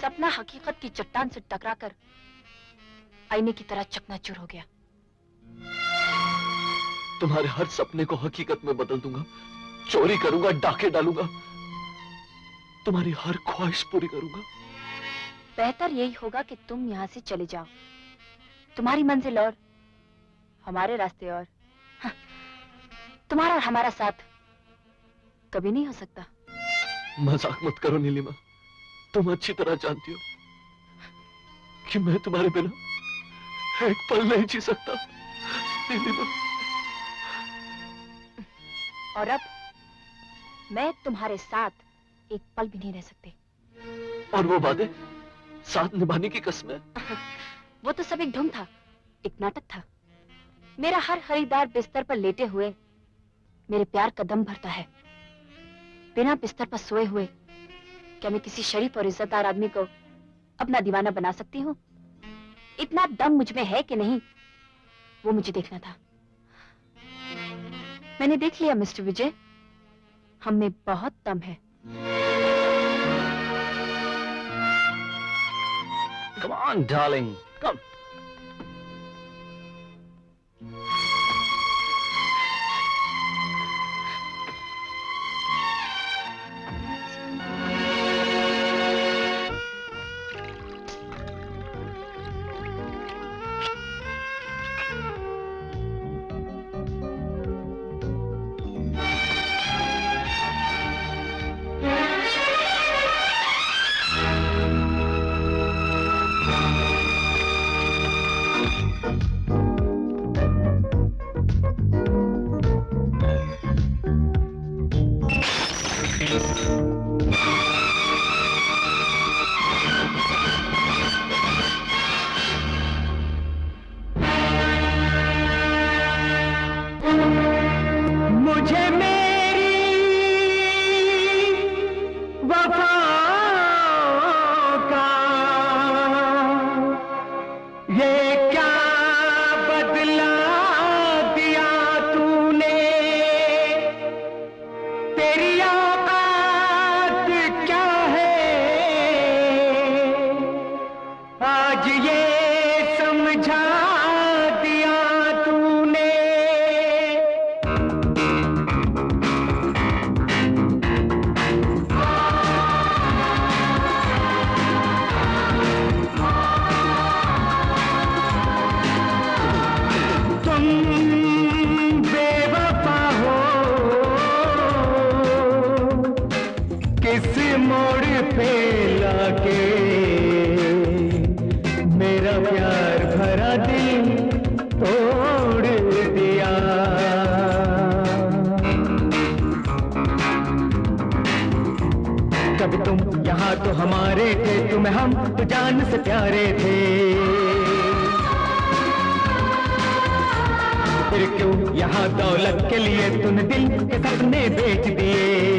सपना हकीकत की चट्टान से टकराकर आईने की तरह चकनाचूर हो गया। तुम्हारे हर सपने को हकीकत में बदल दूँगा चोरी करूँगा डाके डालूँगा। तुम्हारी हर ख्वाहिश पूरी करूँगा। बेहतर यही होगा कि तुम यहाँ से चले जाओ। तुम्हारी मंजिल और हमारे रास्ते और हाँ, तुम्हारा और हमारा साथ कभी नहीं हो सकता। मज़ाक मत करो नीलिमा। तुम अच्छी तरह जानती हो कि मैं तुम्हारे बिना एक पल नहीं जी सकता। नीलिमा। और अब मैं तुम्हारे साथ एक पल भी नहीं रह सकती। और वो बातें साथ निभाने की कसम है। <laughs> वो तो सब एक ढोंग था, एक नाटक था। मेरा हर खरीदार बिस्तर पर लेटे हुए, मेरे प्यार का दम भरता है। बिना बिस्तर पर सोए हुए, क्या मैं किसी शरीफ और इज्जतदार आदमी को अपना दीवाना बना सकती हूँ? इतना दम मुझमें है कि नहीं, वो मुझे देखना था। मैंने देख लिया, मिस्टर विजय। हम में बहुत दम है। Come on, darling. Come. किस मोड़ पे लाके। मेरा प्यार भरा दिल तोड़ दिया। कभी तुम यहाँ तो हमारे थे तुम हम तो जान से प्यारे थे। फिर क्यों यहाँ दौलत के लिए तुम दिल के सपने बेच दिए?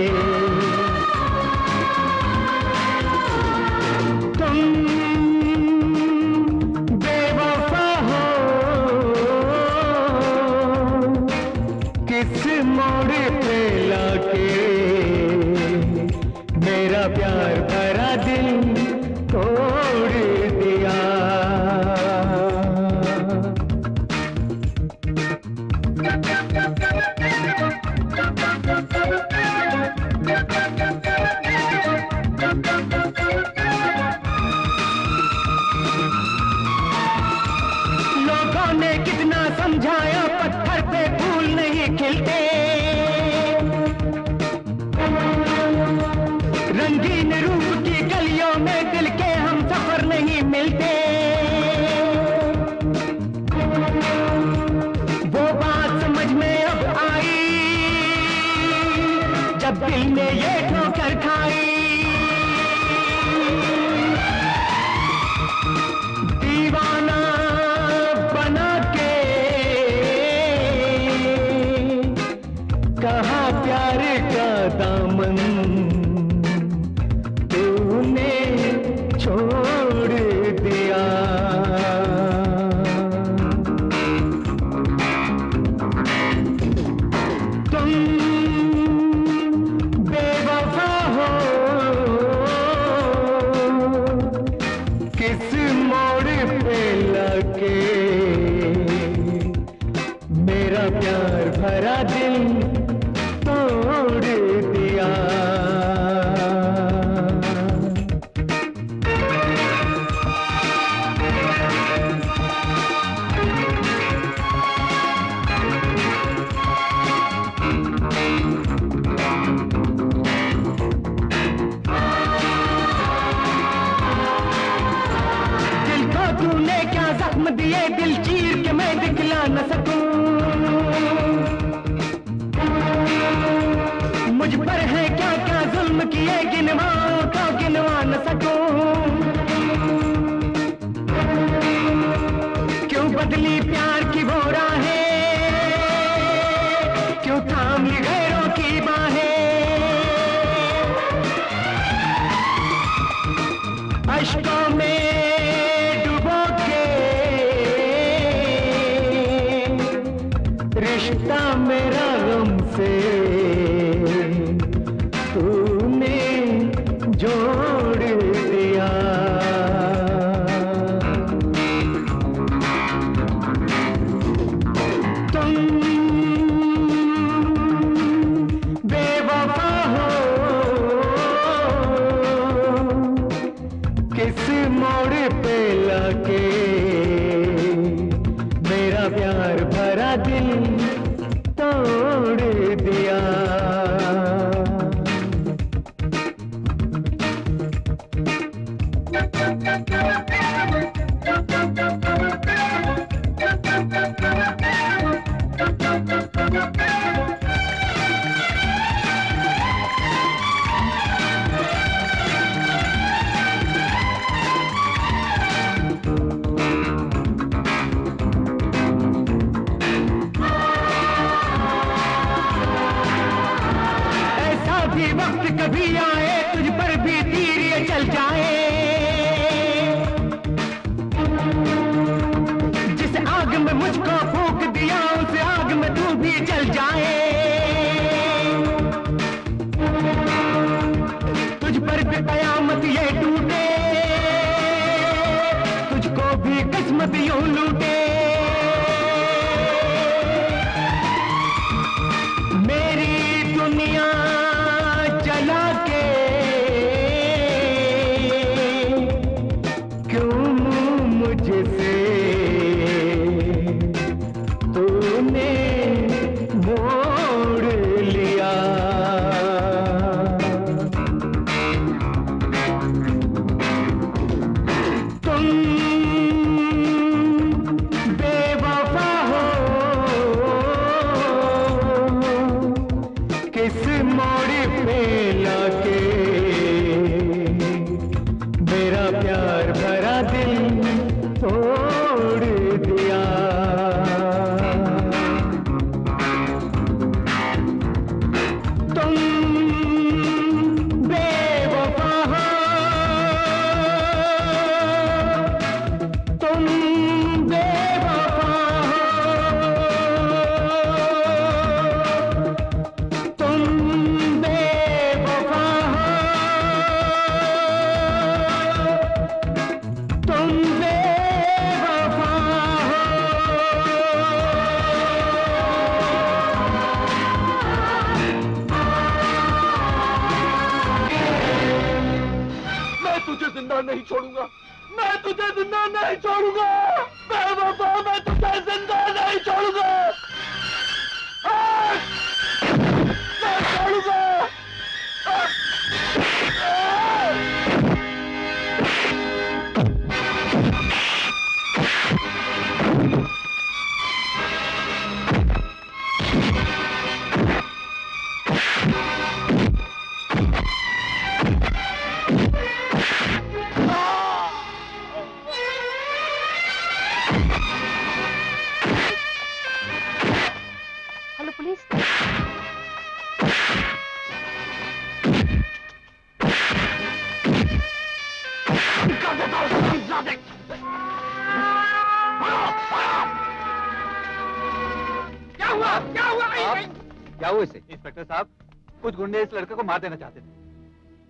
देना चाहते थे।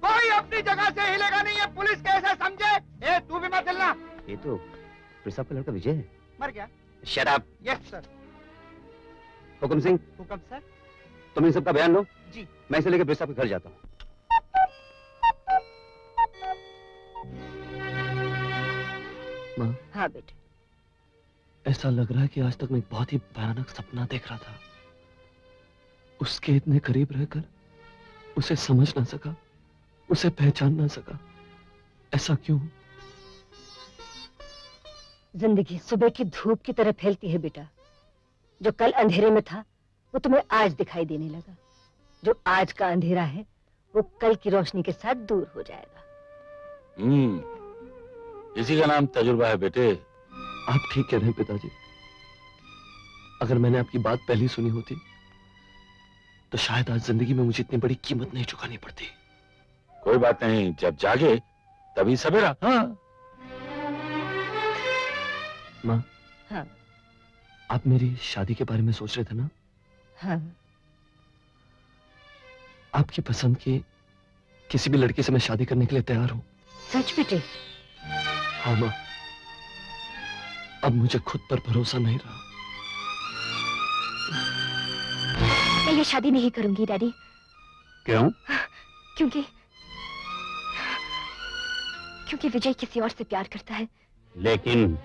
कोई अपनी जगह से हिलेगा नहीं है पुलिस कैसे समझे? ए तू भी मत हिलना। ये तो साहब का लड़का विजय है। मर गया। शराब यस सर हुकुम सिंह। हुक्म सर तुम इन सबका बयान लो। जी। मैं इसे लेकर साहब के घर जाता हूँ। माँ। हाँ बेटे। ऐसा लग रहा है कि आज तक मैं बहुत ही भयानक सपना देख रहा था। उसके इतने करीब रहकर उसे समझ ना सका उसे पहचान ना सका। ऐसा क्यों? ज़िंदगी सुबह की धूप की तरह फैलती है बेटा। जो कल अंधेरे में था वो तुम्हें आज दिखाई देने लगा। जो आज का अंधेरा है वो कल की रोशनी के साथ दूर हो जाएगा। हम्म इसी का नाम तजुर्बा है बेटे। आप ठीक कह रहे हैं पिताजी। अगर मैंने आपकी बात पहले सुनी होती तो शायद आज ज़िंदगी में मुझे इतनी बड़ी कीमत नहीं चुकानी पड़ती। कोई बात नहीं जब जागे तभी सवेरा। हाँ। माँ हाँ। आप मेरी शादी के बारे में सोच रहे थे ना? हाँ। आपकी पसंद की किसी भी लड़की से मैं शादी करने के लिए तैयार हूँ। सच बेटे? हाँ माँ। अब मुझे खुद पर भरोसा नहीं रहा। मैं ये शादी नहीं करूँगी डैडी। क्यों? क्योंकि क्योंकि विजय किसी और से प्यार करता है। लेकिन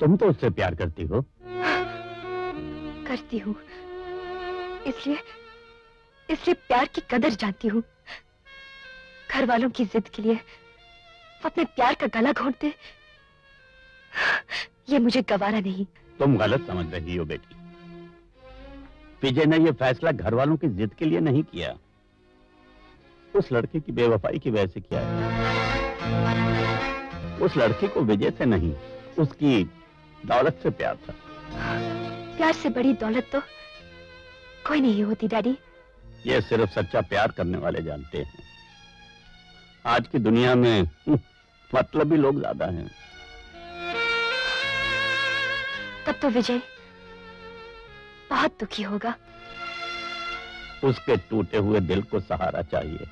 तुम तो उससे प्यार करती हो। करती हूँ। इसलिए इसलिए प्यार की कदर जानती हूँ। घर वालों की जिद के लिए अपने प्यार का गला घोंटते। ये मुझे गवारा नहीं। तुम गलत समझ रही हो बेटी। विजय ने यह फैसला घर वालों की जिद के लिए नहीं किया। उस लड़के की बेवफाई की वजह से किया है। उस लड़के को विजय से नहीं उसकी दौलत से प्यार था। प्यार से बड़ी दौलत तो कोई नहीं होती डैडी। ये सिर्फ़ सच्चा प्यार करने वाले जानते हैं। आज की दुनिया में मतलब मतलबी लोग ज़्यादा हैं। तब तो विजय बहुत दुखी होगा। उसके टूटे हुए दिल को सहारा चाहिए।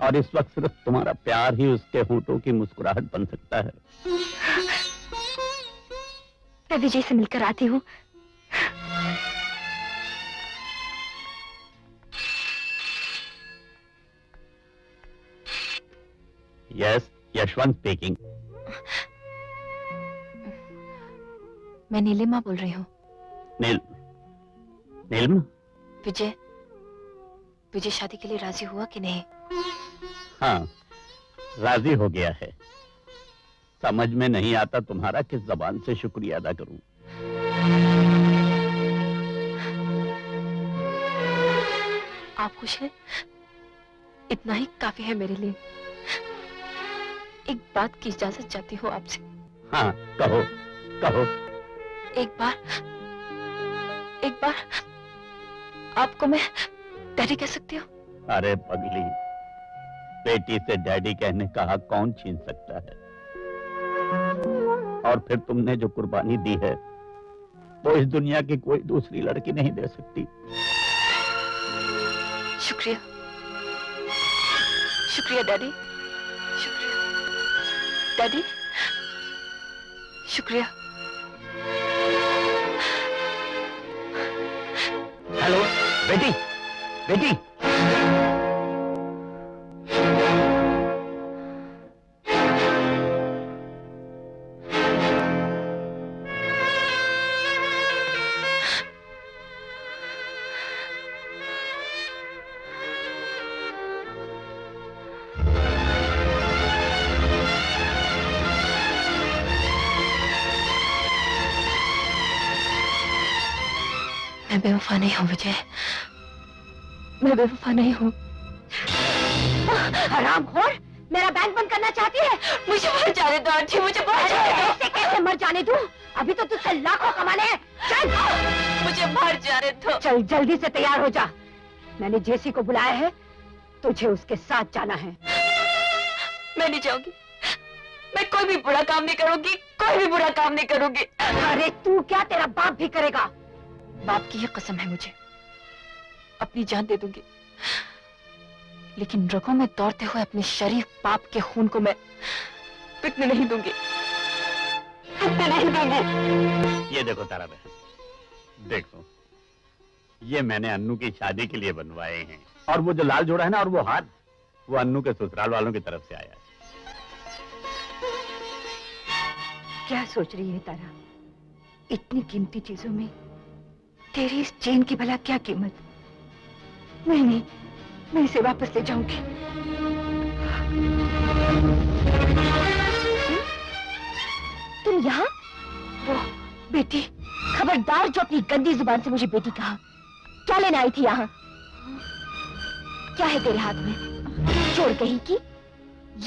और इस वक्त सिर्फ़ तुम्हारा प्यार ही उसके होठों की मुस्कुराहट बन सकता है। मैं विजय से मिलकर आती हूँ। यस यशवंत स्पीकिंग मैं नीलिमा बोल रही हूँ। नील नीलम? विजय विजय शादी के लिए राज़ी हुआ कि नहीं? हाँ राज़ी हो गया है। समझ में नहीं आता तुम्हारा किस जबान से शुक्रिया अदा करूँ। आप खुश हैं? इतना ही काफ़ी है मेरे लिए। एक बात की इजाज़त चाहती हूँ आपसे। हाँ कहो कहो। एक बार एक बार आपको मैं डैडी कह सकती हूँ? अरे पगली बेटी से डैडी कहने का हक कौन छीन सकता है? और फिर तुमने जो कुर्बानी दी है वो इस दुनिया की कोई दूसरी लड़की नहीं दे सकती। शुक्रिया। शुक्रिया डैडी। शुक्रिया। डैडी शुक्रिया। हेलो बेटी बेटी। बेवफा नहीं हूँ विजय। मैं बेवफा नहीं हूँ। हरामखोर मेरा बैंक बंद करना चाहती है? मुझे मर जाने दो आंटी मुझे मर जाने दो। ऐसे कैसे मर जाने दूँ? अभी तो तुझसे लाखों कमाने हैं। चल। मुझे मर जाने दो। चल जल्दी से तैयार हो जा। मैंने जेसी को बुलाया है तुझे उसके साथ जाना है। मैं नहीं जाऊँगी। मैं कोई भी बुरा काम नहीं करूँगी कोई भी बुरा काम नहीं करूँगी। अरे तू क्या तेरा बाप भी करेगा? बाप की ये कसम है मुझे। अपनी जान दे दूँगी। लेकिन रगों में दौड़ते हुए अपने शरीफ बाप के खून को मैं पिटने नहीं दूँगी। पिटने नहीं दूँगी। ये देखो तारा बहन देखो ये मैंने अन्नू की शादी के लिए बनवाए हैं। और वो जो लाल जोड़ा है ना और वो हाथ वो अन्नू के ससुराल वालों की तरफ़ से आया है। क्या सोच रही है तारा? इतनी कीमती चीज़ों में तेरी इस चेन की भला क्या कीमत? नहीं नहीं मैं इसे वापस ले जाऊँगी। तुम यहाँ? वो बेटी खबरदार जो अपनी गंदी ज़ुबान से मुझे बेटी कहा। क्या लेने आई थी यहाँ? क्या है तेरे हाथ में? चोर कहीं की?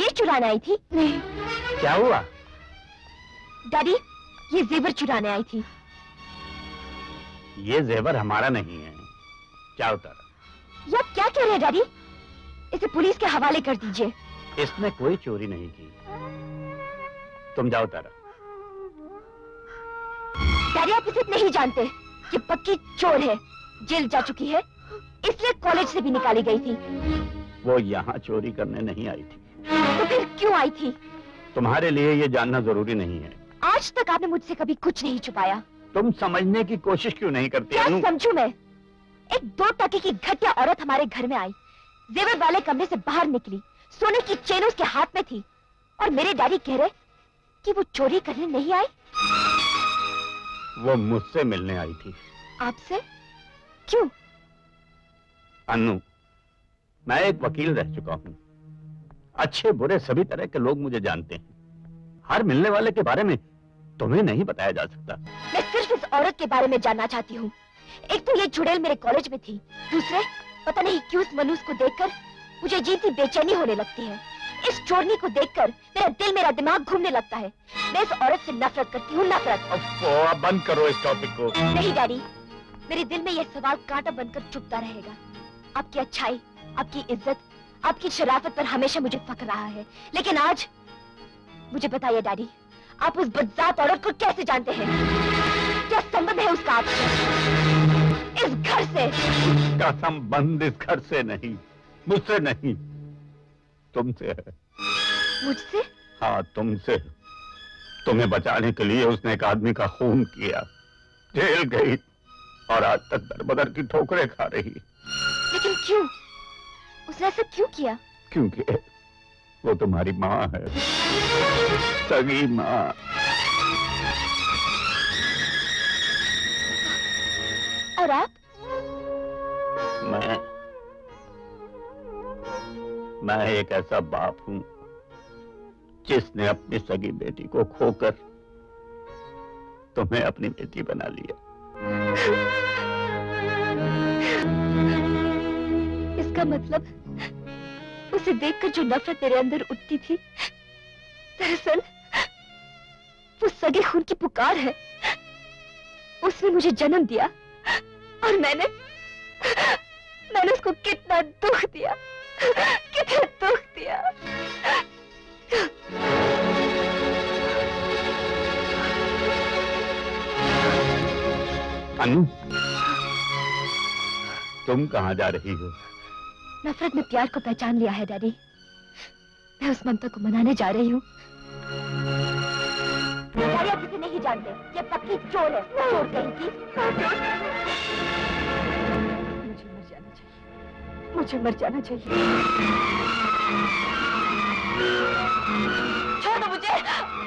ये चुराने आई थी? नहीं। क्या हुआ? डैडी ये जेवर चुराने आई थी। ये जेवर हमारा नहीं है। क्या उतारा ये क्या कह रहे हैं डैडी? इसे पुलिस के हवाले कर दीजिए। इसने कोई चोरी नहीं की। तुम जाओ तारा डैडी आप इसे नहीं जानते ये पक्की चोर है। जेल जा चुकी है। इसलिए कॉलेज से भी निकाली गई थी। वो यहाँ चोरी करने नहीं आई थी। तो फिर क्यों आई थी? तुम्हारे लिए ये जानना ज़रूरी नहीं है। आज तक आपने मुझसे कभी कुछ नहीं छुपाया। तुम समझने की कोशिश क्यों नहीं करती क्या समझू मैं? एक दो टके की घटिया औरत हमारे घर में आई। जेवर वाले कमरे से बाहर निकली। सोने की चेन उसके हाथ में थी। और मेरे डैडी कह रहे कि वो चोरी करने नहीं आई। वो मुझसे मिलने आई थी। आपसे? क्यों? अनु मैं एक वकील रह चुका हूँ। अच्छे बुरे सभी तरह के लोग मुझे जानते हैं। हर मिलने वाले के बारे में तुम्हें नहीं बताया जा सकता। मैं सिर्फ़ इस औरत के बारे में जानना चाहती हूँ। एक तो ये चुड़ैल मेरे कॉलेज में थी। दूसरे पता नहीं क्यों उस मनुष्य को देखकर मुझे जीती बेचैनी होने लगती है। इस चोरनी को देखकर मेरा दिल मेरा दिमाग घूमने लगता है। मैं इस औरत से नफरत करती हूँ नफरत। अब बंद करो इस टॉपिक को। नहीं डैडी मेरे दिल में यह सवाल कांटा बनकर चुपता रहेगा। आपकी अच्छाई आपकी इज़्ज़त आपकी शराफत पर हमेशा मुझे फक रहा है। लेकिन आज मुझे बताइए डैडी आप उस बदजात औरत को कैसे जानते हैं? क्या संबंध है उसका आपसे? इस घर से? का संबंध इस घर से नहीं मुझसे नहीं तुमसे है। मुझसे? हाँ तुमसे। तुम्हें बचाने के लिए उसने एक आदमी का खून किया। जेल गई और आज तक दरबदर की ठोकरें खा रही। लेकिन क्यों? उसने ऐसा क्यों किया? क्योंकि वो तुम्हारी माँ है। सगी माँ। और आप? मैं मैं एक ऐसा बाप हूँ जिसने अपनी सगी बेटी को खोकर तुम्हें अपनी बेटी बना लिया। इसका मतलब उसे देखकर जो नफरत मेरे अंदर उठती थी, दरअसल, वो सगे खून की पुकार है। उसने मुझे जन्म दिया और मैंने मैंने उसको कितना दुख दिया, कितना दुख दिया। अनु, तुम कहाँ जा रही हो? नफरत में प्यार को पहचान लिया है डैडी। मैं उस ममता को मनाने जा रही हूँ। इसे नहीं जानते। ये पक्की चोर है। चोर कहीं की। मुझे मर जाना चाहिए। मुझे मर जाना चाहिए। छोड़ दो मुझे।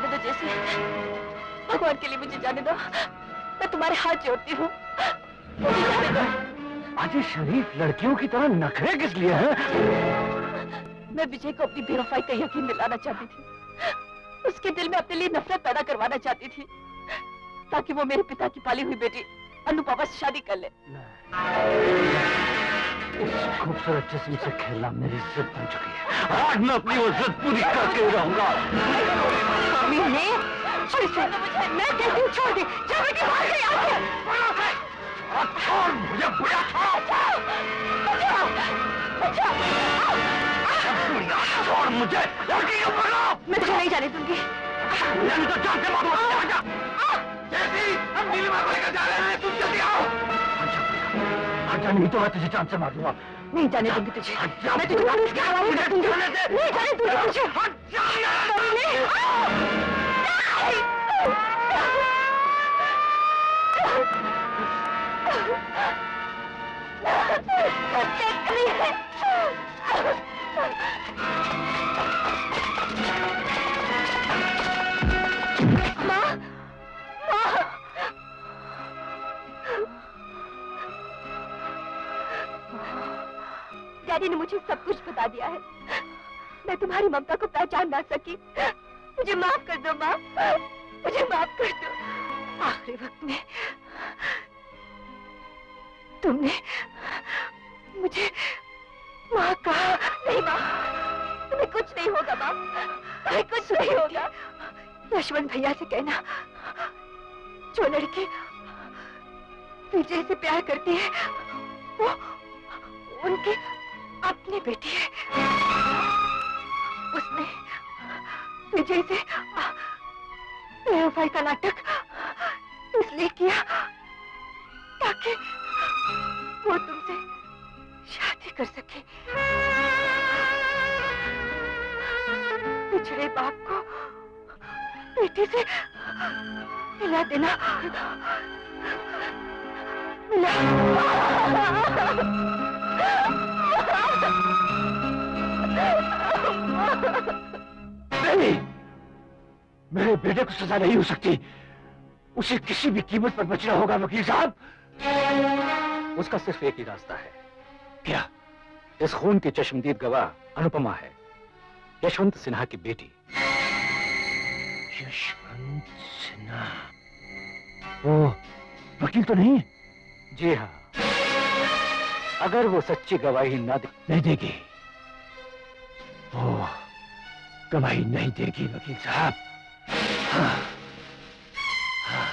जाने दो जैसे। भगवान के लिए मुझे जाने दो। मैं तुम्हारे हाथ जोड़ती हूँ। आज शरीफ लड़कियों की तरह नखरे किस लिए हैं? मैं विजय को अपनी बेवफाई का यकीन दिलाना चाहती थी। उसके दिल में अपने लिए नफरत पैदा करवाना चाहती थी। ताकि वो मेरे पिता की पाली हुई बेटी अनुपमा से शादी कर ले। इस खूबसूरत जिस्म से खेलना मेरी जिद बन चुकी है। आज मैं अपनी जिद पूरी करके ही रहूँगा। स्वामी ने छोड़ इसे। मैं कहती हूँ छोड़ दे। जा बेटी भाग गई यहाँ से। छोड़ मुझे बुरा छोड़ मुझे मैं तुझे नहीं जाने दूँगी। नहीं तो जान से मारो आजा जैसी हम नीलिमा को लेकर जा रहे हैं तुम जल्दी आओ आजा नहीं तो मैं तुझे जान से मार दूँगा नहीं जाने दूँगी तुझे मैं तुझे पुलिस के हवाले कर दूँगी नहीं जाने दूँगी तुझे स्वामी, माँ डैडी ने मुझे सब कुछ बता दिया है। मैं तुम्हारी ममता को पहचान ना सकी। मुझे माफ़ कर दो माँ मुझे माफ़ कर दो। आखिरी वक्त में तुमने मुझे माँ कहा। नहीं माँ तुम्हें कुछ नहीं होगा माँ तुम्हें कुछ नहीं होगा। यशवंत भैया से कहना, जो लड़की विजय से प्यार करती है, वो उनकी अपनी बेटी है। उसने विजय से का नाटक इसलिए किया ताकि वो तुमसे शादी कर सके। पिछड़े बाप को बेटी से मिला देना। नहीं मेरे बेटे को सजा नहीं हो सकती। उसे किसी भी कीमत पर बचना होगा वकील साहब। उसका सिर्फ़ एक ही रास्ता है। क्या? इस खून की चश्मदीद गवाह अनुपमा है यशवंत सिन्हा की बेटी। यशवंत सिन्हा? वो वकील तो नहीं? जी हाँ। अगर वो सच्ची गवाही न दे नहीं देगी। वो गवाही नहीं देगी वकील साहब। हाँ, हाँ,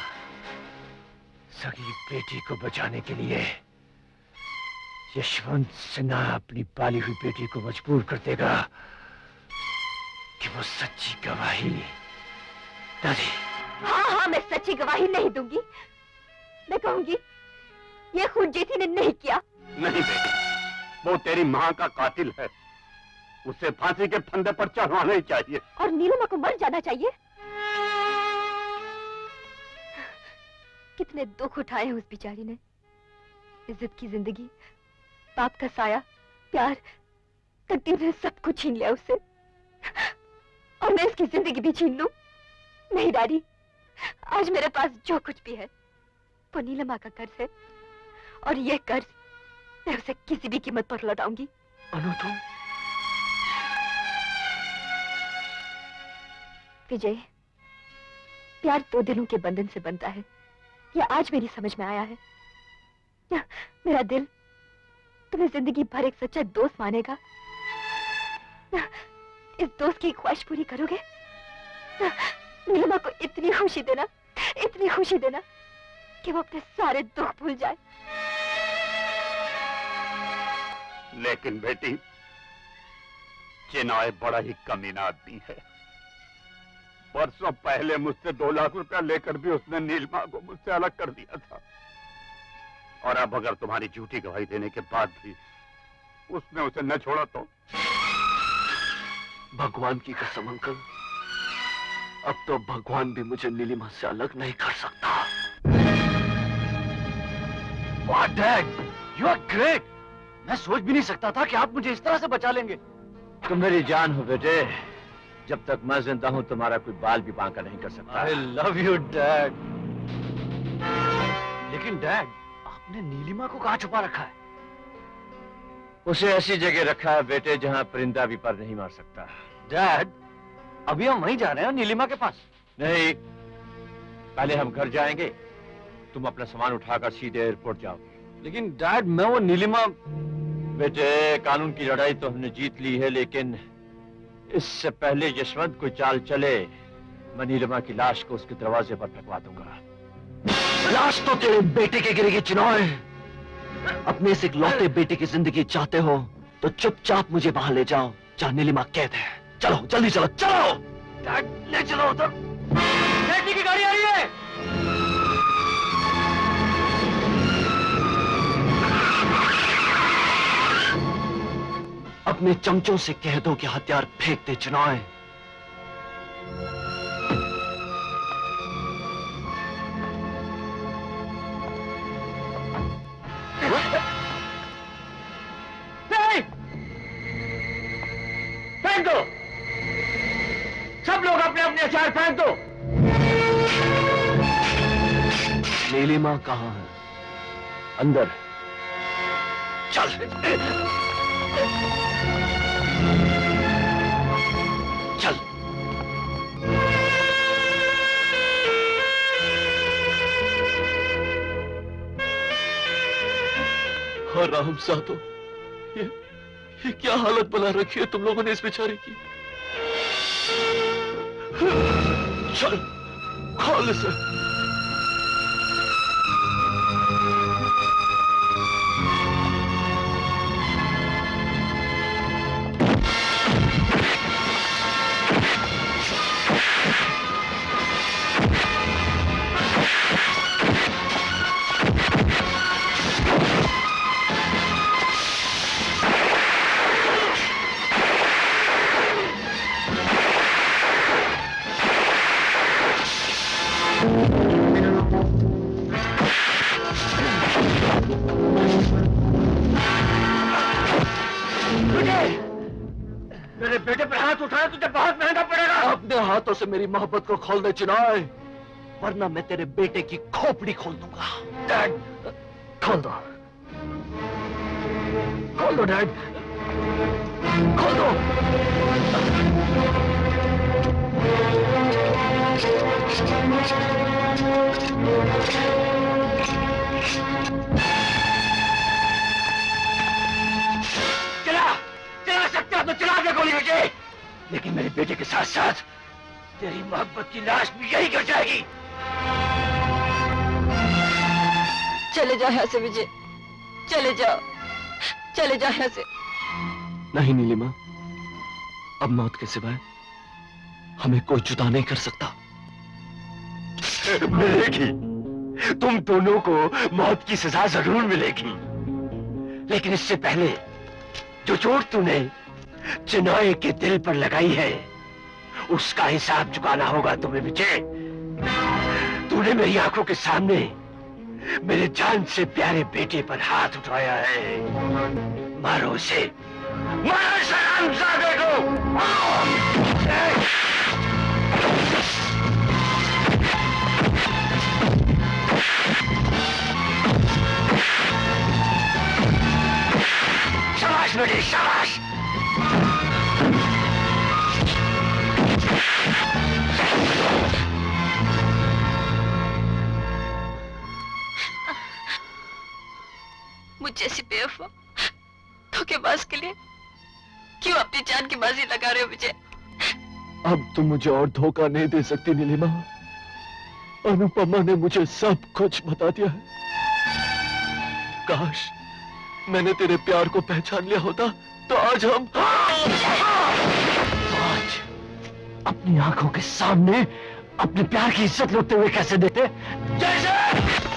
सगी बेटी को बचाने के लिए यशवंत सिन्हा अपनी पाली हुई बेटी को मजबूर कर देगा कि वो सच्ची गवाही दादी हाँ हाँ मैं सच्ची गवाही नहीं दूँगी। मैं कहूँगी ये खून जेठी ने नहीं किया। नहीं बेटी, वो तेरी माँ का कातिल है। उसे फांसी के फंदे पर चढ़वाना ही चाहिए। और नीलिमा को मर जाना चाहिए? कितने दुख उठाए उस बेचारी ने। इज़्ज़त की ज़िंदगी बाप का साया, प्यार तकदीर ने सब कुछ छीन लिया उससे। और मैं उसकी ज़िंदगी भी छीन लू। नहीं डैडी आज मेरे पास जो कुछ भी है, वो नीलमा का कर्ज है। और ये कर्ज मैं उसे किसी भी कीमत पर लौटाऊँगी। अनु तुम विजय प्यार दो दिलों के बंधन से बनता है। यह आज मेरी समझ में आया है। मेरा दिल तुम्हें ज़िंदगी भर एक सच्चा दोस्त मानेगा। इस दोस्त की ख्वाहिश पूरी करोगे? नीलिमा को इतनी खुशी देना इतनी खुशी देना कि वो अपने सारे दुख भूल जाए। लेकिन बेटी, चिनाय बड़ा ही कमीना आदमी है। परसों पहले मुझसे दो लाख रुपया लेकर भी उसने नीलमा को मुझसे अलग कर दिया था। और अब अगर तुम्हारी झूठी गवाही देने के बाद भी उसने उसे न छोड़ा तो? भगवान की कसम, अंकल। अब तो भगवान भी मुझे नीलिमा से अलग नहीं कर सकता? You are great. मैं सोच भी नहीं सकता था कि आप मुझे इस तरह से बचा लेंगे। तुम मेरी जान हो बेटे। जब तक मैं ज़िंदा हूँ तुम्हारा कोई बाल भी बांका नहीं कर सकता। आई लव यू डैड लेकिन डैड आपने नीलिमा को कहा छुपा रखा है? उसे ऐसी जगह रखा है बेटे जहाँ परिंदा भी पर नहीं मार सकता। डैड अभी हम वहीं जा रहे हैं नीलिमा के पास। नहीं पहले हम घर जाएँगे। तुम अपना सामान उठाकर सीधे एयरपोर्ट जाओ। लेकिन डैड, मैं वो नीलिमा बेटे, कानून की लड़ाई तो हमने जीत ली है, लेकिन इससे पहले यशवंत को चाल चले, मैं नीलिमा की लाश को उसके दरवाजे पर फेंकवा दूँगा। लाश तो तेरे बेटे के गिरेगी चिनॉय अपने इस इकलौते बेटे की ज़िंदगी चाहते हो तो चुपचाप मुझे वहाँ ले जाओ, जहाँ नीलिमा कैद है। चलो, जल्दी चलो चलो! ले चलो उधर। बेटी की गाड़ी आ रही है! अपने चमचों से कह दो कि हथियार फेंक दे चुनाव नहीं! फेंक दो! सब लोग अपने अपने हथियार फेंक दो! नीलिमा कहाँ है? अंदर चल। और राम साधो, ये ये क्या हालत बना रखी है तुम लोगों ने इस बेचारे की? चल खोल इसे से मेरी मोहब्बत को खोलने चिनाए वरना मैं तेरे बेटे की खोपड़ी खोल दूँगा। डैड, खोल दो। खोल दो, डैड। खोल दो। चला चला सकता तो चला दे गोली लेकिन मेरे बेटे के साथ साथ तेरी मोहब्बत की लाश भी यही गिर जाएगी। चले जाओ यहाँ से विजय। चले जाओ। चले जाओ यहाँ से। नहीं नीलिमा अब मौत के सिवाय हमें कोई जुदा नहीं कर सकता। मिलेगी। तुम दोनों को मौत की सजा ज़रूर मिलेगी। लेकिन इससे पहले जो चोट तूने चिनाए के दिल पर लगाई है उसका हिसाब चुकाना होगा तुम्हें, विजय। तूने मेरी आँखों के सामने मेरे जान से प्यारे बेटे पर हाथ उठाया है। मारो उसे। मारो तुम मुझे और धोखा नहीं दे सकती, नीलिमा। अनुपमा ने मुझे सब कुछ बता दिया है। काश मैंने तेरे प्यार को पहचान लिया होता तो आज हम आज अपनी आँखों के सामने अपने प्यार की इज़्ज़त लुटते हुए कैसे देते जैसे